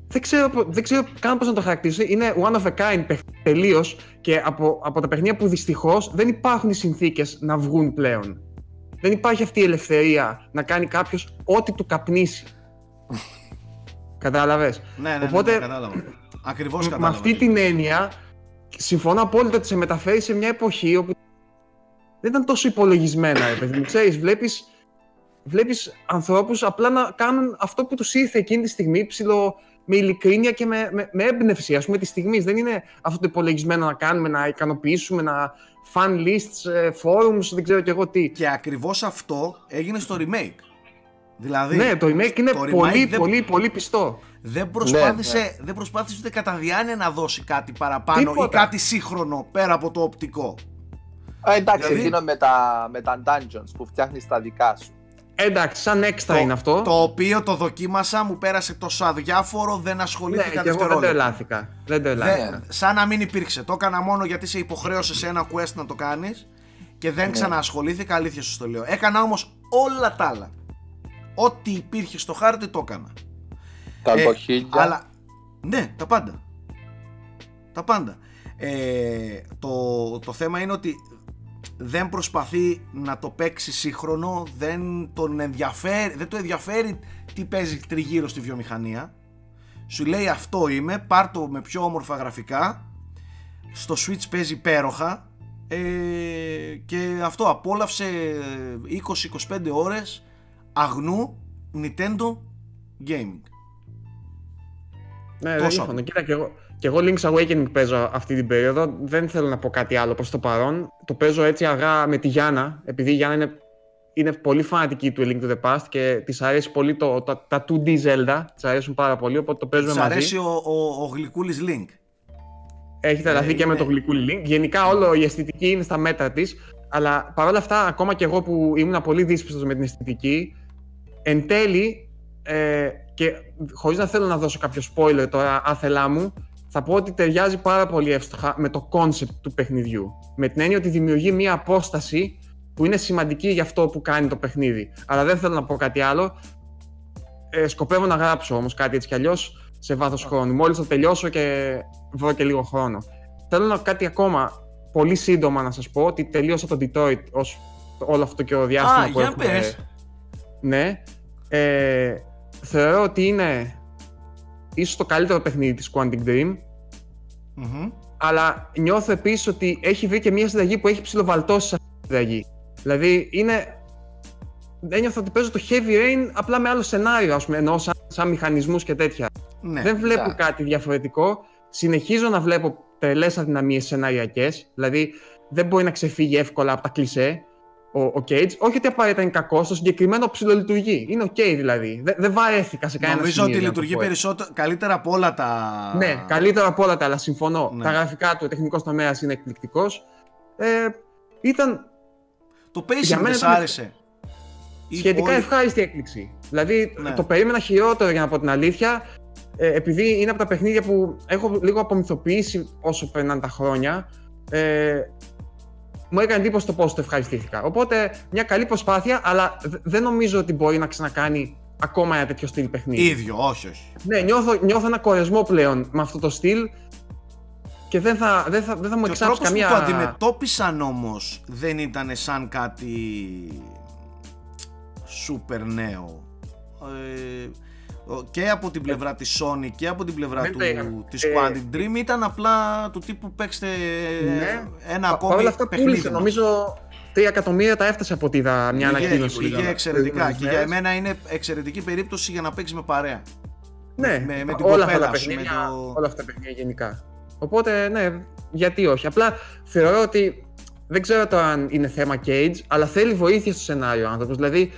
δεν ξέρω, πο- δεν ξέρω καν πώς να το χαρακτηρίσω. Είναι one of a kind τελείως και από, από τα παιχνίδια που δυστυχώς δεν υπάρχουν οι συνθήκες να βγουν πλέον. Δεν υπάρχει αυτή η ελευθερία να κάνει κάποιος ό,τι του καπνίσει. Κατάλαβες; Ναι, ναι, ναι, Οπότε- ναι, κατάλαβα. Ακριβώς Με κατάλαβα. αυτή την έννοια, συμφωνώ απόλυτα ότι σε μεταφέρει σε μια εποχή όπου δεν ήταν τόσο υπολογισμένα, ρε παιδί μου. Ξέρεις, βλέπεις, βλέπεις ανθρώπους απλά να κάνουν αυτό που τους ήρθε εκείνη τη στιγμή, ψηλο, με ειλικρίνεια και με, με, με έμπνευση, ας πούμε, της στιγμής. Δεν είναι αυτό το υπολογισμένο να κάνουμε, να ικανοποιήσουμε, να fan lists, ε, forums, δεν ξέρω κι εγώ τι. Και ακριβώς αυτό έγινε στο remake. Δηλαδή, Ναι, το remake είναι το remake πολύ, δεν- πολύ, πολύ πιστό. δεν προσπάθησε, Ναι, δεν προσπάθησε ούτε κατά διάνοια να δώσει κάτι παραπάνω Τίποτα. ή κάτι σύγχρονο πέρα από το οπτικό. Α, εντάξει, Δηλαδή- εκείνο με τα, με τα dungeons που φτιάχνεις τα δικά σου. Εντάξει, σαν έξτρα το, είναι αυτό. το οποίο το δοκίμασα, μου πέρασε τόσο αδιάφορο, δεν ναι, ασχολήθηκα και εγώ δεν το δευτερόλεπτα. ελάθηκα. Δεν το Δεν- ελάθηκα. σαν να μην υπήρξε. Το έκανα μόνο γιατί σε υποχρέωσε σε ένα quest να το κάνεις και δεν Ναι. ξαναασχολήθηκα, αλήθεια σου το λέω. Έκανα όμως όλα τα άλλα. Ό,τι υπήρχε στο χάρτη το έκανα. Τα Ε, αλκοχίλια. Αλλά, ναι, τα πάντα. Τα πάντα. Ε, το, το θέμα είναι ότι δεν προσπαθεί να το παίξει σύγχρονο, δεν τον ενδιαφέρει, δεν το ενδιαφέρει τι παίζει τριγύρω στη βιομηχανία. Σου λέει αυτό είμαι, πάρ το με πιο όμορφα γραφικά, στο Switch παίζει υπέροχα ε, και αυτό απόλαυσε 20-25 ώρες αγνού Nintendo Gaming. Ναι, δεν Τόσο. διαφωνώ. Κοίτα, και εγώ, και εγώ Link's Awakening παίζω αυτή την περίοδο. Δεν θέλω να πω κάτι άλλο προς το παρόν. Το παίζω έτσι αργά με τη Γιάννα, επειδή η Γιάννα είναι, είναι πολύ φανατική του A Link to the Past και της αρέσει πολύ το, τα, τα 2D Zelda. Της αρέσουν πάρα πολύ, οπότε το παίζουμε Της μαζί. αρέσει ο, ο, ο γλυκούλης Link. Έχει τρελαθεί Ε, και με είναι- το γλυκούλι Link. Γενικά όλο η αισθητική είναι στα μέτρα της. Αλλά παρόλα αυτά, ακόμα και εγώ που ήμουν πολύ δύσπιστος με την αισθητική, εν τέλει, ε, και χωρίς να θέλω να δώσω κάποιο spoiler τώρα, άθελά μου, θα πω ότι ταιριάζει πάρα πολύ εύστοχα με το concept του παιχνιδιού. Με την έννοια ότι δημιουργεί μία απόσταση που είναι σημαντική για αυτό που κάνει το παιχνίδι. Αλλά δεν θέλω να πω κάτι άλλο. Ε, σκοπεύω να γράψω όμως κάτι έτσι κι αλλιώς σε βάθος χρόνου. Μόλις το τελειώσω και βρω και λίγο χρόνο. Θέλω να κάτι ακόμα πολύ σύντομα να σας πω ότι τελείωσα το Detroit ως όλο αυτό και ο διάστημα Α, που για έχουμε- πες. Ναι. Ε, θεωρώ ότι είναι ίσως το καλύτερο παιχνίδι της Quantic Dream Μμμ. αλλά νιώθω επίσης ότι έχει βρει και μια συνταγή που έχει ψιλοβαλτώσει σε αυτή τη συνταγή. Δηλαδή είναι. Ένιωθα ότι παίζω το Heavy Rain απλά με άλλο σενάριο, ας πούμε, ενώ σαν, σαν μηχανισμούς και τέτοια. Ναι. Δεν βλέπω ναι. κάτι διαφορετικό. Συνεχίζω να βλέπω τρελές αδυναμίες σεναριακές. Δηλαδή δεν μπορεί να ξεφύγει εύκολα από τα κλισέ ο, ο Cage. Όχι ότι απαραίτητα είναι κακός, στο συγκεκριμένο ψιλολειτουργεί. Είναι οκ δηλαδή. Δεν, δεν βαρέθηκα σε κανένα Νομίζω σημείο. ότι για να το λειτουργεί πω έτσι. περισσότερο, καλύτερα από όλα τα... Ναι, καλύτερα από όλα τα άλλα, συμφωνώ. Ναι. Τα γραφικά του, ο τεχνικός τομέας είναι εκπληκτικός. Ε, ήταν Το pacing Για μένα δεν σ' ήταν άρεσε. Ή σχετικά όλοι- ευχάριστη έκπληξη. Δηλαδή Ναι. το περίμενα χειρότερο για να πω την αλήθεια. Ε, επειδή είναι από τα παιχνίδια που έχω λίγο απομυθοποιήσει όσο περνάνε τα χρόνια. Ε, μου έκανε εντύπωση το πώ το ευχαριστήθηκα. Οπότε μια καλή προσπάθεια, αλλά δε- δεν νομίζω ότι μπορεί να ξανακάνει ακόμα ένα τέτοιο στυλ παιχνίδι. Ίδιο, όχι, όχι. Ναι, νιώθω, νιώθω ένα κορεσμό πλέον με αυτό το στυλ και δεν θα, δεν θα, δεν θα μου Και ο εξάψει τρόπος καμία... που το αντιμετώπισαν όμως δεν ήταν σαν κάτι σούπερ νέο. Ε, ο- και από την πλευρά της Sony και από την πλευρά Δεν του, το είχαμε. της Ε, Quantic Dream ήταν απλά του τύπου παίξτε Ναι. ένα Πα- ακόμη Παρ' όλα αυτά παιχνίδι πούλησε, μας. νομίζω 3 εκατομμύρια τα έφτασε από ό,τι είδα μια Πήγε- ανακοίνωση. Πήγε είδα εξαιρετικά προηγούμενες και για μέρες. εμένα είναι εξαιρετική περίπτωση για να παίξεις με παρέα. Ναι, με- με την όλα αυτά κοπέλα τα σου, με παιχνίδια, το- όλα αυτά τα παιχνίδια γενικά. Οπότε, ναι, γιατί όχι. Απλά θεωρώ ότι δεν ξέρω το αν είναι θέμα Cage, αλλά θέλει βοήθεια στο σενάριο ο άνθρωπος. Δηλαδή,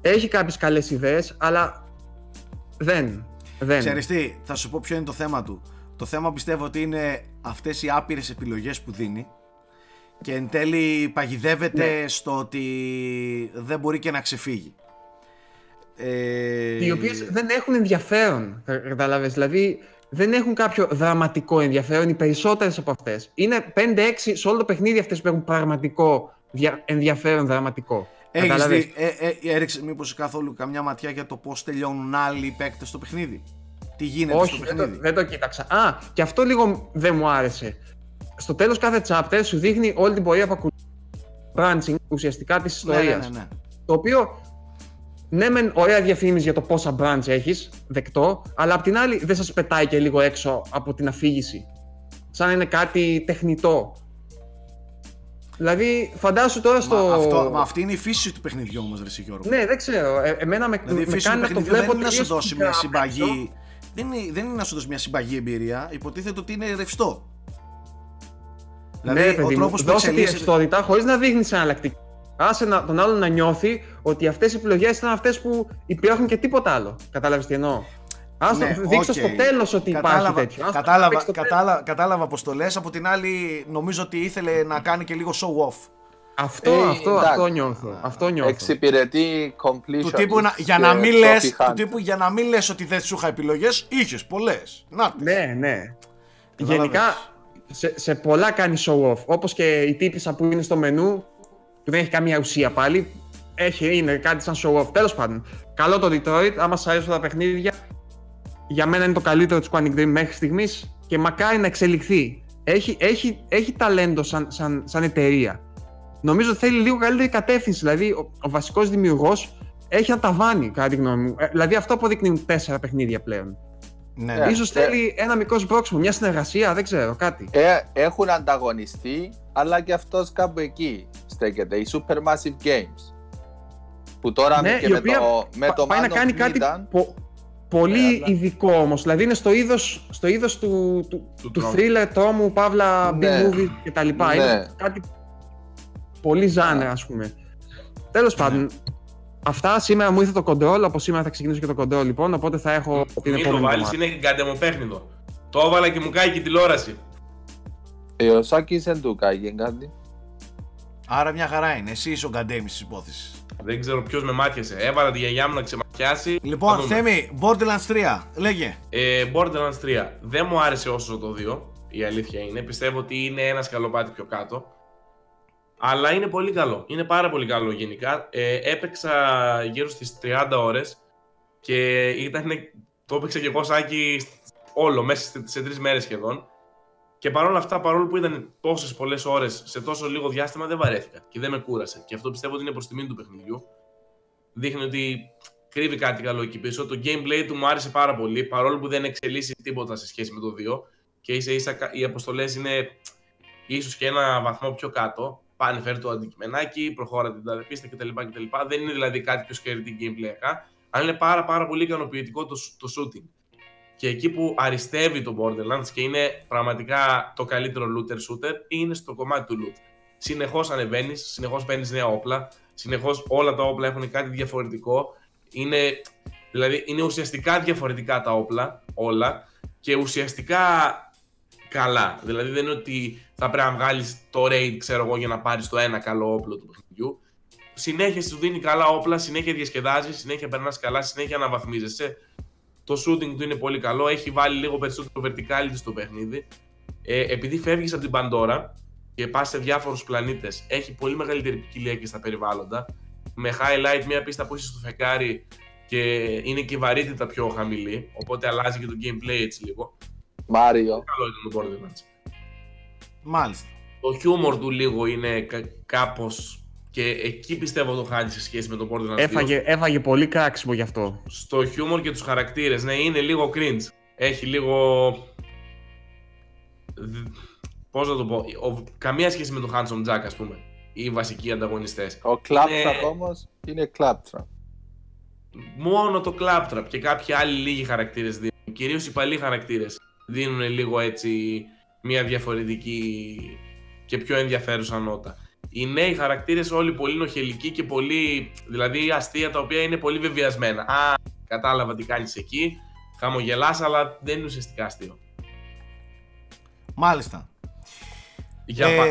έχει κάποιες καλές ιδέες, αλλά δεν. δεν. Ξέρεις τι, θα σου πω ποιο είναι το θέμα του. Το θέμα πιστεύω ότι είναι αυτές οι άπειρες επιλογές που δίνει και εν τέλει παγιδεύεται Ναι. στο ότι δεν μπορεί και να ξεφύγει. Ε, οι οποίες δεν έχουν ενδιαφέρον. κα- Κατάλαβες. Δηλαδή δεν έχουν κάποιο δραματικό ενδιαφέρον οι περισσότερες από αυτές. Είναι 5-6 σε όλο το παιχνίδι αυτές που έχουν πραγματικό δια- ενδιαφέρον δραματικό. Έχεις Κατάλαβες; δει, ε, ε, έριξε μήπως καθόλου καμιά ματιά για το πώς τελειώνουν άλλοι παίκτες στο παιχνίδι; Τι γίνεται Όχι, στο δεν το, παιχνίδι; δεν το κοίταξα. Α, και αυτό λίγο δεν μου άρεσε. Στο τέλος κάθε chapter σου δείχνει όλη την πορεία που ακολουθεί. Branching ουσιαστικά της ναι, ιστορίας. ναι, ναι, ναι. Το οποίο ναι, μεν ωραία διαφήμιση για το πόσα branch έχεις, δεκτό, αλλά απ' την άλλη δεν σας πετάει και λίγο έξω από την αφήγηση. Σαν να είναι κάτι τεχνητό. Δηλαδή, φαντάσου τώρα στο. Μα, αυτό, μα αυτή είναι η φύση του παιχνιδιού όμως, ρε Γιώργο. Ναι, δεν ξέρω. Ε, εμένα με, Δηλαδή η με φύση του κάνει να το παιχνιδιού δεν βλέπω είναι να σου τελείως δώσει μια υπεραπέξω. συμπαγή. Δεν είναι, δεν είναι να σου δώσει μια συμπαγή εμπειρία. Υποτίθεται ότι είναι ρευστό. Δηλαδή ναι, ο παιδί μου, τρόπος που δώσε τη εξελίσσεται. ρευστότητα χωρίς να δείχνεις εναλλακτική. Άσε να, τον άλλον να νιώθει ότι αυτές οι επιλογές ήταν αυτές που υπάρχουν και τίποτα άλλο. Κατάλαβες τι εννοώ; Α Ναι, το δείξω οκ. στο τέλος ότι υπάρχει τέτοιο. Άστο να Κατάλαβα, παίξεις στο κατάλαβα, κατάλαβα πως το λες. Από την άλλη, νομίζω ότι ήθελε να κάνει και λίγο show off. Αυτό, Ε, αυτό, εντάξει. αυτό νιώθω. Αυτό νιώθω. Εξυπηρετεί completion. Του τύπου, να, για, να μην λες, του τύπου για να μην λες ότι δεν σου είχα επιλογές, είχες πολλές. Να, Ναι, ναι. Κατάλαβες. Γενικά σε, σε πολλά κάνει show off. Όπως και η τύπησα που είναι στο μενού, που δεν έχει καμία ουσία πάλι. Έχει, είναι κάτι σαν show off. Τέλος πάντων, καλό το Detroit. Άμα σα αρέσουν τα παιχνίδια, για μένα είναι το καλύτερο του Quantic Dream μέχρι στιγμής και μακάρι να εξελιχθεί. Έχει, έχει, έχει ταλέντο σαν, σαν, σαν εταιρεία. Νομίζω ότι θέλει λίγο καλύτερη κατεύθυνση. Δηλαδή, ο, ο βασικός δημιουργός έχει ένα ταβάνι, κατά τη γνώμη μου. Ε, δηλαδή, αυτό αποδεικνύουν τέσσερα παιχνίδια πλέον. ναι, Ε, ναι. Ίσως ε. θέλει ένα μικρό σπρώξιμο, μια συνεργασία, δεν ξέρω, κάτι. Ε, έχουν ανταγωνιστεί, αλλά και αυτός κάπου εκεί στέκεται. Οι Supermassive Games. Που τώρα ναι, και η με οποία το, με πα- το πάει Man να of κάνει κάτι Medan, πο- πολύ Ναι, αλλά- ειδικό όμως. Δηλαδή είναι στο είδος, στο είδος του, του, Του του τρόμου. thriller, τρόμου, παύλα, Ναι. B-movie κτλ. Ναι. Είναι κάτι πολύ ζάνερ, ας πούμε. Τέλος Ναι. πάντων, αυτά σήμερα μου ήρθε το control, από σήμερα θα ξεκινήσω και το control λοιπόν, οπότε θα έχω την Μην το επόμενη βάλεις, εβδομάδα. είναι γκαντεμοπέχνητο. Το έβαλα και μου κάει και η τηλεόραση. ε, ο Σάκης δεν του κάγει κάτι. Άρα μια χαρά είναι. Εσύ είσαι ο Γκαντέμις της υπόθεσης. Δεν ξέρω ποιος με μάτιασε. Έβαλα τη γιαγιά μου να ξεματιάσει. Θα Λοιπόν, δούμε. Θέμη, Borderlands 3, λέγε. Ε, Borderlands 3 δεν μου άρεσε όσο το 2. Η αλήθεια είναι. Πιστεύω ότι είναι ένα σκαλοπάτι πιο κάτω. Αλλά είναι πολύ καλό. Είναι πάρα πολύ καλό γενικά. Ε, έπαιξα γύρω στις 30 ώρες και ήταν, το έπαιξα και εγώ σάκι όλο μέσα σε, σε τρεις μέρες σχεδόν. Και παρόλα αυτά, παρόλο που ήταν τόσε πολλές ώρες σε τόσο λίγο διάστημα, δεν βαρέθηκα και δεν με κούρασε. Και αυτό πιστεύω ότι είναι προς τιμή του παιχνιδιού. Δείχνει ότι κρύβει κάτι καλό εκεί πίσω. Το gameplay του μου άρεσε πάρα πολύ, παρόλο που δεν εξελίσσει τίποτα σε σχέση με το 2. Και ίσα ίσα κα- οι αποστολές είναι ίσως και ένα βαθμό πιο κάτω. Πάνε, φέρει το αντικειμενάκι, προχώρα την τάδε πίστα κτλ, κτλ. Δεν είναι δηλαδή κάτι πιο σκερτή gameplay, αλλά είναι πάρα, πάρα πολύ ικανοποιητικό το, το shooting. Και εκεί που αριστεύει το Borderlands και είναι πραγματικά το καλύτερο looter shooter είναι στο κομμάτι του loot. Συνεχώς ανεβαίνεις, συνεχώς παίρνεις νέα όπλα, συνεχώς όλα τα όπλα έχουν κάτι διαφορετικό. Είναι, δηλαδή είναι ουσιαστικά διαφορετικά τα όπλα, όλα, και ουσιαστικά καλά. Δηλαδή δεν είναι ότι θα πρέπει να βγάλεις το raid, ξέρω εγώ, για να πάρεις το ένα καλό όπλο του παιχνιδιού. Συνέχεια σου δίνει καλά όπλα, συνέχεια διασκεδάζεις, συνέχεια περνάς καλά, συνέχεια αναβαθμίζεσαι. Το shooting του είναι πολύ καλό, έχει βάλει λίγο περισσότερο verticality στο παιχνίδι. Ε, επειδή φεύγεις από την Παντόρα και πας σε διάφορους πλανήτες, έχει πολύ μεγαλύτερη ποικιλία και στα περιβάλλοντα. Με highlight μια πίστα που είσαι στο φεκάρι και είναι και η βαρύτητα πιο χαμηλή, οπότε αλλάζει και το gameplay έτσι λίγο. Μάριο. Καλό ήταν το Borderlands. Μάλιστα. Το χιούμορ του λίγο είναι κα- κάπως και εκεί πιστεύω το χάνεις σε σχέση με το Borderlands 2. Έφαγε, έφαγε πολύ κράξιμο γι' αυτό. Στο χιούμορ και τους χαρακτήρες, ναι, είναι λίγο cringe. Έχει λίγο... δ- Πώς να το πω, ο... καμία σχέση με το Handsome Jack, ας πούμε. Οι βασικοί ανταγωνιστές. Ο Claptrap Ναι. όμως είναι Claptrap. Μόνο το Claptrap και κάποιοι άλλοι λίγοι χαρακτήρες δίνουν. Κυρίως οι παλιοί χαρακτήρες δίνουν λίγο έτσι μια διαφορετική και πιο ενδιαφέρουσα νότα. Οι νέοι χαρακτήρες όλοι πολύ νοχελικοί και πολύ, δηλαδή αστεία τα οποία είναι πολύ βεβαιασμένα. Α, κατάλαβα τι κάνεις εκεί, χαμογελάς αλλά δεν είναι ουσιαστικά αστείο. Μάλιστα. Για Ε, πα...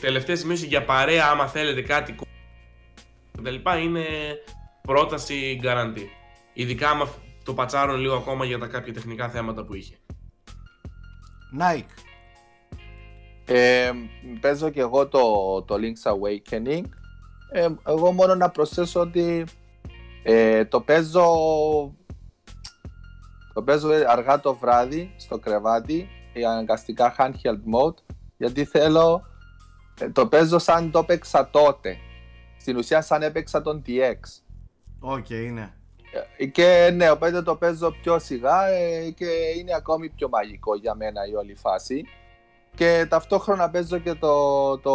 Τελευταία σημείωση για παρέα, άμα θέλετε κάτι κο- και τα λοιπά, είναι πρόταση guarantee. Ειδικά άμα το πατσάρουν λίγο ακόμα για τα κάποια τεχνικά θέματα που είχε. Nike. Ε, παίζω και εγώ το, το Link's Awakening. Ε, εγώ μόνο να προσθέσω ότι ε, το παίζω το παίζω αργά το βράδυ στο κρεβάτι για αναγκαστικά handheld mode γιατί θέλω ε, το παίζω σαν το έπαιξα τότε στην ουσία σαν έπαιξα τον DX Οκ, είναι. Ε, και ναι, οπότε το παίζω πιο σιγά ε, και είναι ακόμη πιο μαγικό για μένα η όλη φάση. Και ταυτόχρονα παίζω και το, το,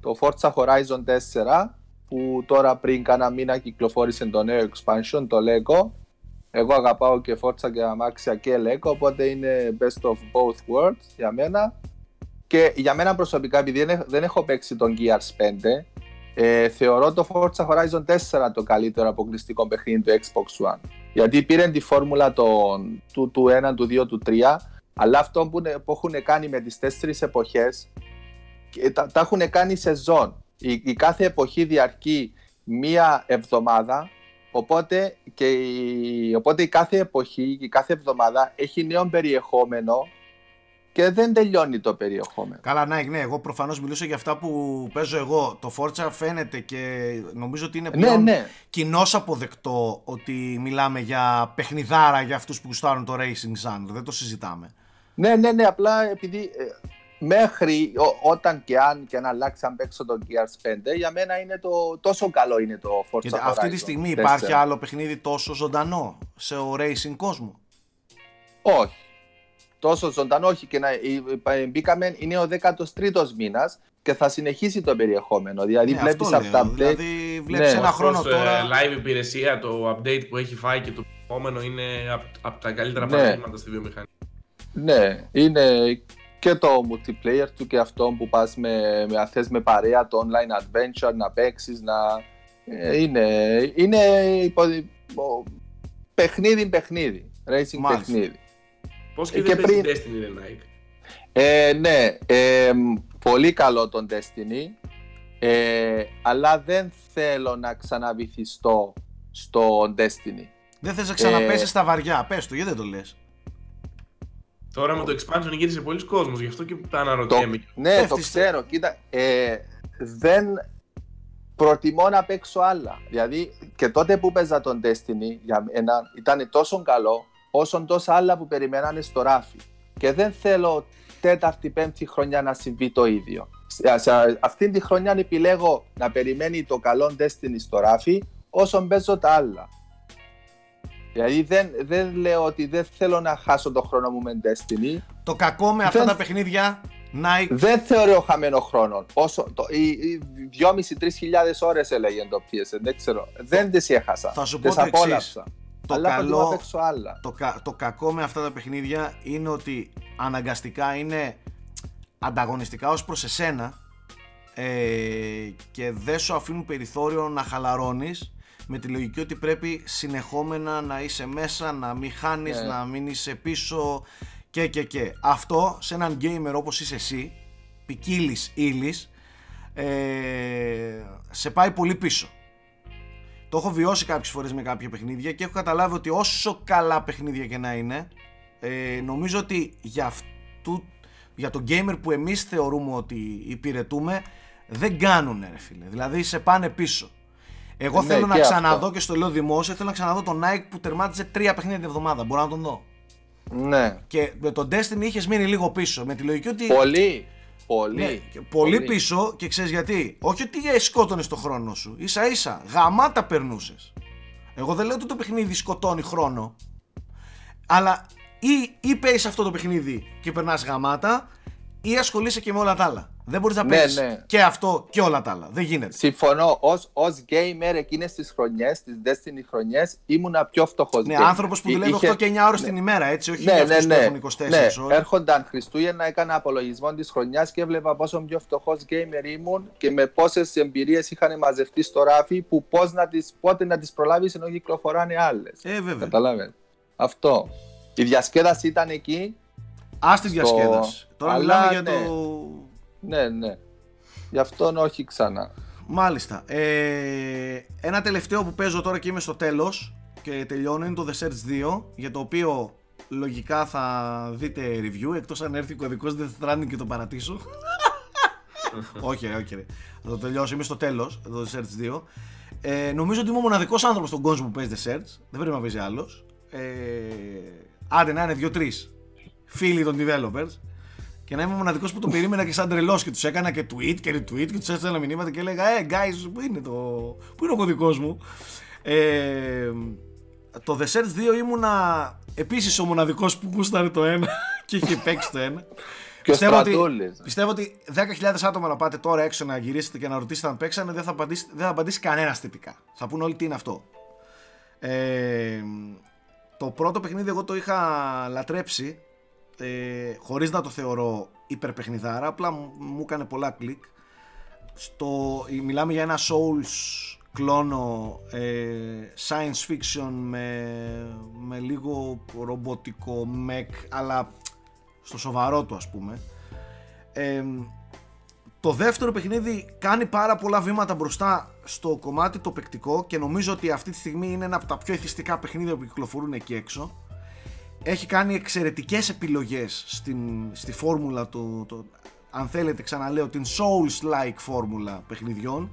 το Forza Horizon 4 που τώρα πριν κάνα μήνα κυκλοφόρησε το νέο expansion, το Lego. Εγώ αγαπάω και Forza και αμάξια και Lego, οπότε είναι best of both worlds για μένα. Και για μένα προσωπικά, επειδή δεν, έχ- δεν έχω παίξει τον Gears 5, Ε, θεωρώ το Forza Horizon 4 το καλύτερο αποκλειστικό παιχνίδι του Xbox One. Γιατί πήραν τη φόρμουλα των, του, του 1, του 2, του 3, αλλά αυτό που, που έχουν κάνει με τις τέσσερις εποχές, και τα, τα έχουν κάνει σεζόν. Η, η κάθε εποχή διαρκεί μία εβδομάδα, οπότε, και η, οπότε η κάθε εποχή, η κάθε εβδομάδα έχει νέο περιεχόμενο και δεν τελειώνει το περιεχόμενο. Καλά, ναι, ναι, εγώ προφανώς μιλούσα για αυτά που παίζω εγώ. Το Forza φαίνεται και νομίζω ότι είναι Ναι, πλέον ναι. κοινώς αποδεκτό ότι μιλάμε για παιχνιδάρα για αυτούς που γουστάρουν το racing genre. Δεν το συζητάμε. Ναι, ναι, ναι, απλά επειδή ε, μέχρι ό- όταν και αν, και αν αλλάξει αν παίξω το Gears 5, για μένα είναι το, τόσο καλό είναι το Forza Γιατί Horizon. αυτή τη στιγμή 4. υπάρχει άλλο παιχνίδι τόσο ζωντανό σε ο racing κόσμο; Όχι. Τόσο ζωντανό, όχι. Και να, ε, ε, μπήκαμε, είναι ο 13ο μήνας και θα συνεχίσει το περιεχόμενο. Δηλαδή, Ναι, βλέπεις αυτό αυτά. λέω. βλέ- Δηλαδή βλέπεις Ναι. ένα χρόνο Ωστόσο, τώρα. ε, live υπηρεσία, το update που έχει φάει και το επόμενο είναι από τα καλύτερα Ναι. παραδείγματα στη βιομηχανία. Ναι, είναι και το multiplayer του και αυτό που πας με, με, αν θες με παρέα, το online adventure, να παίξεις, να... ε, είναι, είναι υπο, ο- παιχνίδι παιχνίδι, racing Μάλιστα. παιχνίδι. Πώς και Ε, δεν και παίζει πριν- Destiny, ρε Nike; Ε, ναι, ε, πολύ καλό τον Destiny, ε, αλλά δεν θέλω να ξαναβυθιστώ στο Destiny. Δεν θες να ξαναπέσεις Ε, στα βαριά. Πες το, γιατί δεν το λες; Τώρα με το expansion γύρισε πολλοί κόσμος, γι' αυτό και τα αναρωτιέμαι. Ναι, Πέφτεις το στο- ξέρω. Κοίτα, ε, δεν προτιμώ να παίξω άλλα. Δηλαδή, και τότε που παίζα τον Destiny, για μένα ήταν τόσο καλό, όσο τόσα άλλα που περιμένανε στο ράφι. Και δεν θέλω τέταρτη, πέμπτη χρονιά να συμβεί το ίδιο. Σε, σε αυτήν τη χρονιά επιλέγω να περιμένει το καλό Destiny στο ράφι, όσο παίζω τα άλλα. Δηλαδή δεν, δεν λέω ότι δεν θέλω να χάσω το χρόνο μου με Destiny, Το κακό με αυτά Δεν- τα παιχνίδια, Nike, δεν θεωρώ χαμένο χρόνο. Όσο, το, οι, οι 2.500-3.000 ώρες έλεγε το PSN, δεν ξέρω. Δεν τις έχασα. Θα σου πω τις το εξής. απόλαυσα. το Αλλά προτιμώ να καλό, παίξω άλλα. το, κα- το κακό με αυτά τα παιχνίδια είναι ότι αναγκαστικά είναι ανταγωνιστικά ως προς εσένα ε, και δεν σου αφήνουν περιθώριο να χαλαρώνεις με τη λογική ότι πρέπει συνεχόμενα να είσαι μέσα, να μην χάνεις, Ναι. να μην είσαι πίσω και και και. Αυτό σε έναν gamer όπως είσαι εσύ, ποικίλης ύλης, ε, σε πάει πολύ πίσω. Το έχω βιώσει κάποιες φορές με κάποια παιχνίδια και έχω καταλάβει ότι όσο καλά παιχνίδια και να είναι, ε, νομίζω ότι για, αυτού, για το gamer που εμείς θεωρούμε ότι υπηρετούμε, δεν κάνουν ρε φίλε. Δηλαδή σε πάνε πίσω. Εγώ Ναι, θέλω να και ξαναδώ αυτό. και στο λέω δημόσια, θέλω να ξαναδώ τον Nike που τερμάτιζε τρία παιχνίδια την εβδομάδα. Μπορώ να τον δω. Ναι. Και με τον Destiny είχες μείνει λίγο πίσω. Με τη λογική ότι. Πολύ. Πολύ. Ναι, και πολύ πίσω και ξέρεις γιατί. Όχι ότι σκότωνες το χρόνο σου. σα ίσα γαμάτα περνούσες. Εγώ δεν λέω ότι το παιχνίδι σκοτώνει χρόνο. Αλλά ή, ή παίζεις αυτό το παιχνίδι και περνάς γαμάτα, ή ασχολείσαι και με όλα τα άλλα. Δεν μπορείς να Ναι, παίζεις ναι. και αυτό και όλα τα άλλα. Δεν γίνεται. Συμφωνώ. Ως, ως gamer εκείνες τις χρονιές, τις Destiny χρονιές, ήμουνα πιο φτωχός Ναι, gamer. άνθρωπος που δουλεύει Είχε- 8 και 9 ώρες την ημέρα, έτσι. Όχι Ναι, για ναι, αυτούς ναι. που έχουν 24 ναι. ώρες. Έρχονταν Χριστούγεννα, έκανα απολογισμό της χρονιάς και έβλεπα πόσο πιο φτωχός gamer ήμουν και με πόσες εμπειρίες είχαν μαζευτεί στο ράφι που πώς να τις, πότε να τις προλάβεις ενώ κυκλοφοράνε άλλες. Ε, βέβαια. Καταλάβαινε. Αυτό. Η διασκέδαση ήταν εκεί. Α τη στο- διασκέδαση. Τώρα Αλλά, μιλάμε για ναι. το. Ναι, ναι. Γι' αυτό όχι ξανά. Μάλιστα. Ε, ένα τελευταίο που παίζω τώρα και είμαι στο τέλος και τελειώνω είναι το The Search 2 για το οποίο λογικά θα δείτε review εκτός αν έρθει ο κωδικός Death Stranding και το παρατήσω. όχι, ρε, όχι. ρε. Θα το τελειώσω. Είμαι στο τέλος το The Search 2. Ε, νομίζω ότι είμαι ο μοναδικός άνθρωπος στον κόσμο που παίζει The Search. Δεν πρέπει να παίζει άλλος. Ε, άντε να είναι δύο-τρεις φίλοι των developers και να είμαι ο μοναδικός που το περίμενα και σαν τρελός και τους έκανα και tweet και retweet και τους έστελνα μηνύματα και έλεγα Ε, guys, πού είναι, το... πού είναι ο κωδικός μου; Ε, το The Search 2 ήμουνα επίσης ο μοναδικός που γούσταρε το ένα και είχε παίξει το ένα. Και ο Πιστεύω ότι, Στρατούλης. πιστεύω ότι 10.000 άτομα να πάτε τώρα έξω να γυρίσετε και να ρωτήσετε αν παίξανε, δεν θα απαντήσει, δεν θα απαντήσει κανένας τυπικά. Θα πούνε όλοι τι είναι αυτό. Ε, το πρώτο παιχνίδι εγώ το είχα λατρέψει ε, χωρίς να το θεωρώ υπερπαιχνιδάρα, απλά μου, μου έκανε πολλά κλικ. στο, μιλάμε για ένα Souls κλόνο ε, science fiction με, με λίγο ρομποτικό mech αλλά στο σοβαρό του ας πούμε ε, το δεύτερο παιχνίδι κάνει πάρα πολλά βήματα μπροστά στο κομμάτι το παικτικό και νομίζω ότι αυτή τη στιγμή είναι ένα από τα πιο εθιστικά παιχνίδια που κυκλοφορούν εκεί έξω. Έχει κάνει εξαιρετικές επιλογές στην, στη φόρμουλα του, το, αν θέλετε ξαναλέω την Souls-like φόρμουλα παιχνιδιών.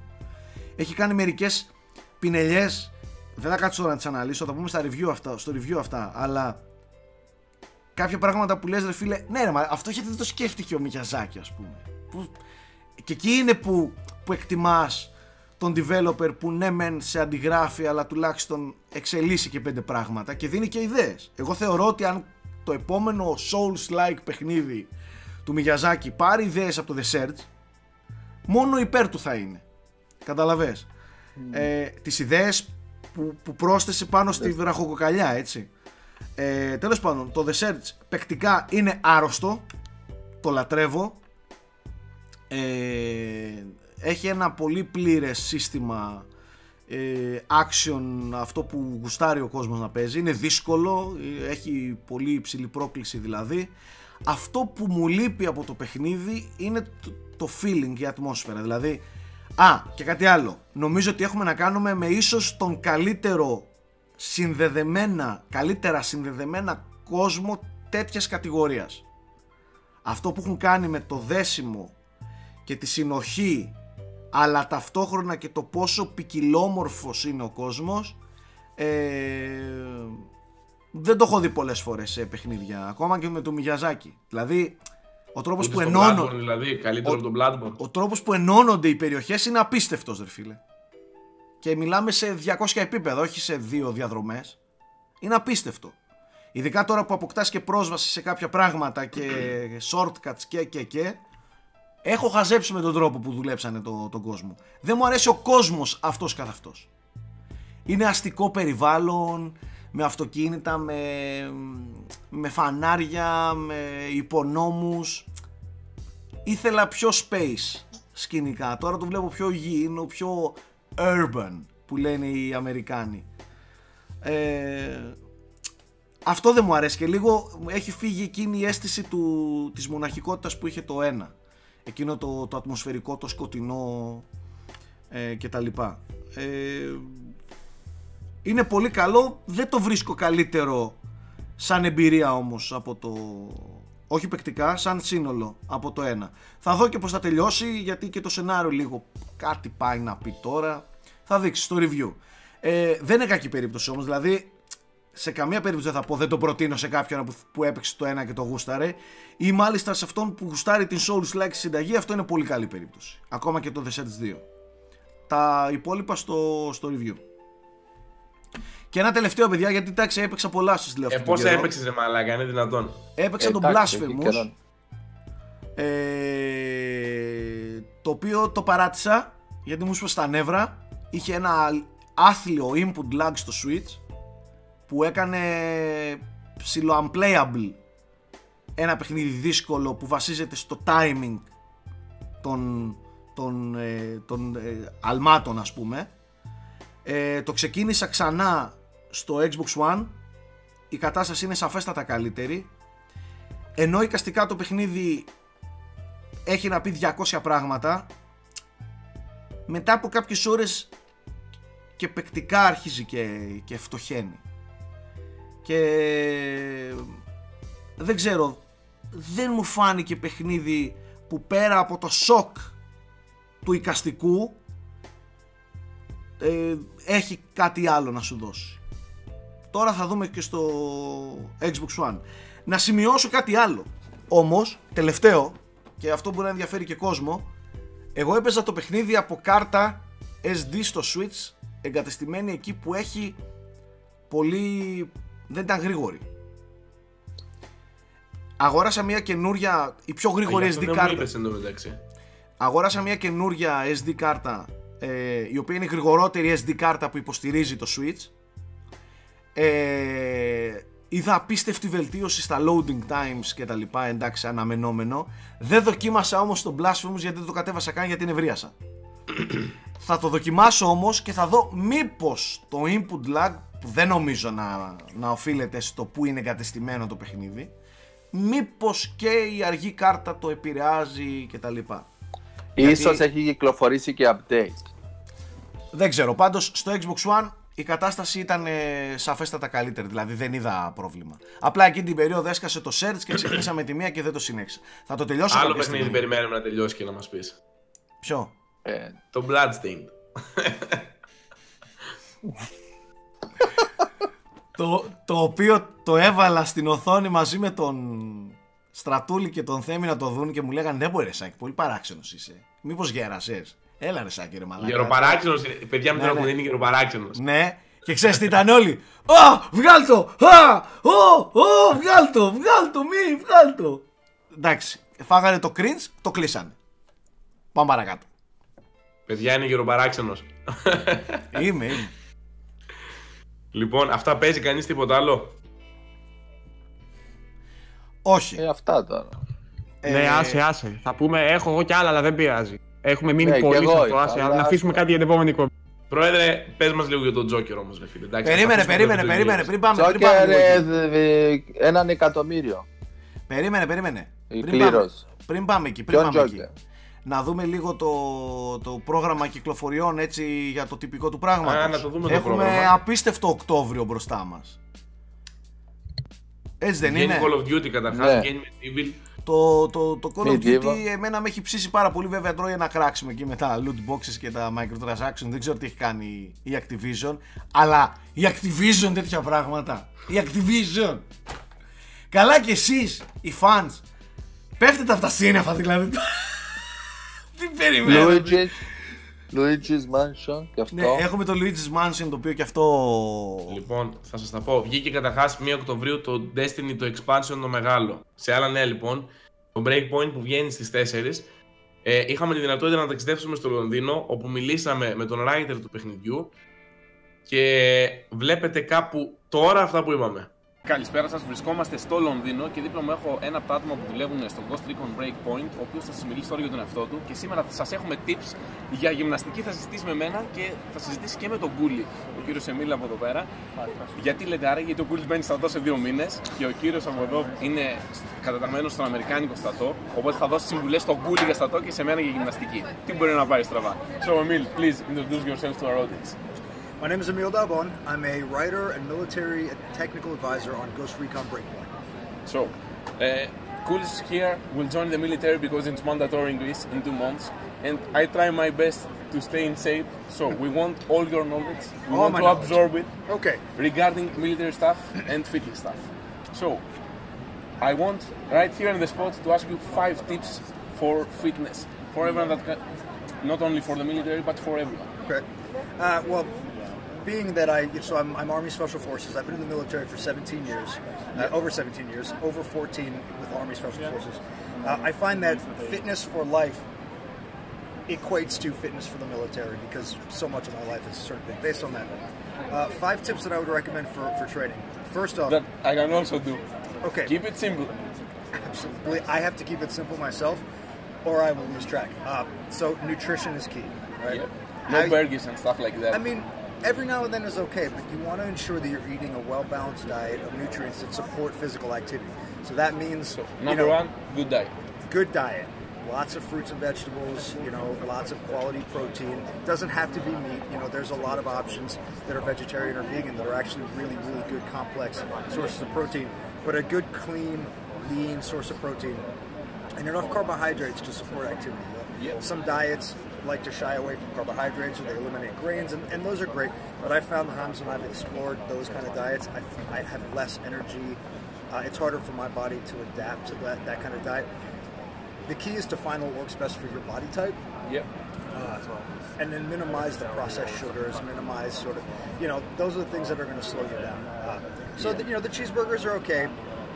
Έχει κάνει μερικές πινελιές, δεν θα κάτσω τώρα να τις αναλύσω, θα πούμε στα review αυτά, στο review αυτά, αλλά κάποια πράγματα που λες ρε φίλε, ναι ρε, μα αυτό γιατί δεν το σκέφτηκε ο Μιχιαζάκη ας πούμε. Που, και εκεί είναι που, που εκτιμάς τον developer που ναι μεν σε αντιγράφει αλλά τουλάχιστον εξελίσσει και πέντε πράγματα και δίνει και ιδέες. Εγώ θεωρώ ότι αν το επόμενο Souls-like παιχνίδι του Μιγιαζάκη πάρει ιδέες από το The Search μόνο υπέρ του θα είναι. Καταλαβες. Mm. Ε, τις ιδέες που, που πρόσθεσε πάνω στη βραχοκοκαλιά έτσι. Ε, τέλος πάντων το The Search παικτικά είναι άρρωστο το λατρεύω ε, έχει ένα πολύ πλήρες σύστημα ε, action αυτό που γουστάρει ο κόσμος να παίζει είναι δύσκολο, έχει πολύ υψηλή πρόκληση δηλαδή αυτό που μου λείπει από το παιχνίδι είναι το, το feeling, η ατμόσφαιρα δηλαδή Α, και κάτι άλλο. Νομίζω ότι έχουμε να κάνουμε με ίσως τον καλύτερο συνδεδεμένα, καλύτερα συνδεδεμένα κόσμο τέτοιας κατηγορίας. Αυτό που έχουν κάνει με το δέσιμο και τη συνοχή αλλά ταυτόχρονα και το πόσο ποικιλόμορφος είναι ο κόσμος ε, δεν το έχω δει πολλές φορές σε παιχνίδια ακόμα και με το Μιγιαζάκι δηλαδή ο τρόπος που ενώνονται δηλαδή, καλύτερο ο, Bloodborne. ο τρόπος που ενώνονται οι περιοχές είναι απίστευτος ρε φίλε. Και μιλάμε σε 200 επίπεδα όχι σε δύο διαδρομές. Είναι απίστευτο. Ειδικά τώρα που αποκτάς και πρόσβαση σε κάποια πράγματα και shortcuts και και και Έχω χαζέψει με τον τρόπο που δουλέψανε το, τον κόσμο. Δεν μου αρέσει ο κόσμος αυτός καθ' αυτός. Είναι αστικό περιβάλλον, με αυτοκίνητα, με, με φανάρια, με υπονόμους. Ήθελα πιο space σκηνικά. Τώρα το βλέπω πιο υγιεινό, πιο urban που λένε οι Αμερικάνοι. Ε, αυτό δεν μου αρέσει και λίγο έχει φύγει εκείνη η αίσθηση του, της μοναχικότητας που είχε το ένα εκείνο το, το ατμοσφαιρικό, το σκοτεινό ε, και τα λοιπά. Ε, είναι πολύ καλό, δεν το βρίσκω καλύτερο σαν εμπειρία όμως από το... Όχι παικτικά, σαν σύνολο από το ένα. Θα δω και πως θα τελειώσει γιατί και το σενάριο λίγο κάτι πάει να πει τώρα. Θα δείξει στο review. Ε, δεν είναι κακή περίπτωση όμως, δηλαδή σε καμία περίπτωση δεν θα πω δεν το προτείνω σε κάποιον που, που έπαιξε το ένα και το γούσταρε. Ή μάλιστα σε αυτόν που γουστάρει την Souls Like συνταγή αυτό είναι πολύ καλή περίπτωση. Ακόμα και το The Sets 2 τα υπόλοιπα στο, στο review. Και ένα τελευταίο παιδιά γιατί εντάξει έπαιξα πολλά σας λέω ε, πόσα έπαιξες ρε μαλάκα είναι δυνατόν. Έπαιξα τον Blasphemous. ε, το οποίο το παράτησα γιατί μου είπε στα νεύρα. Είχε ένα άθλιο input lag στο Switch που έκανε ψηλό unplayable ένα παιχνίδι δύσκολο που βασίζεται στο timing των, των, ε, των ε, αλμάτων ας πούμε ε, το ξεκίνησα ξανά στο Xbox One. Η κατάσταση είναι σαφέστατα καλύτερη. Ενώ εικαστικά το παιχνίδι έχει να πει 200 πράγματα μετά από κάποιες ώρες και παικτικά αρχίζει και, και φτωχαίνει και δεν ξέρω δεν μου φάνηκε παιχνίδι που πέρα από το σοκ του οικαστικού ε, έχει κάτι άλλο να σου δώσει. Τώρα θα δούμε και στο Xbox One. Να σημειώσω κάτι άλλο. Όμως τελευταίο και αυτό μπορεί να ενδιαφέρει και κόσμο εγώ έπαιζα το παιχνίδι από κάρτα SD στο Switch εγκατεστημένη εκεί που έχει πολύ δεν ήταν γρήγορη. Αγόρασα μια καινούρια, η πιο γρήγορη SD κάρτα. Αγόρασα μια καινούρια SD κάρτα, ε, η οποία είναι η γρηγορότερη SD κάρτα που υποστηρίζει το Switch. Ε, είδα απίστευτη βελτίωση στα loading times και τα λοιπά, εντάξει, αναμενόμενο. Δεν δοκίμασα όμως το Blasphemous γιατί δεν το κατέβασα καν γιατί νευρίασα. θα το δοκιμάσω όμως και θα δω μήπως το input lag, που δεν νομίζω να, να οφείλεται στο που είναι εγκατεστημένο το παιχνίδι, μήπως και η αργή κάρτα το επηρεάζει και τα λοιπά. Ίσως έχει κυκλοφορήσει και update. Δεν ξέρω, πάντως στο Xbox One η κατάσταση ήταν ε, σαφέστατα καλύτερη, δηλαδή δεν είδα πρόβλημα. Απλά εκείνη την περίοδο έσκασε το search και ξεκινήσαμε τη μία και δεν το συνέχισα. Θα το τελειώσω Άλλο κάποια παιχνίδι στιγμή. περιμένουμε να τελειώσει και να μας πεις. Ποιο; Ε, Το Bloodstained. το, το οποίο το έβαλα στην οθόνη μαζί με τον Στρατούλη και τον Θέμη να το δουν και μου λέγανε δεν μπορείς Σάκη, πολύ παράξενος είσαι. Μήπως γέρασες. Έλα ρε Σάκη ρε μαλάκα. Γεροπαράξενος, είναι. παιδιά με Ναι, την ναι. ναι, είναι γεροπαράξενος. Ναι, και ξέρεις τι ήταν όλοι. Α, βγάλ το! Α, ω, ω, βγάλ το, βγάλ το, μη, βγάλ το. Εντάξει, φάγανε το cringe, το κλείσανε. Πάμε παρακάτω. Παιδιά είναι γεροπαράξενος. Είμαι, είμαι. Λοιπόν, αυτά παίζει κανείς τίποτα άλλο; Όχι. ε, αυτά τώρα. Ε, Ναι, άσε, άσε. Θα πούμε, έχω εγώ κι άλλα, αλλά δεν πειράζει. Έχουμε μείνει Ναι, κι πολύ εγώ σε αυτό. είχα, Άσε, αλλά να αφήσουμε άσε. κάτι για την επόμενη κομπή. Πρόεδρε, πες μας λίγο για τον Τζόκερ όμως, ρε φίλε. Εντάξει, θα Περίμενε, αφήσουμε περίμενε, το περίμενε, τελείως. πριν πάμε, πριν πάμε Τζόκερ λίγο ε, εκεί. δε- δε- έναν εκατομμύριο. Περίμενε, περίμενε. Η Πριν πάμε, κλήρωση. πριν πάμε εκεί, πριν Ποιον πάμε εκεί. Τζόκερ. Να δούμε λίγο το, το πρόγραμμα κυκλοφοριών έτσι για το τυπικό του πράγματος. Α, να το δούμε το Έχουμε πρόγραμμα. απίστευτο Οκτώβριο μπροστά μας. Έτσι δεν Βγαίνει είναι; Call of Duty καταρχάς, Ναι. βγαίνει Medieval. Το, το, το Call of Medieval. Duty εμένα με έχει ψήσει πάρα πολύ. Βέβαια τρώει ένα κράξιμο εκεί με τα loot boxes και τα microtransactions. Δεν ξέρω τι έχει κάνει η Activision. Αλλά η Activision τέτοια πράγματα. Η Activision. Καλά κι εσείς οι fans. Πέφτετε από τα σύννεφα δηλαδή. Τι περιμένετε. Luigi's, Luigi's Mansion και αυτό. Ναι, έχουμε το Luigi's Mansion το οποίο και αυτό. Λοιπόν, θα σας τα πω. Βγήκε καταρχάς 1 Οκτωβρίου το Destiny το expansion το μεγάλο. Σε άλλα νέα λοιπόν, το Breakpoint που βγαίνει στις 4. Ε, είχαμε τη δυνατότητα να ταξιδέψουμε στο Λονδίνο, όπου μιλήσαμε με τον writer του παιχνιδιού και βλέπετε κάπου τώρα αυτά που είπαμε. Καλησπέρα σας. Βρισκόμαστε στο Λονδίνο και δίπλα μου έχω ένα από τα άτομα που δουλεύουν στο Ghost Recon Breakpoint, ο οποίος θα σας μιλήσει τώρα για τον εαυτό του. Και σήμερα σας έχουμε tips για γυμναστική. Θα συζητήσει με μένα και θα συζητήσει και με τον Κούλι, ο κύριος Εμίλ από εδώ πέρα. Γιατί λέτε άρα, γιατί ο Κούλι μπαίνει στρατό σε δύο μήνες και ο κύριος από εδώ είναι καταταγμένος στον Αμερικάνικο στρατό. Οπότε θα δώσει συμβουλές στον Κούλι για στρατό και σε μένα για γυμναστική. Τι μπορεί να πάει στραβά; So, Emil, please introduce yourself to our audience. My name is Emil Dabon. I'm a writer and military technical advisor on Ghost Recon Breakpoint. So, uh, Kulis here will join the military because it's mandatory in Greece in two months, and I try my best to stay in shape. So we want all your knowledge. We All want to knowledge. absorb it Okay. regarding military stuff and fitness stuff. So, I want right here in the spot to ask you five tips for fitness for everyone that can, not only for the military but for everyone. Okay. Uh, well, being that I so I'm, I'm Army Special Forces. I've been in the military for 17 years, uh, over 17 years, over 14 with Army Special Forces. Uh, I find that fitness for life equates to fitness for the military because so much of my life is certainly based on that. Uh, five tips that I would recommend for, for training. First off, That I can also do. okay, Keep it simple. absolutely, I have to keep it simple myself, or I will lose track. Uh, so nutrition is key, right? Yeah. No burgers and stuff like that. I mean, every now and then is okay, but you want to ensure that you're eating a well-balanced diet of nutrients that support physical activity. So that means you Number know, one, good diet. good diet, lots of fruits and vegetables. You know, lots of quality protein. Doesn't have to be meat. You know, there's a lot of options that are vegetarian or vegan that are actually really, really good complex sources of protein. But a good, clean, lean source of protein and enough carbohydrates to support activity. You. Some diets like to shy away from carbohydrates or they eliminate grains, and, and those are great. But I found the times when I've explored those kind of diets, I, I have less energy. Uh, it's harder for my body to adapt to that, that kind of diet. The key is to find what works best for your body type Yep. uh, and then minimize the processed sugars, minimize sort of, you know, those are the things that are going to slow you down. Uh, so, the, you know, the cheeseburgers are okay,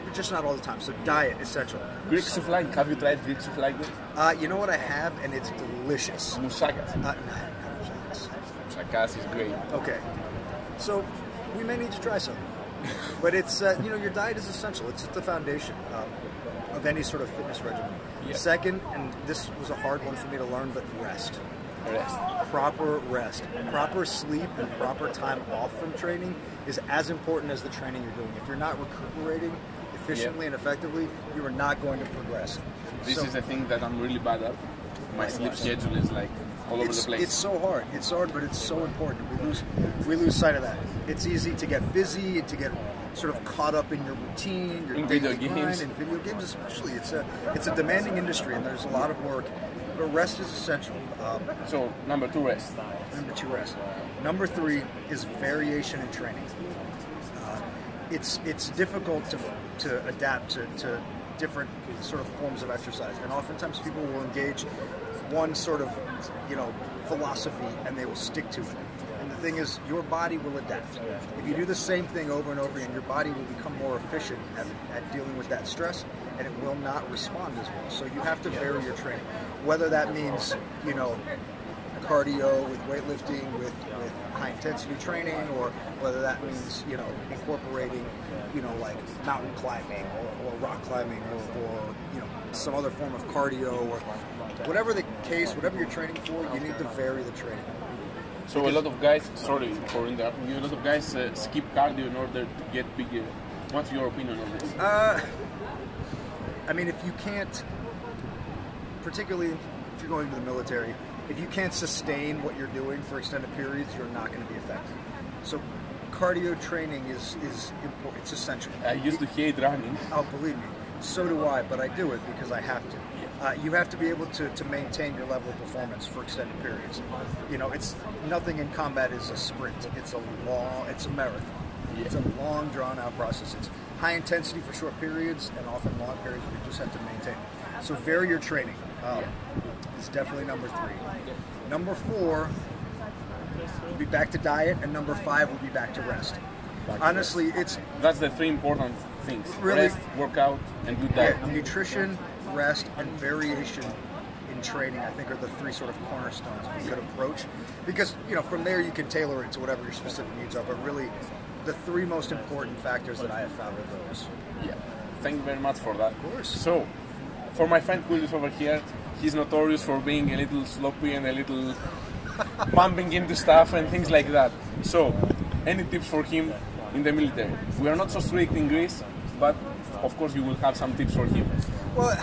but just not all the time. So, diet essential. Greek souvlaki. Have you tried Greek souvlaki? Uh, you know what I have, and it's delicious. Moussakas. Uh, no, Moussakas is great. okay, so we may need to try some. but it's uh, you know your diet is essential. It's the foundation um, of any sort of fitness regimen. Second, and this was a hard one for me to learn, but rest. Rest. Proper rest, proper sleep, and proper time off from training is as important as the training you're doing. If you're not recuperating efficiently and effectively, you are not going to progress. This So- is the thing that I'm really bad at. My sleep schedule is like all over the place. It's so hard. It's hard, but it's so important. We lose we lose sight of that. It's easy to get busy and to get sort of caught up in your routine, your In video grind, games. and video games especially. It's a it's a demanding industry, and there's a lot of work. But rest is essential. Um, so number two, rest. number two, rest. Number three is variation in training. It's it's difficult to to adapt to, to different sort of forms of exercise, and oftentimes people will engage one sort of you know philosophy and they will stick to it. And the thing is, your body will adapt. If you do the same thing over and over again, your body will become more efficient at, at dealing with that stress, and it will not respond as well. So you have to vary your training, whether that means you know cardio with weightlifting with, with high intensity training or whether that means you know incorporating you know like mountain climbing or, or rock climbing or, or you know some other form of cardio or whatever the case whatever you're training for you need to vary the training So a lot of guys, sorry for interrupting you, a lot of guys uh, skip cardio in order to get bigger. What's your opinion on this? Uh, I mean, if you can't, particularly if you're going to the military, if you can't sustain what you're doing for extended periods, you're not going to be effective. So, cardio training is is important. It's essential. I used to hate running. Oh, believe me, so do I, but I do it because I have to. Uh, you have to be able to, to maintain your level of performance for extended periods. You know, it's nothing in combat is a sprint. It's a long, it's a marathon. It's a long, drawn out process. It's high intensity for short periods and often long periods where you just have to maintain. So vary your training. Um, is definitely number three. Number four will be back to diet, and number five will be back to rest. Honestly, it's That's the three important things. Really? Rest, workout, and good diet. yeah, nutrition, rest, and variation in training. I think are the three sort of cornerstones of a good approach. Because you know, from there you can tailor it to whatever your specific needs are. But really, the three most important factors that I have found are those. Yeah. Thank you very much for that. Of course. So, for my friend Julius over here, he's notorious for being a little sloppy and a little bumping into stuff and things like that. So, any tips for him in the military? We are not so strict in Greece, but of course you will have some tips for him. Well.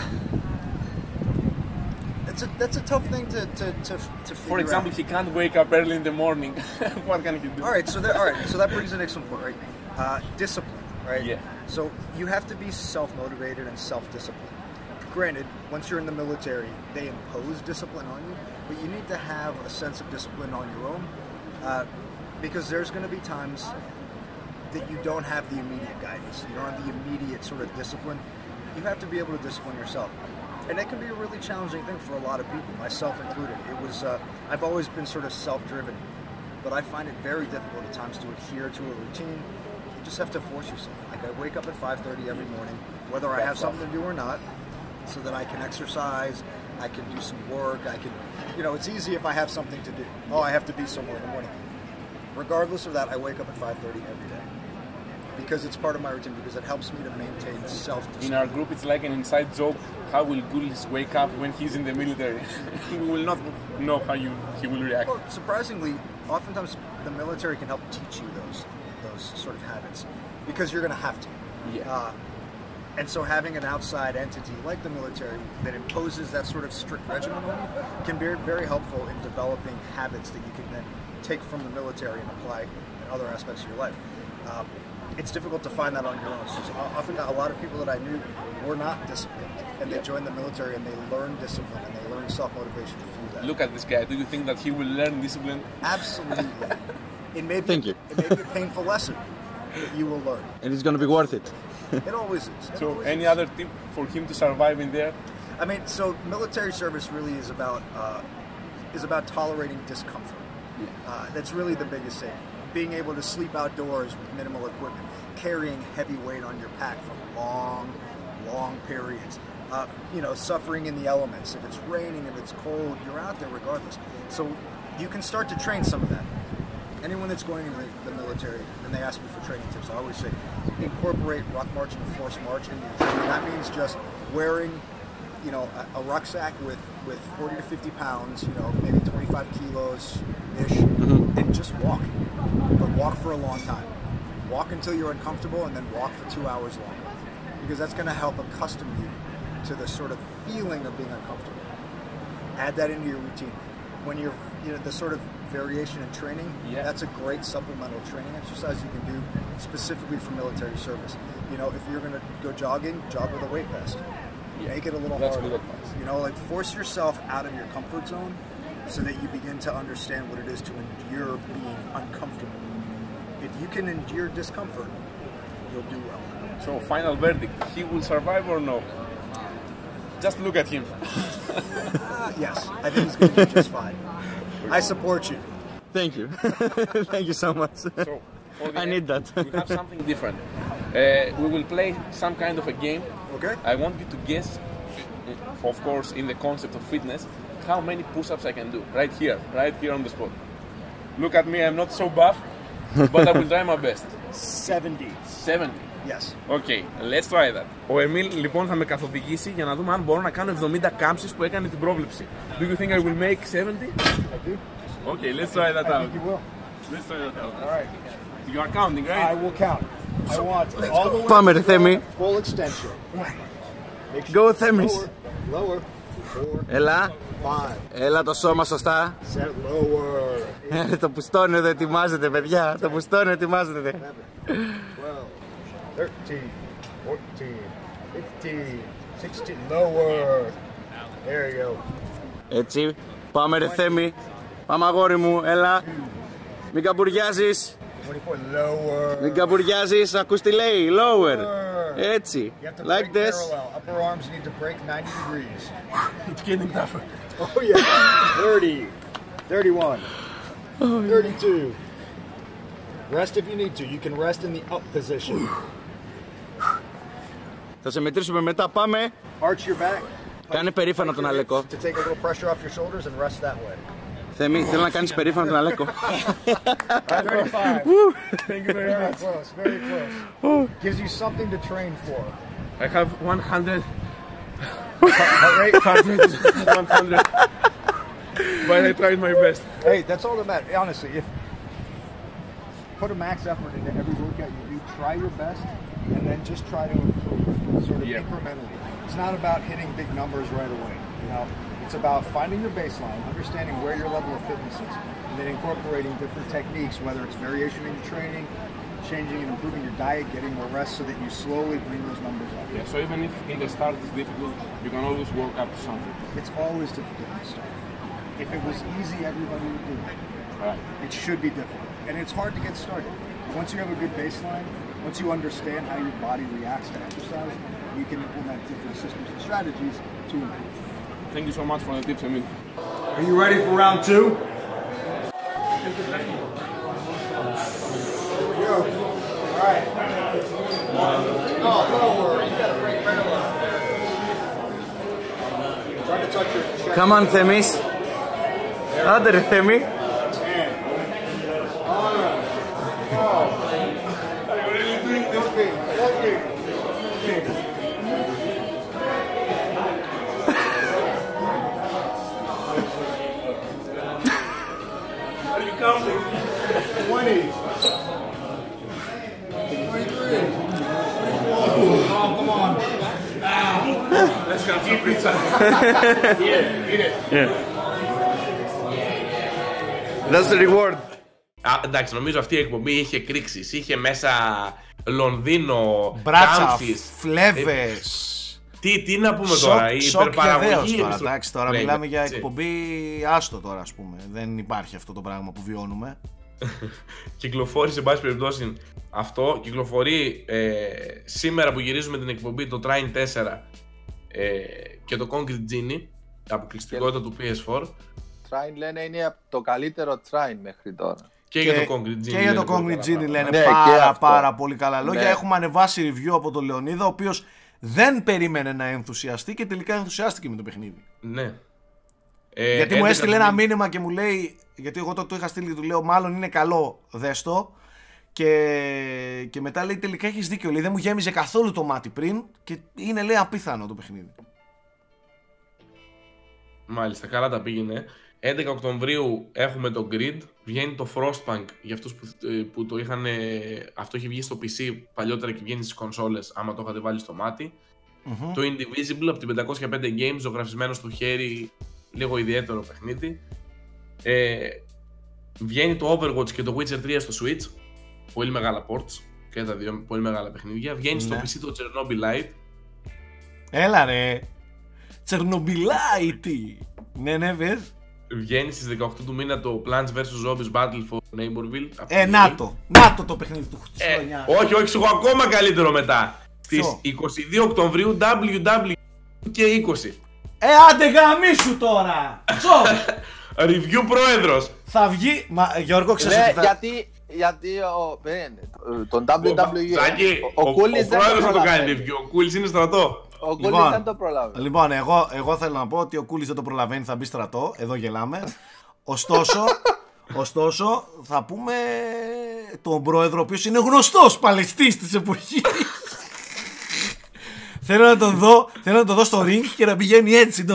That's a, that's a tough thing to, to, to, to For example, he can't wake up early in the morning. what can he do? All right, so that, all right, so that brings the next one, right? Uh, discipline, right? Yeah. So you have to be self-motivated and self-disciplined. Granted, once you're in the military, they impose discipline on you, but you need to have a sense of discipline on your own, uh, because there's going to be times that you don't have the immediate guidance. You don't have the immediate sort of discipline. You have to be able to discipline yourself. And that can be a really challenging thing for a lot of people, myself included. It was, uh, I've always been sort of self-driven, but I find it very difficult at times to adhere to a routine. You just have to force yourself. Like I wake up at 5.30 every morning, whether I have something to do or not, so that I can exercise, I can do some work, I can, you know, it's easy if I have something to do. Oh, I have to be somewhere in the morning. Regardless of that, I wake up at 5.30 every day because it's part of my routine because it helps me to maintain self-discipline. In our group, it's like an inside joke. How will Gulis wake up when he's in the military? we will not know how you, he will react. Well, surprisingly, oftentimes the military can help teach you those those sort of habits because you're going to have to. Yeah. Uh, and so having an outside entity like the military that imposes that sort of strict regimen on you can be very helpful in developing habits that you can then take from the military and apply in other aspects of your life. Um, it's difficult to find that on your own. So often, a lot of people that I knew were not disciplined, and they joined the military and they learned discipline and they learned self-motivation through that. Look at this guy. Do you think that he will learn discipline? Absolutely. It may be, Thank you. It may be a painful lesson that you will learn. and it's going to be worth it. It always is. It So, always any is. other tip for him to survive in there? I mean, so military service really is about uh, is about tolerating discomfort. Uh, that's really the biggest thing. Being able to sleep outdoors with minimal equipment, carrying heavy weight on your pack for long, long periods. Uh, you know, suffering in the elements. If it's raining, if it's cold, you're out there regardless. So you can start to train some of that. anyone that's going into the, military they ask me for training tips, I always say incorporate rock march and force march into your training. That means just wearing, you know, a, a rucksack with with 40 to 50 pounds, you know, maybe 25 kilos ish, mm-hmm. and just walk, but walk for a long time. Walk until you're uncomfortable, and then walk for two hours longer, because that's going to help accustom you to the sort of feeling of being uncomfortable add that into your routine. When you're, you know, the sort of variation in training, Yeah. that's a great supplemental training exercise you can do specifically for military service. You know, if you're going to go jogging, jog with a weight vest. Make it a little That's harder. You know, like force yourself out of your comfort zone so that you begin to understand what it is to endure being uncomfortable. If you can endure discomfort, you'll do well. So, final verdict: he will survive or no? Just look at him. Uh, yes, I think he's going to do just fine. I support you. Thank you. Thank you so much. So, I end, need that. we have something different. Uh, we will play some kind of a game. Okay? I want you to guess, of course, in the concept of fitness, how many push-ups I can do right here, right here on the spot. Look at me, I'm not so buff, but I will try my best. 70. 70. Yes. Okay, let's try that. Ο Εμίλ λοιπόν θα με καθοδηγήσει για να δούμε αν μπορώ να κάνω 70 κάμψεις που έκανε την πρόβλεψη. Do you think I will make 70? I do. Okay, let's try that I out. think you will. Let's try that out. All right. You are counting, I right? will count. I want all the way Πάμε, ρε, to Θέμη. full extension. Make Go, Θέμης. Lower. Lower. Four, Έλα, five, έλα το σώμα σωστά. set, lower. Ε, το πουστόνιο δεν ετοιμάζεται, παιδιά. Το πουστόνιο ετοιμάζεται. 12, 13, 14, 15, 16, lower. There you go. Έτσι. Πάμε ρε Θέμη. Πάμε αγόρι μου, έλα. Μην καμπουριάζεις. 24, lower. Μην καμπουριάζεις, ακούς τι λέει. Lower. Lower. Έτσι. You have to Like break this. parallel. Upper arms need to break 90 degrees. It's getting tougher. Oh yeah. 30, 31, 32. Rest if you need to. You can rest in the up position. Θα σε μετρήσουμε μετά. Πάμε. Arch your back. Κάνε περήφανο τον Αλέκο. To take a little pressure off your shoulders and rest that way. Θέμη, θέλω να κάνεις περήφανο τον Αλέκο. 35. Thank you very Very much. close, very close. Gives you something to train for. I have 100 Heart rate? heart rate is 100. but I tried my best. Hey, that's all that matters. Honestly, if put a max effort into every workout you do, try your best, and then just try to improve sort of Yeah. incrementally. It's not about hitting big numbers right away. You know, it's about finding your baseline, understanding where your level of fitness is, and then incorporating different techniques, whether it's variation in your training, changing and improving your diet, getting more rest, so that you slowly bring those numbers up. Yeah, so even if in the start it's difficult, you can always work up to something. It's always difficult to start. If it was easy, everybody would do it. Right. It should be difficult. And it's hard to get started. Once you have a good baseline, once you understand how your body reacts to exercise, you can implement different systems and strategies to improve. Thank you so much for the tips, Emil. Are you ready for round two? Come on, Themis. Other Themis. Let's go for pizza. That's the reward. Α, εντάξει, νομίζω αυτή η εκπομπή είχε κρίξεις, είχε μέσα Λονδίνο, Μπράτσα, κάμψεις. φλέβες. Ε, Τι, τι να πούμε τώρα, η Σοκ και υπερπαραγωγή. δέος τώρα. επιστρο- Εντάξει, τώρα Ναι, μιλάμε για έτσι. εκπομπή άστο τώρα, ας πούμε. Δεν υπάρχει αυτό το πράγμα που βιώνουμε. Κυκλοφόρησε, εν πάση περιπτώσει, αυτό. Κυκλοφορεί ε, σήμερα που γυρίζουμε την εκπομπή το Trine 4 ε, και το Concrete Genie, αποκλειστικότητα του PS4 Trine λένε είναι το καλύτερο Trine μέχρι τώρα. και, για το Concrete Genie. και για λένε το πολύ Concrete καλά Genie λένε Ναι, και πάρα αυτό. πάρα πολύ καλά λόγια. Ναι. Έχουμε ανεβάσει review από τον Λεωνίδα, ο οποίος δεν περίμενε να ενθουσιαστεί και τελικά ενθουσιάστηκε με το παιχνίδι. Ναι. Ε, Γιατί μου 11 έστειλε του ένα μήνα- μήνυμα και μου λέει, γιατί εγώ το, το είχα στείλει και του λέω μάλλον είναι καλό, δες το. Και, και μετά λέει τελικά έχεις δίκιο, λέει δεν μου γέμιζε καθόλου το μάτι πριν και είναι λέει απίθανο το παιχνίδι. Μάλιστα, καλά τα πήγαινε. 11 Οκτωβρίου έχουμε το Grid. Βγαίνει το Frostpunk για αυτούς που, ε, που το είχαν. ε, Αυτό έχει βγει στο PC παλιότερα και βγαίνει στις κονσόλες άμα το είχατε βάλει στο μάτι. Μμμ. Το Indivisible από την 505 Games, ζωγραφισμένο στο χέρι, λίγο ιδιαίτερο παιχνίδι. Ε, βγαίνει το Overwatch και το Witcher 3 στο Switch. Πολύ μεγάλα ports και τα δύο πολύ μεγάλα παιχνίδια. Βγαίνει στο Ναι. PC το Chernobyl Έλα ρε, Τσερνομπιλάιτι. Ναι, ναι, βες. Βγαίνει στις 18 του μήνα το Plants vs Zombies Battle for Neighborville. από Ε, την να EA. το, να το το παιχνίδι του της Ε, χρονιάς. όχι, όχι, σου έχω ακόμα καλύτερο μετά. Στις Ποιο; 22 Οκτωβρίου WW και 20. Ε, άντε γαμίσου τώρα! Τσο! Review πρόεδρος. Θα βγει. Μα Γιώργο, ξέρεις Ναι, ότι θα. γιατί, γιατί ο, περίμενε, τον WWE, Σάκη, ο, ο, ο, ο, Κούλης δεν το πρόεδρος θα το κάνει προλαβαίνει. review. Ο Κούλης είναι στρατό. Ο Κούλης Λοιπόν, δεν το προλάβει. Λοιπόν, εγώ, εγώ θέλω να πω ότι ο Κούλης δεν το προλαβαίνει, θα μπει στρατό. Εδώ γελάμε. Ωστόσο, ωστόσο θα πούμε τον πρόεδρο, ο οποίος είναι γνωστός παλαιστής της εποχής. θέλω, να τον δω, θέλω να τον δω στο ring και να πηγαίνει έτσι το...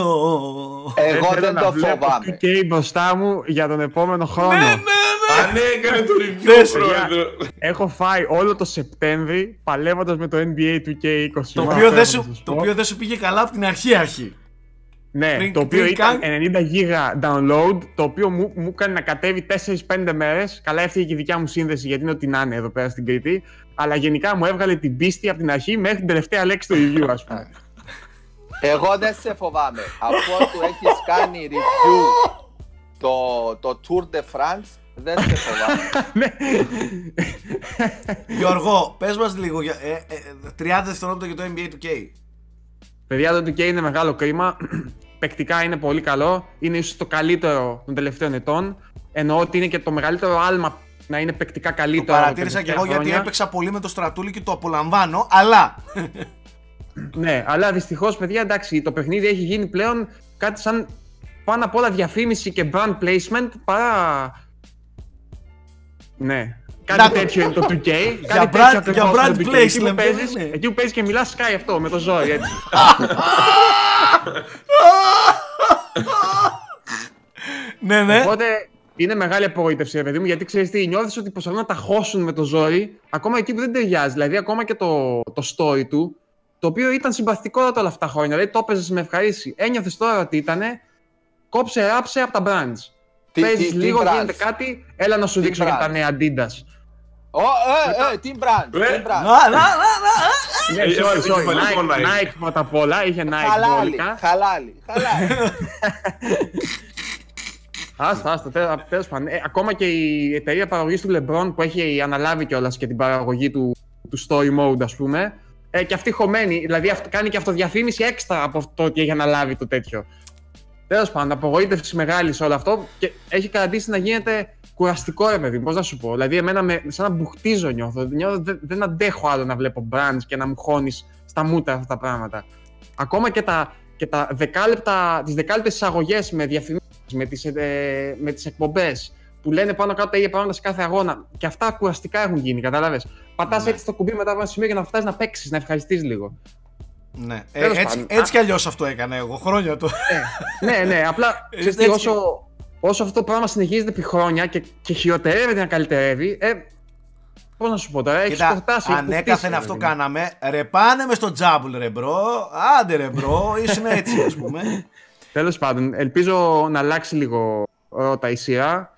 Εγώ Θέλω δεν να το βλέπω φοβάμαι. 2K μπροστά μου για τον επόμενο χρόνο. ναι, ναι, ναι. Αν έκανε το review Θες, ο πρόεδρο. Έχω φάει όλο το Σεπτέμβρη παλεύοντας με το NBA 2K20. Το Μα, οποίο, δεν θέλω σου, να σας το πω. οποίο δεν σου πήγε καλά από την αρχή αρχή. Ναι, πριν- το οποίο πριν ήταν καν- 90 γίγα download, το οποίο μου, μου έκανε να κατέβει 4-5 μέρες. Καλά έφυγε και η δικιά μου σύνδεση γιατί είναι ό,τι να είναι εδώ πέρα στην Κρήτη. Αλλά γενικά μου έβγαλε την πίστη από την αρχή μέχρι την τελευταία λέξη του review, ας πούμε. Εγώ δεν σε φοβάμαι. Αφού του έχεις κάνει review το, το Tour de France, δεν σε φοβάμαι. Ναι. Γιώργο, πες μας λίγο, για- ε, ε, 30 δευτερόλεπτα για το NBA 2K. Παιδιά, το 2K είναι μεγάλο κρίμα. Παικτικά είναι πολύ καλό. Είναι ίσως το καλύτερο των τελευταίων ετών. Εννοώ ότι είναι και το μεγαλύτερο άλμα να είναι παικτικά Το καλύτερο. από παρατήρησα τα και εγώ τελευταία γιατί χρόνια. έπαιξα πολύ με το στρατούλι και το απολαμβάνω, αλλά. Ναι, αλλά δυστυχώς, παιδιά, εντάξει, το παιχνίδι έχει γίνει πλέον κάτι σαν πάνω απ' όλα διαφήμιση και brand placement παρά. Ναι. Κάτι Να το- τέτοιο είναι το 2K. Για κάτι brand- τέτοιο για ακριβώς brand είναι το 2K. Εκεί που placement, παίζεις- ναι. Εκεί που παίζεις και μιλάς, σκάει αυτό με το ζόρι έτσι. ναι, ναι. Οπότε είναι μεγάλη απογοήτευση, ρε παιδί μου, γιατί ξέρεις τι, νιώθεις ότι προσπαθούν να τα χώσουν με το ζόρι, ακόμα εκεί που δεν ταιριάζει. Δηλαδή, ακόμα και το, το story του, το οποίο ήταν συμπαθητικότατο όλα αυτά τα χρόνια. Δηλαδή, το έπαιζες με ευχαρίστηση. Ένιωθες τώρα ότι ήταν κόψε, ράψε από τα brands. Τι- Παίζει τι- τι λίγο, brands? γίνεται κάτι, έλα να σου Τι δείξω για τα brands? νέα Adidas. Ω, ε, ε, team brand, Ε, team brand. Να, να, να, να. Ναι, Έχει sorry, βάλει sorry. κεφαλικό Nike, Nike. Nike πρώτα απ' όλα, είχε Nike Χαλάλι, μπόλικα. χαλάλι, χαλάλι. Άστα, άστα, τέλο τέλος πάντων. Ε, ακόμα και η εταιρεία παραγωγής του LeBron που έχει αναλάβει κιόλας και την παραγωγή του, του story mode, ας πούμε. Ε, και αυτή χωμένη, δηλαδή αυτό, κάνει και αυτοδιαφήμιση έξτρα από αυτό ότι έχει αναλάβει το τέτοιο. Τέλος πάντων, απογοήτευση μεγάλη σε όλο αυτό και έχει καταντήσει να γίνεται κουραστικό, ρε παιδί, πώς να σου πω. Δηλαδή, εμένα με, σαν να μπουχτίζω νιώθω. νιώθω δεν, δεν αντέχω άλλο να βλέπω brands και να μου χώνεις στα μούτρα αυτά τα πράγματα. Ακόμα και τα, και τα δεκάλεπτα, τις δεκάλεπτες εισαγωγές με διαφημίσεις, με τις, ε, με τις εκπομπές που λένε πάνω κάτω τα ίδια πράγματα σε κάθε αγώνα και αυτά κουραστικά έχουν γίνει, κατάλαβες. Πατάς Ναι. έτσι το κουμπί μετά από ένα σημείο για να φτάσεις να παίξεις, να ευχαριστείς λίγο. Ναι. Ε, Τέλος έτσι, πάντων. έτσι κι αλλιώς αυτό έκανα εγώ χρόνια το. ναι, ναι, απλά Ε, ξέρεις τι, έτσι. όσο, όσο αυτό το πράγμα συνεχίζεται επί χρόνια και, και χειροτερεύει αντί να καλυτερεύει, ε, πώς να σου πω τώρα, έχεις Κοίτα, χορτάσει. έχεις ανέκαθεν κουτίσει, αυτό ρε παιδί μου. κάναμε. Ρε πάμε μες στο jump ball, ρε bro. Άντε, ρε bro. Ήσουν έτσι, ας πούμε. Τέλος πάντων, ελπίζω να αλλάξει λίγο ρότα η σειρά.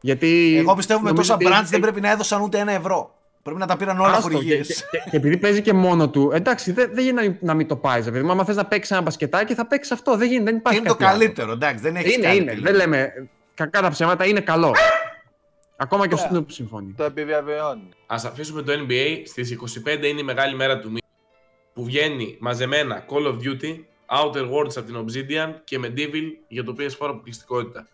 Γιατί Εγώ πιστεύω με νομίζω τόσα ότι brands έχει- δεν πρέπει να έδωσαν ούτε ένα ευρώ. Πρέπει να τα πήραν όλα Άστο, χορηγίες. Και, και, και επειδή παίζει και μόνο του, εντάξει, δεν, δεν γίνεται να, να μην το πάρεις. Δηλαδή, άμα θες να παίξεις ένα μπασκετάκι, θα παίξεις αυτό. Δεν γίνεται, δεν υπάρχει Είναι το κάτι άλλο. καλύτερο, εντάξει, δεν έχεις Είναι, είναι. Δεν λέμε κακά τα ψέματα, είναι καλό. Ακόμα και ο Ωραία. Snoop συμφωνεί. Το επιβεβαιώνει. Α αφήσουμε το NBA. Στις 25 είναι η μεγάλη μέρα του μήνα που βγαίνει μαζεμένα Call of Duty, Outer Worlds από την Obsidian και Medieval για το PS4 αποκλειστικότητα.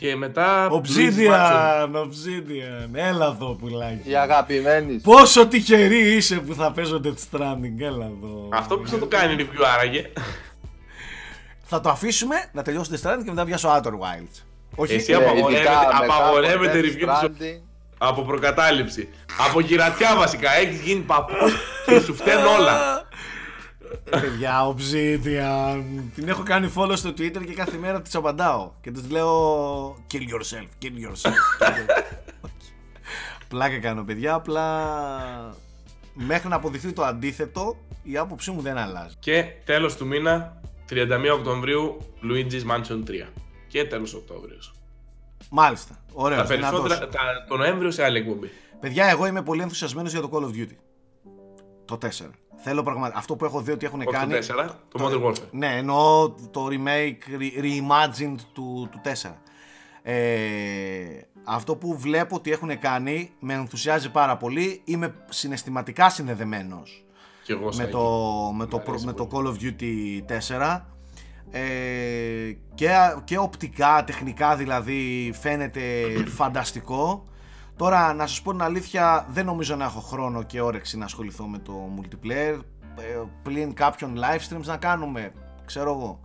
Και μετά. Luigi's Mansion. Obsidian, Obsidian. Έλα εδώ, πουλάκι. Η αγαπημένης. σου. Πόσο τυχερή είσαι που θα παίζω Death Stranding, έλα εδώ. Αυτό που θα το κάνει review άραγε. θα το αφήσουμε να τελειώσει το Stranding και μετά βγει ο Outer Wilds. Όχι, Εσύ ε, απαγορεύεται- Ειδικά μετά από απαγορεύεται Death review της- Stranding, Από προκατάληψη. Από γυρατιά βασικά. Έχεις γίνει παππού και σου φταίνουν όλα. Ε, παιδιά, Obsidian. Την έχω κάνει follow στο Twitter και κάθε μέρα της απαντάω. Και τους λέω Kill yourself, kill yourself. Πλάκα κάνω, παιδιά. Απλά μέχρι να αποδειχθεί το αντίθετο, η άποψή μου δεν αλλάζει. Και τέλος του μήνα, 31 Οκτωβρίου, Luigi's Mansion 3. Και τέλος Οκτώβριος. Μάλιστα. Ωραίος. Τα περισσότερα τα, το Νοέμβριο σε άλλη εκπομπή. Παιδιά, εγώ είμαι πολύ ενθουσιασμένος για το Call of Duty. Το 4. Θέλω πραγματικά. Αυτό που έχω δει ότι έχουν Όχι κάνει. το 4, το Modern Warfare. Ναι, εννοώ το remake, re- reimagined του, του 4. Ε, αυτό που βλέπω ότι έχουν κάνει με ενθουσιάζει πάρα πολύ. Είμαι συναισθηματικά συνδεδεμένος Και εγώ με σαν το, με, το, προ- με το Call of Duty 4 ε, και, και οπτικά, τεχνικά δηλαδή φαίνεται φανταστικό τώρα να σας πω την αλήθεια δεν νομίζω να έχω χρόνο και όρεξη να ασχοληθώ με το multiplayer ε, πλην κάποιων live streams να κάνουμε ξέρω εγώ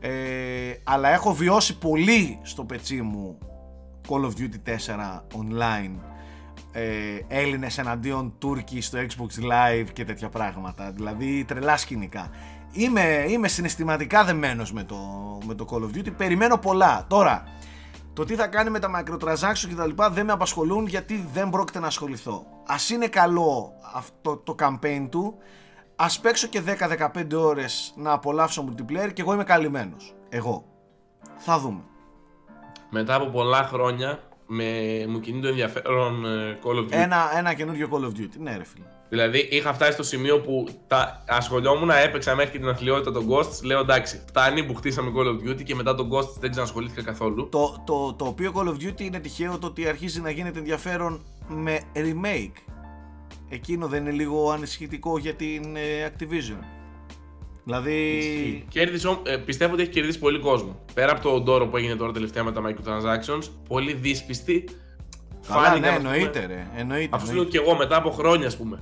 ε, αλλά έχω βιώσει πολύ στο πετσί μου Call of Duty 4 online ε, Έλληνες εναντίον Τούρκοι στο Xbox Live και τέτοια πράγματα. Δηλαδή τρελά σκηνικά. Είμαι, είμαι συναισθηματικά δεμένος με το, με το Call of Duty. Περιμένω πολλά. Τώρα, το τι θα κάνει με τα microtransactions και τα λοιπά δεν με απασχολούν γιατί δεν πρόκειται να ασχοληθώ. Ας είναι καλό αυτό το campaign του, ας παίξω και 10-15 ώρες να απολαύσω multiplayer και εγώ είμαι καλυμμένος. Εγώ. Θα δούμε. Μετά από πολλά χρόνια με, μου κινεί το ενδιαφέρον ε, Call of Duty. Ένα, ένα καινούριο Call of Duty. Ναι ρε φίλε. Δηλαδή είχα φτάσει στο σημείο που τα ασχολιόμουν, έπαιξα μέχρι και την αθλειότητα των Ghosts. Λέω εντάξει, φτάνει που χτίσαμε Call of Duty και μετά τον Ghosts δεν ξανασχολήθηκα καθόλου. Το, το, το οποίο Call of Duty είναι τυχαίο το ότι αρχίζει να γίνεται ενδιαφέρον με remake. Εκείνο δεν είναι λίγο ανησυχητικό για την ε, Activision. Δηλαδή... Κέρδισε, όμ- ε, πιστεύω ότι έχει κερδίσει πολύ κόσμο. Πέρα από το ντόρο που έγινε τώρα τελευταία με τα microtransactions, πολύ δύσπιστη. Καλά, Φάνηκε, ναι, ας πούμε, εννοείται ρε. Εννοείται, Αφού σου λέω εννοείται. και εγώ μετά από χρόνια, ας πούμε,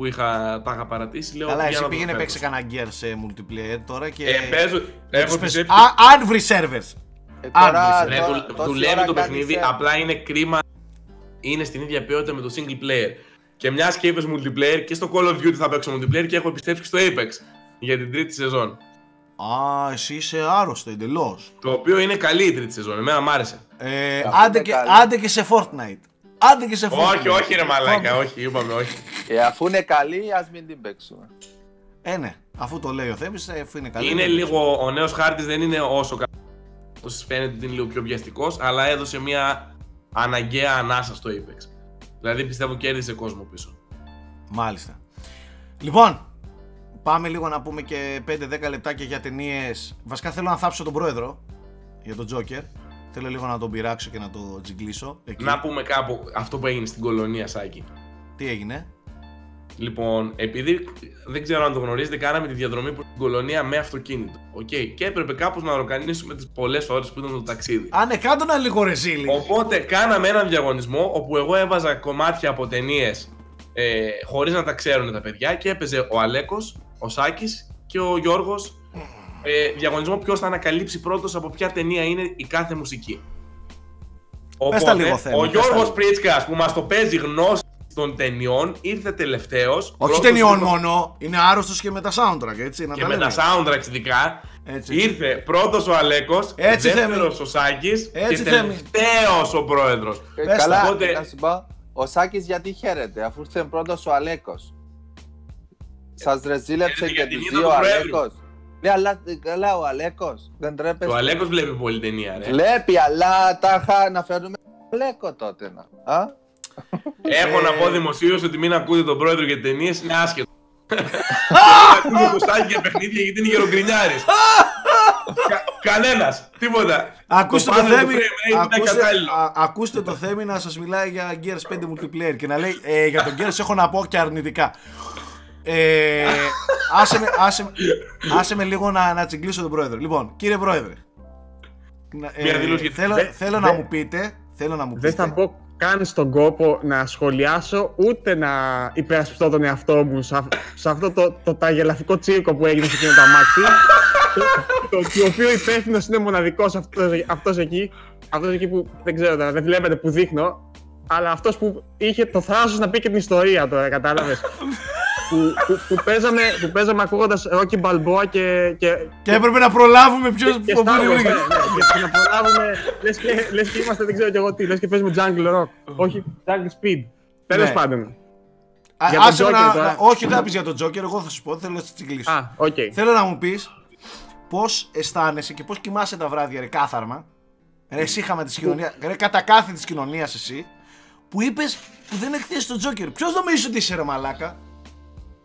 που είχα, τα είχα παρατήσει, λέω. Καλά, για εσύ να το πήγαινε φέρω. παίξει κανένα gear σε multiplayer τώρα και... Ε, παίζω, και έχω τους πες, πιστέψει. «Α, αν βρεις servers. ε, Αν τώρα- Ναι, τώρα- του, τόση δουλεύει ώρα το κάνεις, παιχνίδι, ε, απλά είναι κρίμα. Είναι στην ίδια ποιότητα με το single player. Και μιας και είπες multiplayer και στο Call of Duty θα παίξω multiplayer και έχω επιστρέψει στο Apex για την τρίτη σεζόν. Α, εσύ είσαι άρρωστο εντελώς. Το οποίο είναι καλή η τρίτη σεζόν, εμένα μ' άρεσε. Ε, Αυτό άντε, είναι και, καλό. άντε και σε Fortnite. Άντε και σε Fortnite. Όχι, όχι ρε μαλάκα, Fortnite. όχι, είπαμε όχι. ε, αφού είναι καλή, ας μην την παίξουμε. Ε, ναι. Αφού το λέει ο Θέμης, ε, αφού είναι καλή. Είναι δεν λίγο, ο νέος χάρτης δεν είναι όσο καλό. Όσο φαίνεται ότι είναι λίγο πιο βιαστικός, αλλά έδωσε μια αναγκαία ανάσα στο Apex. Δηλαδή πιστεύω κέρδισε κόσμο πίσω. Μάλιστα. Λοιπόν, πάμε λίγο να πούμε και 5-10 λεπτάκια για ταινίες. Βασικά θέλω να θάψω τον πρόεδρο για τον Τζόκερ. Θέλω λίγο να τον πειράξω και να το τζιγκλίσω. Εκεί. Να πούμε κάπου αυτό που έγινε στην κολονία Σάκη. Τι έγινε; Λοιπόν, επειδή δεν ξέρω αν το γνωρίζετε, κάναμε τη διαδρομή προς την κολονία με αυτοκίνητο. Okay. Και έπρεπε κάπως να οργανίσουμε τις πολλές ώρες που ήταν το ταξίδι. Α, ναι, κάτω ένα λίγο ρεζίλι. Οπότε κάναμε έναν διαγωνισμό όπου εγώ έβαζα κομμάτια από ταινίες ε, χωρίς να τα ξέρουν τα παιδιά και έπαιζε ο Αλέκος, ο Σάκης και ο Γιώργος. Ε, διαγωνισμό ποιος θα ανακαλύψει πρώτος από ποια ταινία είναι η κάθε μουσική. Πες τα λίγο, Θέμη, ο πες τα Γιώργος λίγο. Πρίτσκα που μας το παίζει γνώση των ταινιών ήρθε τελευταίος. Όχι ταινιών μόνο, είναι άρρωστος και με τα soundtrack, έτσι. Να Και τα με λέμε. τα soundtracks ειδικά. Έτσι. Ήρθε πρώτος ο Αλέκος, Έτσι, δεύτερος Θέμη. ο Σάκης και Έτσι, Θέμη. τελευταίος ο πρόεδρος. Ε, Πες καλά, τα. Οπότε- να σου πω, ο Σάκης γιατί χαίρεται, αφού ήρθε πρώτος ο Αλέκος. Σας ρεζίλεψε χαίρεται και για την τους ήττα δύο ο του Προέδρου. Αλέκος. Ναι, αλλά καλά ο Αλέκος, δεν τρέπεστε. Ο Αλέκος βλέπει πολύ ταινία, ρε. Βλέπει, αλλά τα είχα να φέρουμε Αλέκο τότε να. Α; Έχω να πω δημοσίως ότι μην ακούτε τον πρόεδρο για ταινίες, είναι άσχετο. Ακούτε το στάκι για παιχνίδια γιατί είναι γερογκρινιάρη. Κανένας, τίποτα. Ακούστε το, πάνελ του Θέμη, frame rate είναι ακούστε, ακατάλληλο. α- ακούστε το Θέμη να σας μιλάει για Gears 5 multiplayer και να λέει ε, για τον Gears έχω να πω και αρνητικά. Ε, άσε, με, άσε, με- άσε με λίγο να, να τσιγκλίσω τον πρόεδρο. Λοιπόν, κύριε πρόεδρε. να- Μια δήλωση γιατί θέλω, δεν- θέλω να δεν- μου πείτε, θέλω να μου Δεν πείτε θα μπω καν στον κόπο να σχολιάσω ούτε να υπερασπιστώ τον εαυτό μου σε, αυ- σε αυτό το, το ταγελαφικό τσίρκο που έγινε σε εκείνο το αμάξι. το, το, το οποίος υπεύθυνος είναι μοναδικός αυτός, αυτός εκεί. Αυτός εκεί που δεν ξέρω τώρα, δεν βλέπετε που δείχνω. Αλλά αυτός που είχε το θράσος να πει και την ιστορία τώρα, κατάλαβες. Που, που, που, παίζαμε, που παίζαμε ακούγοντας Rocky Balboa και, και, Και έπρεπε να προλάβουμε ποιος και που Star Wars, ναι, είναι. ναι, και να προλάβουμε, λες και, λες και είμαστε δεν ξέρω κι εγώ τι, λες και παίζουμε Jungle Rock, όχι Jungle Speed. Τέλος Ναι. πάντων. Α, Για τον άσε με Joker να- τώρα. Όχι, δεν θα πεις για τον Τζόκερ, εγώ θα σου πω, θέλω να σε τσιγκλίσω. Α, οκ. Θέλω να μου πεις πώς αισθάνεσαι και πώς κοιμάσαι τα βράδια, ρε κάθαρμα. Ρε εσύ είχαμε τη κοινωνία, ρε κατακάθι της κοινωνίας εσύ, που είπες που δεν εκθέσεις τον Τζόκερ. Ποιος νομίζεις ότι είσαι ρε μαλάκα;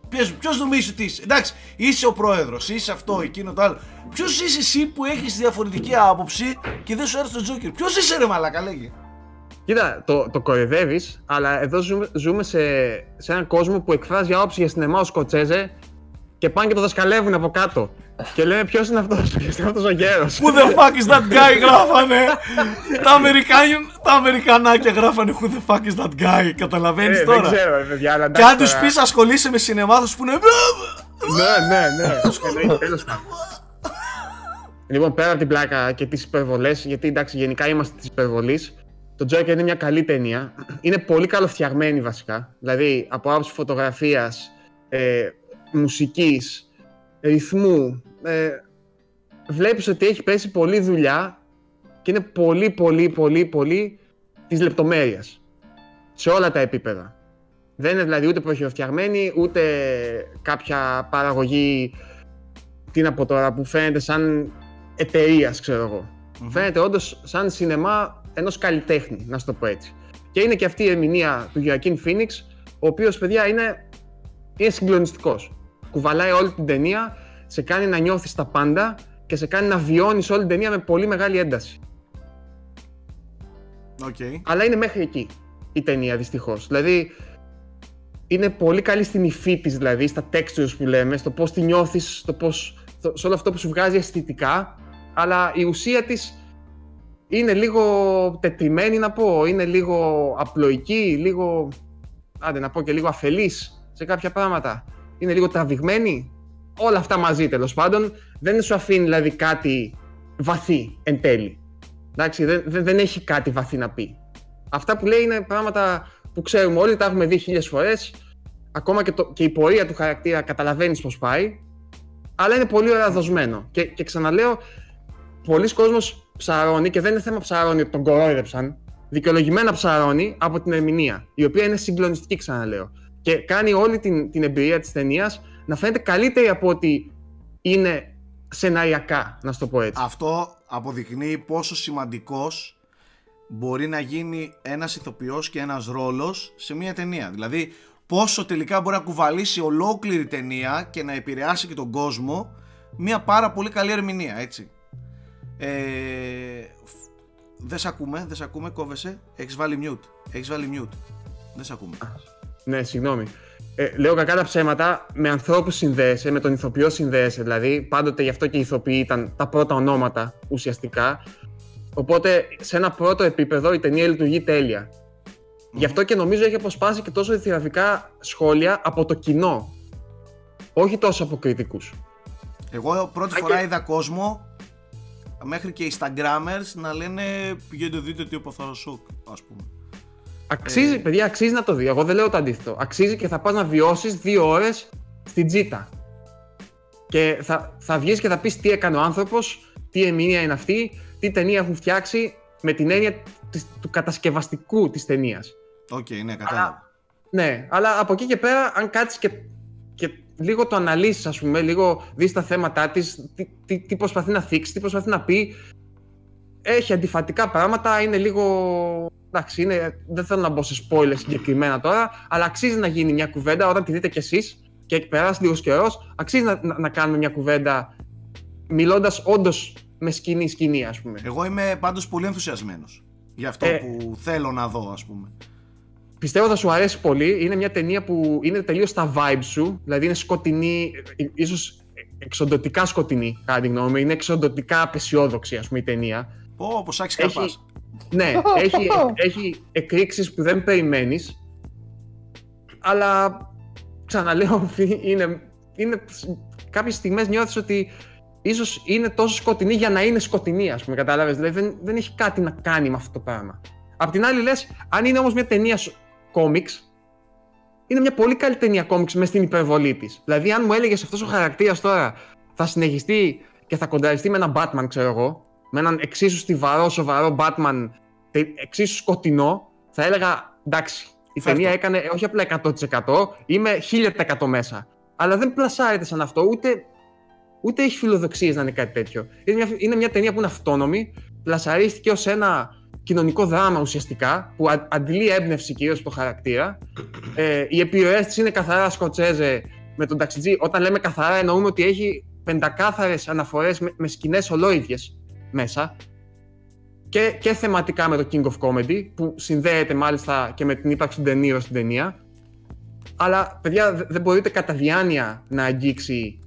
Ποιος, ποιος νομίζεις ότι είσαι; Εντάξει, είσαι ο πρόεδρος, είσαι αυτό, εκείνο το άλλο. Ποιος είσαι εσύ που έχεις διαφορετική άποψη και δεν σου άρεσε τον Τζόκερ; Ποιος είσαι ρε μαλάκα, λέγε. Κοίτα, το, το κορυδεύει, αλλά εδώ ζούμε, ζούμε σε, σε έναν κόσμο που εκφράζει άποψη για σινεμά ο Σκοτσέζε και πάνε και το δασκαλεύουν από κάτω. και λένε ποιος είναι αυτός, ποιος είναι αυτός ο γέρος; Who the fuck is that guy γράφανε. τα, Αμερικάνια, τα Αμερικανάκια γράφανε Who the fuck is that guy; Καταλαβαίνεις Ε, δεν τώρα. ξέρω, ρε παιδιά, αλλά Και αν εντάξει τους τώρα. πεις ασχολείσαι με σινεμά, θα σου πούνε. Ναι, ναι, ναι. Εννοείται, τέλος πάντων. Λοιπόν, πέρα από την πλάκα και τις υπερβολές, γιατί εντάξει, γενικά είμαστε τη υπερβολή, το Joker είναι μια καλή ταινία. Είναι πολύ καλοφτιαγμένη βασικά. Δηλαδή, από άποψη φωτογραφίας, ε, μουσικής, ρυθμού. Ε, Βλέπεις ότι έχει πέσει πολλή δουλειά και είναι πολύ, πολύ, πολύ, πολύ τη λεπτομέρεια. Σε όλα τα επίπεδα. Δεν είναι δηλαδή ούτε προχειροφτιαγμένη, ούτε κάποια παραγωγή, τι να πω τώρα, που φαίνεται σαν εταιρείας, ξέρω εγώ. Φαίνεται όντως σαν σινεμά ενός καλλιτέχνη, να σου το πω έτσι. Και είναι και αυτή η ερμηνεία του Joaquin Phoenix, ο οποίος, παιδιά, είναι, είναι συγκλονιστικός. Κουβαλάει όλη την ταινία, σε κάνει να νιώθεις τα πάντα και σε κάνει να βιώνεις όλη την ταινία με πολύ μεγάλη ένταση. Οκ. Αλλά είναι μέχρι εκεί η ταινία δυστυχώς. Δηλαδή είναι πολύ καλή στην υφή της, δηλαδή στα textures που λέμε, στο πώς τη νιώθεις, στο πώς, στο- σε όλο αυτό που σου βγάζει αισθητικά. Αλλά η ουσία της είναι λίγο τετριμένη να πω, είναι λίγο απλοϊκή, λίγο, άντε να πω και λίγο αφελής σε κάποια πράγματα. Είναι λίγο τραβηγμένη. Όλα αυτά μαζί τέλος πάντων δεν σου αφήνει δηλαδή κάτι βαθύ εν τέλει. Εντάξει, δεν, δεν, δεν έχει κάτι βαθύ να πει. Αυτά που λέει είναι πράγματα που ξέρουμε όλοι, τα έχουμε δει χίλιες φορές. Ακόμα και, το, και η πορεία του χαρακτήρα καταλαβαίνεις πώς πάει. Αλλά είναι πολύ ωραία δοσμένο. Και, και ξαναλέω, πολλοί κόσμος ψαρώνει και δεν είναι θέμα ψαρώνει ότι τον κορόιδεψαν. Δικαιολογημένα ψαρώνει από την ερμηνεία, η οποία είναι συγκλονιστική, ξαναλέω. Και κάνει όλη την, την εμπειρία της ταινίας να φαίνεται καλύτερη από ότι είναι σεναριακά, να σου το πω έτσι. Αυτό αποδεικνύει πόσο σημαντικός μπορεί να γίνει ένας ηθοποιός και ένας ρόλος σε μια ταινία. Δηλαδή πόσο τελικά μπορεί να κουβαλήσει ολόκληρη ταινία και να επηρεάσει και τον κόσμο μια πάρα πολύ καλή ερμηνεία, έτσι. Ε, φ- δεν σε ακούμε, δεν σε ακούμε, κόβεσαι. Έχεις βάλει mute, έχεις βάλει mute. Δεν σε ακούμε. Ναι, συγγνώμη. Ε, λέω κακά τα ψέματα, με ανθρώπους συνδέεσαι, με τον ηθοποιό συνδέεσαι. Δηλαδή, πάντοτε γι' αυτό και οι ηθοποιοί ήταν τα πρώτα ονόματα ουσιαστικά. Οπότε, σε ένα πρώτο επίπεδο η ταινία λειτουργεί τέλεια. Γι' αυτό και νομίζω έχει αποσπάσει και τόσο θηραφικά σχόλια από το κοινό. Όχι τόσο από κριτικούς. Εγώ πρώτη Α, φορά και- είδα κόσμο μέχρι και Instagrammers να λένε πηγαίνετε δείτε τι έπαθα σοκ, ας πούμε. Αξίζει, Ε. παιδιά, αξίζει να το δει. Εγώ δεν λέω το αντίθετο. Αξίζει και θα πας να βιώσεις δύο ώρες στην τζίτα. Και θα, θα βγεις και θα πεις τι έκανε ο άνθρωπος, τι ερμηνεία είναι αυτή, τι ταινία έχουν φτιάξει με την έννοια της- του κατασκευαστικού της ταινίας. Οκ, ναι, κατάλαβα. Ναι, αλλά από εκεί και πέρα, αν κάτσεις και, και λίγο το αναλύσεις, ας πούμε, λίγο δεις τα θέματα της, τι, τι, τι προσπαθεί να θίξει, τι προσπαθεί να πει, έχει αντιφατικά πράγματα, είναι λίγο... Εντάξει, είναι, δεν θέλω να μπω σε spoilers συγκεκριμένα τώρα, αλλά αξίζει να γίνει μια κουβέντα όταν τη δείτε κι εσείς και έχει περάσει λίγος καιρός, αξίζει να, να, να κάνουμε μια κουβέντα μιλώντας όντως με σκηνή σκηνή, ας πούμε. Εγώ είμαι πάντως πολύ ενθουσιασμένος για αυτό Ε. που θέλω να δω, ας πούμε. Πιστεύω θα σου αρέσει πολύ. Είναι μια ταινία που είναι τελείως στα vibes σου. Δηλαδή είναι σκοτεινή, ε, ίσως εξοντωτικά σκοτεινή, κατά τη γνώμη μου. Είναι εξοντωτικά απεσιόδοξη, ας πούμε, η ταινία. Πω, πως άξι Έχει- καρπάς. ναι, έχει, έχει εκρήξεις που δεν περιμένεις, αλλά ξαναλέω, είναι, είναι κάποιες στιγμές νιώθεις ότι ίσως είναι τόσο σκοτεινή για να είναι σκοτεινή, ας πούμε, κατάλαβες; Δηλαδή δεν, δεν έχει κάτι να κάνει με αυτό το πράγμα. Απ' την άλλη λες, αν είναι όμως μια ταινία κόμιξ, είναι μια πολύ καλή ταινία κόμιξ μες στην υπερβολή της. Δηλαδή, αν μου έλεγες αυτός ο χαρακτήρας τώρα θα συνεχιστεί και θα κονταριστεί με έναν Batman, ξέρω εγώ, με έναν εξίσου στιβαρό, σοβαρό Batman, εξίσου σκοτεινό, θα έλεγα εντάξει. Η ταινία έκανε όχι απλά 100%, είμαι 1000% μέσα. Αλλά δεν πλασάρεται σαν αυτό, ούτε, ούτε έχει φιλοδοξίες να είναι κάτι τέτοιο. Είναι μια, είναι μια ταινία που είναι αυτόνομη, πλασαρίστηκε ως ένα κοινωνικό δράμα ουσιαστικά, που αντιλεί έμπνευση κυρίως από το χαρακτήρα. Ε, οι επιρροές της είναι καθαρά σκοτσέζε με τον ταξιτζή. Όταν λέμε καθαρά, εννοούμε ότι έχει πεντακάθαρες αναφορές με, με σκηνές ολόιδιες μέσα. Και, και θεματικά με το King of Comedy, που συνδέεται μάλιστα και με την ύπαρξη του Ντενίρο στην ταινία. Αλλά, παιδιά, δεν μπορείτε κατά διάνοια να αγγίξει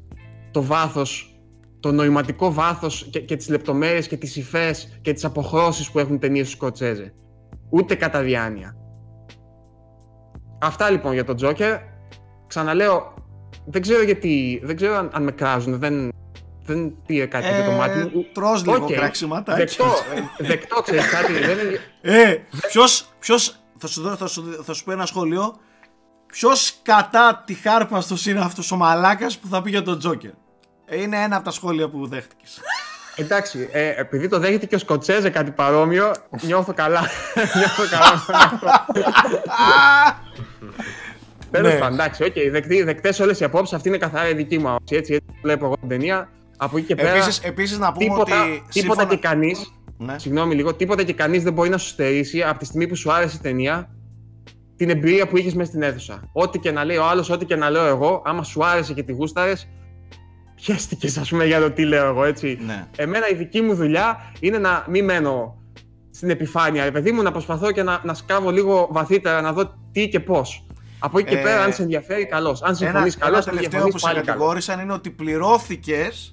το βάθος το νοηματικό βάθος και, και τις λεπτομέρειες και τις υφές και τις αποχρώσεις που έχουν ταινίες του Σκοτσέζε. Ούτε κατά διάνοια. Αυτά λοιπόν για τον Τζόκερ. Ξαναλέω, δεν ξέρω γιατί, δεν ξέρω αν, αν με κράζουν, δεν, δεν πήρε κάτι ε, για το μάτι μου. Τρως λίγο okay. κράξιματα. Δεκτό, δεκτό ξέρεις κάτι. δεν Ε, ποιος, ποιος, θα σου, θα, σου, θα σου πω ένα σχόλιο. Ποιος κατά τη χάρπα στο είναι αυτός ο μαλάκας που θα πει για τον Τζόκερ; Είναι ένα από τα σχόλια που δέχτηκες. Εντάξει, ε, επειδή το δέχεται και ο Σκοτσέζε κάτι παρόμοιο, νιώθω καλά. νιώθω καλά. Τέλος ναι. πάντων, εντάξει, okay, δεκτές όλες οι απόψεις. Αυτή είναι καθαρά η δική μου άποψη. Έτσι, έτσι βλέπω εγώ την ταινία. Από εκεί και πέρα. Επίσης, επίσης να πούμε τίποτα, ότι. Τίποτα και κανεί. Ναι. Συγγνώμη λίγο, τίποτα και κανείς δεν μπορεί να σου στερήσει από τη στιγμή που σου άρεσε η ταινία την εμπειρία που είχες μέσα στην αίθουσα. Ό,τι και να λέει ο άλλος, ό,τι και να λέω εγώ, άμα σου άρεσε και τη γούσταρες, πιέστηκε, ας πούμε, για το τι λέω εγώ, έτσι. Ναι. Εμένα η δική μου δουλειά είναι να μην μένω στην επιφάνεια. Ρε παιδί μου, να προσπαθώ και να, να σκάβω λίγο βαθύτερα, να δω τι και πώς. Από εκεί και ε, πέρα, αν σε ενδιαφέρει, καλώς. Αν συμφωνείς, καλώς. Ένα τελευταίο που σε κατηγόρησαν είναι ότι πληρώθηκες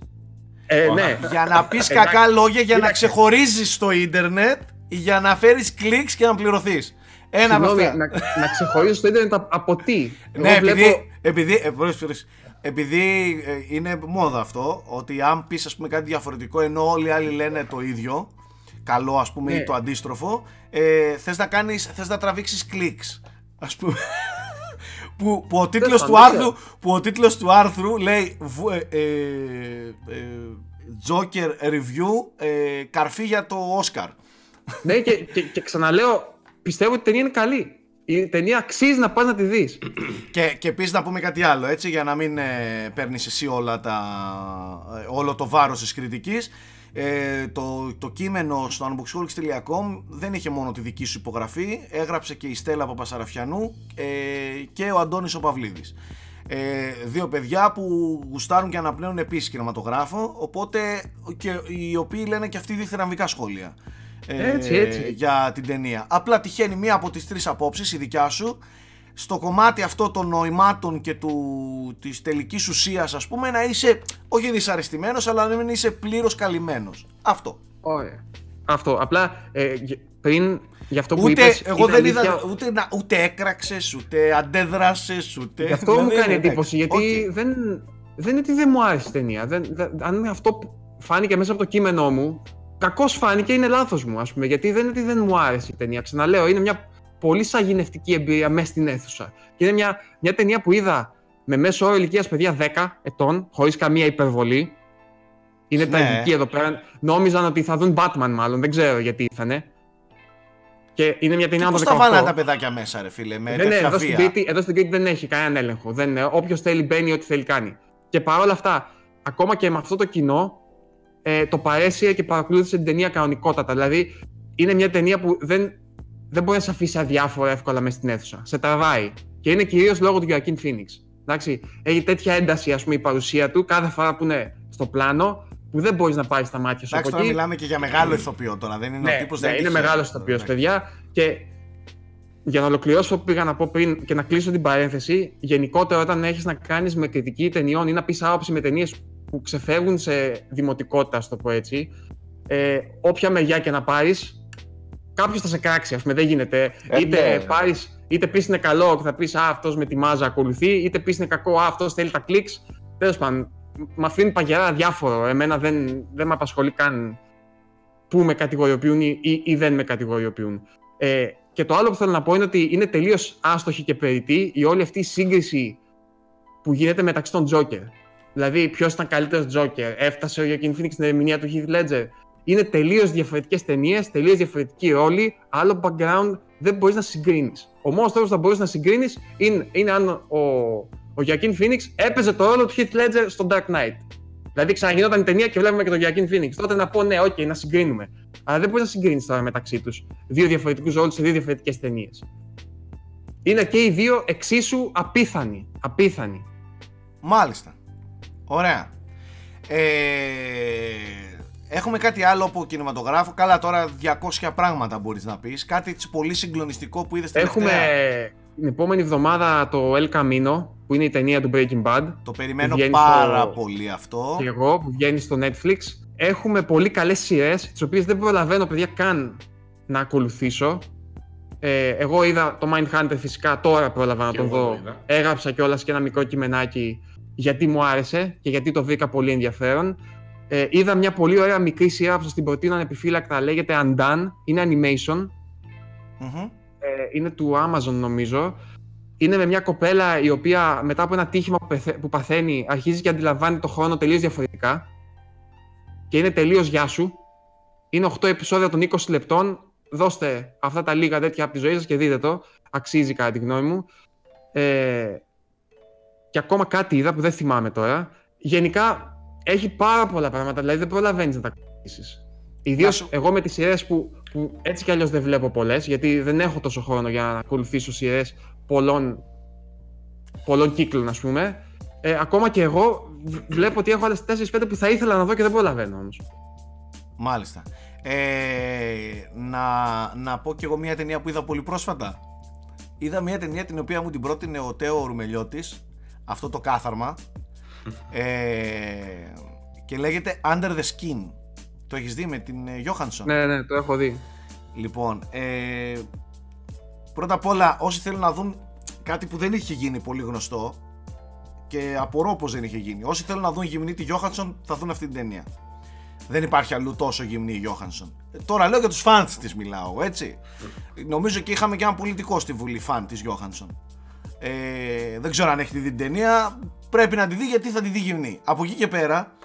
ε, ναι. για να πεις κακά λόγια, για να ξεχωρίζεις στο ίντερνετ, για να φέρεις κλικς και να πληρωθείς. Ένα Συγγνώμη, να, να ξεχωρίζεις το ίντερνετ από τι; Ναι, Εγώ επειδή, βλέπω... επειδή, ε, επειδή ε, είναι μόδα αυτό, ότι αν πεις πούμε κάτι διαφορετικό ενώ όλοι οι άλλοι λένε το ίδιο, καλό ας πούμε ή ναι. το αντίστροφο, ε, θες να κάνεις, θες να τραβήξεις κλικς, ας πούμε. Που, που, ο τίτλος του άρθρου, που ο τίτλος του άρθρου λέει ε, ε, ε, Joker Review, ε, καρφί για το Oscar. Ναι και, και, και ξαναλέω, πιστεύω ότι η ταινία είναι καλή η ταινία αξίζει να πας να τη δεις. Και, και επίσης να πούμε κάτι άλλο, έτσι, για να μην ε, παίρνεις εσύ όλα τα, ε, όλο το βάρος της κριτικής. Ε, το, το κείμενο στο unboxholics.com δεν είχε μόνο τη δική σου υπογραφή, έγραψε και η Στέλλα Παπασαραφιανού ε, και ο Αντώνης ο Παυλίδης. Ε, δύο παιδιά που γουστάρουν και αναπνέουν επίσης κινηματογράφο, οπότε και οι οποίοι λένε και αυτοί διθυραμβικά σχόλια έτσι, έτσι. για την ταινία. Απλά τυχαίνει μία από τις τρεις απόψεις, η δικιά σου, στο κομμάτι αυτό των νοημάτων και του, της τελικής ουσίας ας πούμε να είσαι όχι δυσαρεστημένος αλλά να μην είσαι πλήρως καλυμμένος. Αυτό. Ωραία. Αυτό. Απλά ε, πριν για αυτό που ούτε, είπες, εγώ δεν αλήθεια... είδα ούτε, ούτε έκραξες, ούτε αντέδρασες, ούτε... Γι' αυτό μου κάνει εντύπωση, γιατί δεν, δεν είναι ότι δεν μου άρεσε η ταινία. Δεν, δεν, αν αυτό φάνηκε μέσα από το κείμενό μου, κακώς φάνηκε, είναι λάθος μου, ας πούμε. Γιατί δεν είναι ότι δεν μου άρεσε η ταινία. Ξαναλέω, είναι μια πολύ σαγηνευτική εμπειρία μέσα στην αίθουσα. Και είναι μια, μια ταινία που είδα με μέσο όρο ηλικίας παιδιά 10 ετών, χωρίς καμία υπερβολή. Είναι ναι. τραγική εδώ πέρα. Νόμιζαν ότι θα δουν Batman, μάλλον. Δεν ξέρω γιατί ήρθανε. Και είναι μια ταινία από το 18. Πώς τα τα παιδάκια μέσα, ρε φίλε, με δεν, εδώ, στην Κρήτη, εδώ στην Κρήτη δεν έχει κανέναν έλεγχο. Όποιος θέλει μπαίνει ό,τι θέλει κάνει. Και παρόλα αυτά, ακόμα και με αυτό το κοινό, ε, το παρέσυρε και παρακολούθησε την ταινία κανονικότατα. Δηλαδή, είναι μια ταινία που δεν, δεν μπορεί να σε αφήσει αδιάφορα εύκολα μέσα στην αίθουσα. Σε τραβάει. Και είναι κυρίως λόγω του Joaquin Phoenix. Εντάξει, έχει τέτοια ένταση ας πούμε, η παρουσία του κάθε φορά που είναι στο πλάνο που δεν μπορείς να πάρεις τα μάτια σου. Εντάξει, τώρα μιλάμε και για μεγάλο ηθοποιό τώρα. Δεν είναι ναι, ο τύπος ναι, είναι μεγάλος ηθοποιός, παιδιά. Και για να ολοκληρώσω που πήγα να πω πριν και να κλείσω την παρένθεση, γενικότερα όταν έχεις να κάνεις με κριτική ταινιών ή να πεις άποψη με ταινίες που ξεφεύγουν σε δημοτικότητα, στο το πω έτσι, ε, όποια μεριά και να πάρεις, κάποιος θα σε κράξει, ας πούμε, δεν γίνεται. Ε, είτε ναι. πάρεις, είτε πεις είναι καλό και θα πεις Α, αυτός με τη μάζα ακολουθεί, είτε πεις είναι κακό, Α, αυτός θέλει τα κλικς. Τέλος πάντων, με αφήνει παγερά διάφορο. Εμένα δεν, δεν με απασχολεί καν που με κατηγοριοποιούν ή, ή, ή δεν με κατηγοριοποιούν. Ε, και το άλλο που θέλω να πω είναι ότι είναι τελείως άστοχη και περιττή η όλη αυτή η σύγκριση που γίνεται μεταξύ των Joker. Δηλαδή, ποιος ήταν καλύτερος Joker, έφτασε ο Joaquin Phoenix στην ερμηνεία του Heath Ledger. Είναι τελείως διαφορετικές ταινίες, τελείως διαφορετική ρόλη, άλλο background, δεν μπορείς να συγκρίνεις. Ο μόνος τρόπος που θα μπορείς να συγκρίνεις είναι, είναι αν ο, ο Joaquin Phoenix έπαιζε το ρόλο του Heath Ledger στο Dark Knight. Δηλαδή, ξαναγινόταν η ταινία και βλέπουμε και τον Joaquin Phoenix. Τότε να πω ναι, OK, να συγκρίνουμε. Αλλά δεν μπορείς να συγκρίνεις τώρα μεταξύ τους δύο διαφορετικούς ρόλους σε δύο διαφορετικές ταινίες. Είναι και οι δύο εξίσου απίθανοι. Απίθανοι. Μάλιστα. Ωραία. Ε, έχουμε κάτι άλλο από κινηματογράφο. Καλά, τώρα 200 πράγματα μπορείς να πεις. Κάτι έτσι πολύ συγκλονιστικό που είδες τελευταία. Έχουμε την επόμενη εβδομάδα το El Camino, που είναι η ταινία του Breaking Bad. Το περιμένω βγαίνει πάρα στο- πολύ αυτό. Και εγώ που βγαίνει στο Netflix. Έχουμε πολύ καλές σειρές, τις οποίες δεν προλαβαίνω παιδιά καν να ακολουθήσω. Ε, εγώ είδα το Mindhunter φυσικά, τώρα πρόλαβα να Και τον εγώ το δω. είδα. Έγραψα κιόλας και ένα μικρό κειμενάκι γιατί μου άρεσε και γιατί το βρήκα πολύ ενδιαφέρον. Ε, είδα μια πολύ ωραία μικρή σειρά που σας την προτείνω ανεπιφύλακτα, λέγεται Undone, είναι animation. Μμμ. Ε, είναι του Amazon νομίζω. Είναι με μια κοπέλα η οποία μετά από ένα τύχημα που, πεθε- που παθαίνει αρχίζει και αντιλαμβάνει το χρόνο τελείως διαφορετικά και είναι τελείως γεια σου. Είναι 8 επεισόδια των 20 λεπτών. Δώστε αυτά τα λίγα τέτοια από τη ζωή σας και δείτε το. Αξίζει κατά τη γνώμη μου. Ε, και ακόμα κάτι είδα που δεν θυμάμαι τώρα. Γενικά έχει πάρα πολλά πράγματα, δηλαδή δεν προλαβαίνεις να τα ακολουθήσει. Ιδίως Να σου- εγώ με τις σειρές που, που έτσι κι αλλιώς δεν βλέπω πολλές, γιατί δεν έχω τόσο χρόνο για να ακολουθήσω σειρές πολλών, πολλών κύκλων, ας πούμε. Ε, ακόμα και εγώ β- βλέπω ότι έχω άλλες 4-5 που θα ήθελα να δω και δεν προλαβαίνω όμως. Μάλιστα. Ε, να, να πω κι εγώ μια ταινία που είδα πολύ πρόσφατα. Είδα μια ταινία την οποία μου την πρότεινε ο Τέο Ρουμελιώτης, αυτό το κάθαρμα, ε, και λέγεται Under the Skin. Το έχεις δει με την ε, Johansson; Ναι, ναι, το έχω δει. Λοιπόν, ε, πρώτα απ' όλα όσοι θέλουν να δουν κάτι που δεν είχε γίνει πολύ γνωστό και απορώ πως δεν είχε γίνει. Όσοι θέλουν να δουν γυμνή τη Johansson θα δουν αυτή την ταινία. Δεν υπάρχει αλλού τόσο γυμνή η Johansson. Ε, τώρα λέω για τους φαντς της μιλάω, έτσι. Νομίζω και είχαμε και ένα πολιτικό στη Βουλή φαν της Johansson. Ε, δεν ξέρω αν έχει δει την ταινία. Πρέπει να τη δει γιατί θα τη δει γυμνή. Από εκεί και πέρα,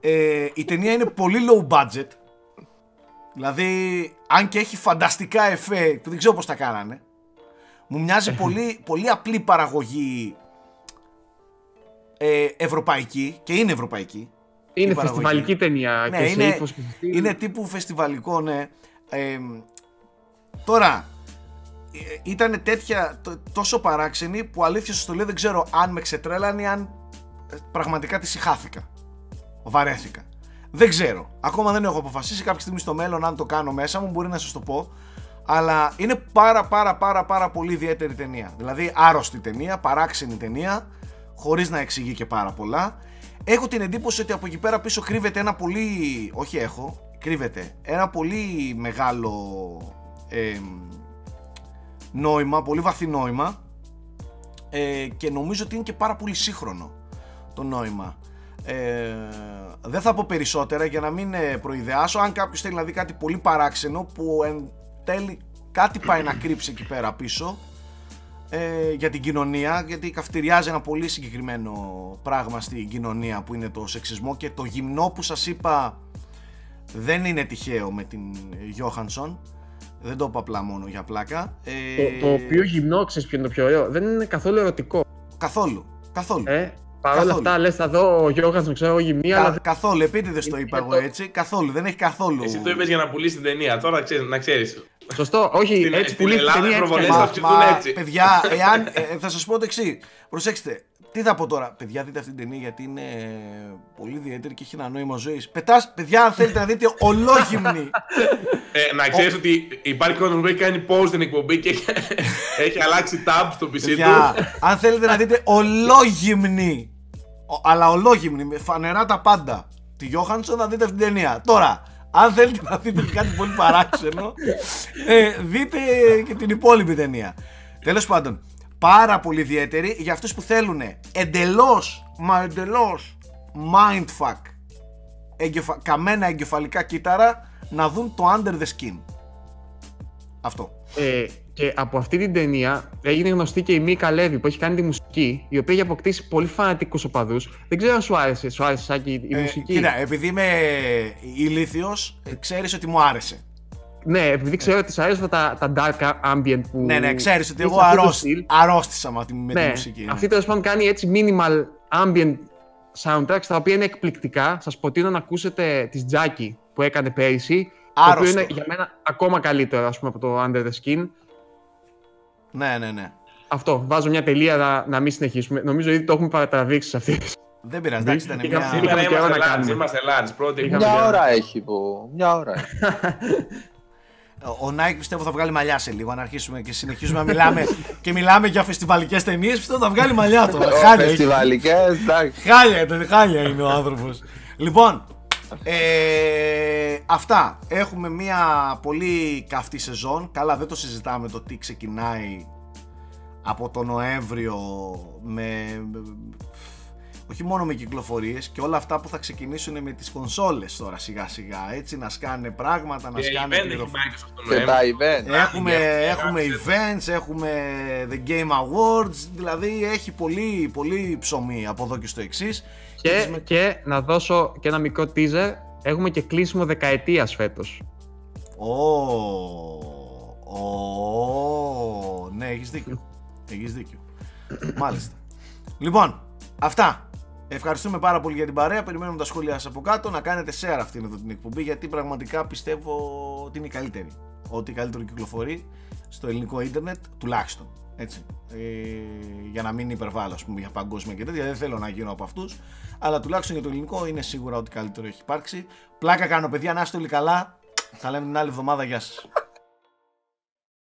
ε, η ταινία είναι πολύ low budget. Δηλαδή, αν και έχει φανταστικά εφέ που δεν ξέρω πώς τα κάνανε, μου μοιάζει πολύ, πολύ απλή παραγωγή ε, ευρωπαϊκή και είναι ευρωπαϊκή. Είναι η παραγωγή. φεστιβαλική ταινία Ναι, και σε είναι- ύφος και σε στυλ. Είναι τύπου φεστιβαλικό, ναι. Ε, τώρα, ήταν τέτοια τ- τόσο παράξενη που αλήθεια σου το λέω δεν ξέρω αν με ξετρέλανε ή αν ε, πραγματικά τη συχάθηκα. Βαρέθηκα. Δεν ξέρω. Ακόμα δεν έχω αποφασίσει κάποια στιγμή στο μέλλον αν το κάνω μέσα μου, μπορεί να σας το πω. Αλλά είναι πάρα πάρα πάρα πάρα πολύ ιδιαίτερη ταινία. Δηλαδή άρρωστη ταινία, παράξενη ταινία, χωρίς να εξηγεί και πάρα πολλά. Έχω την εντύπωση ότι από εκεί πέρα πίσω κρύβεται ένα πολύ... Όχι έχω, κρύβεται ένα πολύ μεγάλο ε, νόημα, πολύ βαθύ νόημα ε, και νομίζω ότι είναι και πάρα πολύ σύγχρονο το νόημα. Ε, δεν θα πω περισσότερα για να μην ε, προειδεάσω. Αν κάποιος θέλει να δει κάτι πολύ παράξενο που εν τέλει κάτι πάει να κρύψει εκεί πέρα πίσω ε, για την κοινωνία, γιατί καυτηριάζει ένα πολύ συγκεκριμένο πράγμα στην κοινωνία που είναι το σεξισμό και το γυμνό που σας είπα δεν είναι τυχαίο με την Johansson. Δεν το είπα απλά μόνο για πλάκα. Ε, Το, το οποίο γυμνό, ξέρεις ποιο είναι το πιο ωραίο, δεν είναι καθόλου ερωτικό. Καθόλου. Καθόλου. Ε, Παρ' όλα Καθόλου. αυτά, λες, θα δω ο Γιώργαν, ξέρω εγώ γυμνή, αλλά Κα, δεν- καθόλου, επίτηδες το Είναι είπα εγώ το- έτσι. Καθόλου, δεν έχει καθόλου. Εσύ το είπες για να πουλήσεις την ταινία. Τώρα ξέρεις, να ξέρεις. Σωστό, όχι, Στην- έτσι στην πουλήθηκε η Ελλάδα ταινία. οι έτσι προβολές κι θα αλλιώς. ψηθούν έτσι. παιδιά, εάν, ε, θα σας πω το εξής. Προσέξτε, τι θα πω τώρα. Παιδιά, δείτε αυτή την ταινία γιατί είναι πολύ ιδιαίτερη και έχει ένα νόημα ζωής. Πετάς, παιδιά, αν θέλετε να δείτε ολόγυμνη. Ε, να ξέρεις ότι υπάρχει κόσμο που έχει κάνει pause στην εκπομπή και έχει, έχει αλλάξει tab στο PC παιδιά, του. αν θέλετε να δείτε ολόγυμνη. ο- αλλά ολόγυμνη, με φανερά τα πάντα. Τη Γιώχανσον θα δείτε αυτή την ταινία. Τώρα, Αν θέλετε να δείτε και κάτι πολύ παράξενο, ε, δείτε και την υπόλοιπη ταινία. Τέλος πάντων, πάρα πολύ ιδιαίτερη για αυτούς που θέλουν εντελώς, μα εντελώς mindfuck, εγκεφα... καμένα εγκεφαλικά κύτταρα να δουν το under the skin. Αυτό. Ε, και από αυτή την ταινία έγινε γνωστή και η Μίκα Λέβη που έχει κάνει τη μουσική, η οποία έχει αποκτήσει πολύ φανατικούς οπαδούς. Δεν ξέρω αν σου άρεσε, σου άρεσε Σάκη, η Ε, μουσική. κοίτα, επειδή είμαι ηλίθιος, ε, ξέρεις ότι μου άρεσε. Ναι, επειδή ξέρω ότι σου αρέσουν τα, τα dark ambient που. Ναι, ναι, ξέρεις ότι έχει εγώ αυτό το αρρώσ... στυλ. αρρώστησα με τη, με τη Ναι, μουσική. ναι. αυτή τέλος πάντων κάνει έτσι minimal ambient soundtracks τα οποία είναι εκπληκτικά. Σας προτείνω να ακούσετε τη Jackie που έκανε πέρυσι. Το οποίο Άρρωστο. είναι για μένα ακόμα καλύτερο ας πούμε, από το Under the Skin. Ναι, ναι, ναι. Αυτό. Βάζω μια τελεία να, να μην συνεχίσουμε. Νομίζω ήδη το έχουμε παρατραβήξει σε αυτή. Δεν πειράζει, εντάξει, ήταν Είχα- μια... είχα- Σήμερα καιρό είμαστε να large, κάνουμε. είμαστε large. Πρώτη Είχαμε Μια καιρό. ώρα έχει που. Μια ώρα έχει. Ο Nike πιστεύω θα βγάλει μαλλιά σε λίγο. Αν αρχίσουμε και συνεχίζουμε να μιλάμε και μιλάμε για φεστιβαλικές ταινίες, πιστεύω θα βγάλει μαλλιά τώρα. Χάλια, έχει. Φεστιβαλικές, εντάξει. χάλια, είναι, χάλια είναι ο άνθρωπος. Λοιπόν, ε, αυτά. Έχουμε μια πολύ καυτή σεζόν. Καλά, δεν το συζητάμε το τι ξεκινάει από τον Νοέμβριο με, όχι μόνο με κυκλοφορίες και όλα αυτά που θα ξεκινήσουν με τις κονσόλες τώρα σιγά σιγά έτσι να σκάνε πράγματα, να Και σκάνε event έχει πληροφορίες. Microsoft τον Και τα Νοέμβριο. event. Έχουμε, Ναι, έχουμε ναι, events, έχουμε the Game Awards, δηλαδή έχει πολύ, πολύ ψωμί από εδώ και στο εξής. Και, και να δώσω και ένα μικρό teaser. Έχουμε και κλείσιμο δεκαετίας φέτος. Ω, ναι, έχεις δίκιο. Έχεις δίκιο. Μάλιστα. Λοιπόν, αυτά. Ευχαριστούμε πάρα πολύ για την παρέα. Περιμένουμε τα σχόλια σας από κάτω. Να κάνετε share αυτήν εδώ την εκπομπή γιατί πραγματικά πιστεύω ότι είναι η καλύτερη. Ότι καλύτερο κυκλοφορεί στο ελληνικό ίντερνετ, τουλάχιστον. Έτσι. Ε, για να μην υπερβάλλω, ας πούμε, για παγκόσμια και τέτοια. Δεν θέλω να γίνω από αυτούς. Αλλά τουλάχιστον για το ελληνικό είναι σίγουρα ότι καλύτερο έχει υπάρξει. Πλάκα κάνω, παιδιά, να είστε όλοι καλά. Θα λέμε την άλλη εβδομάδα. Γεια σας.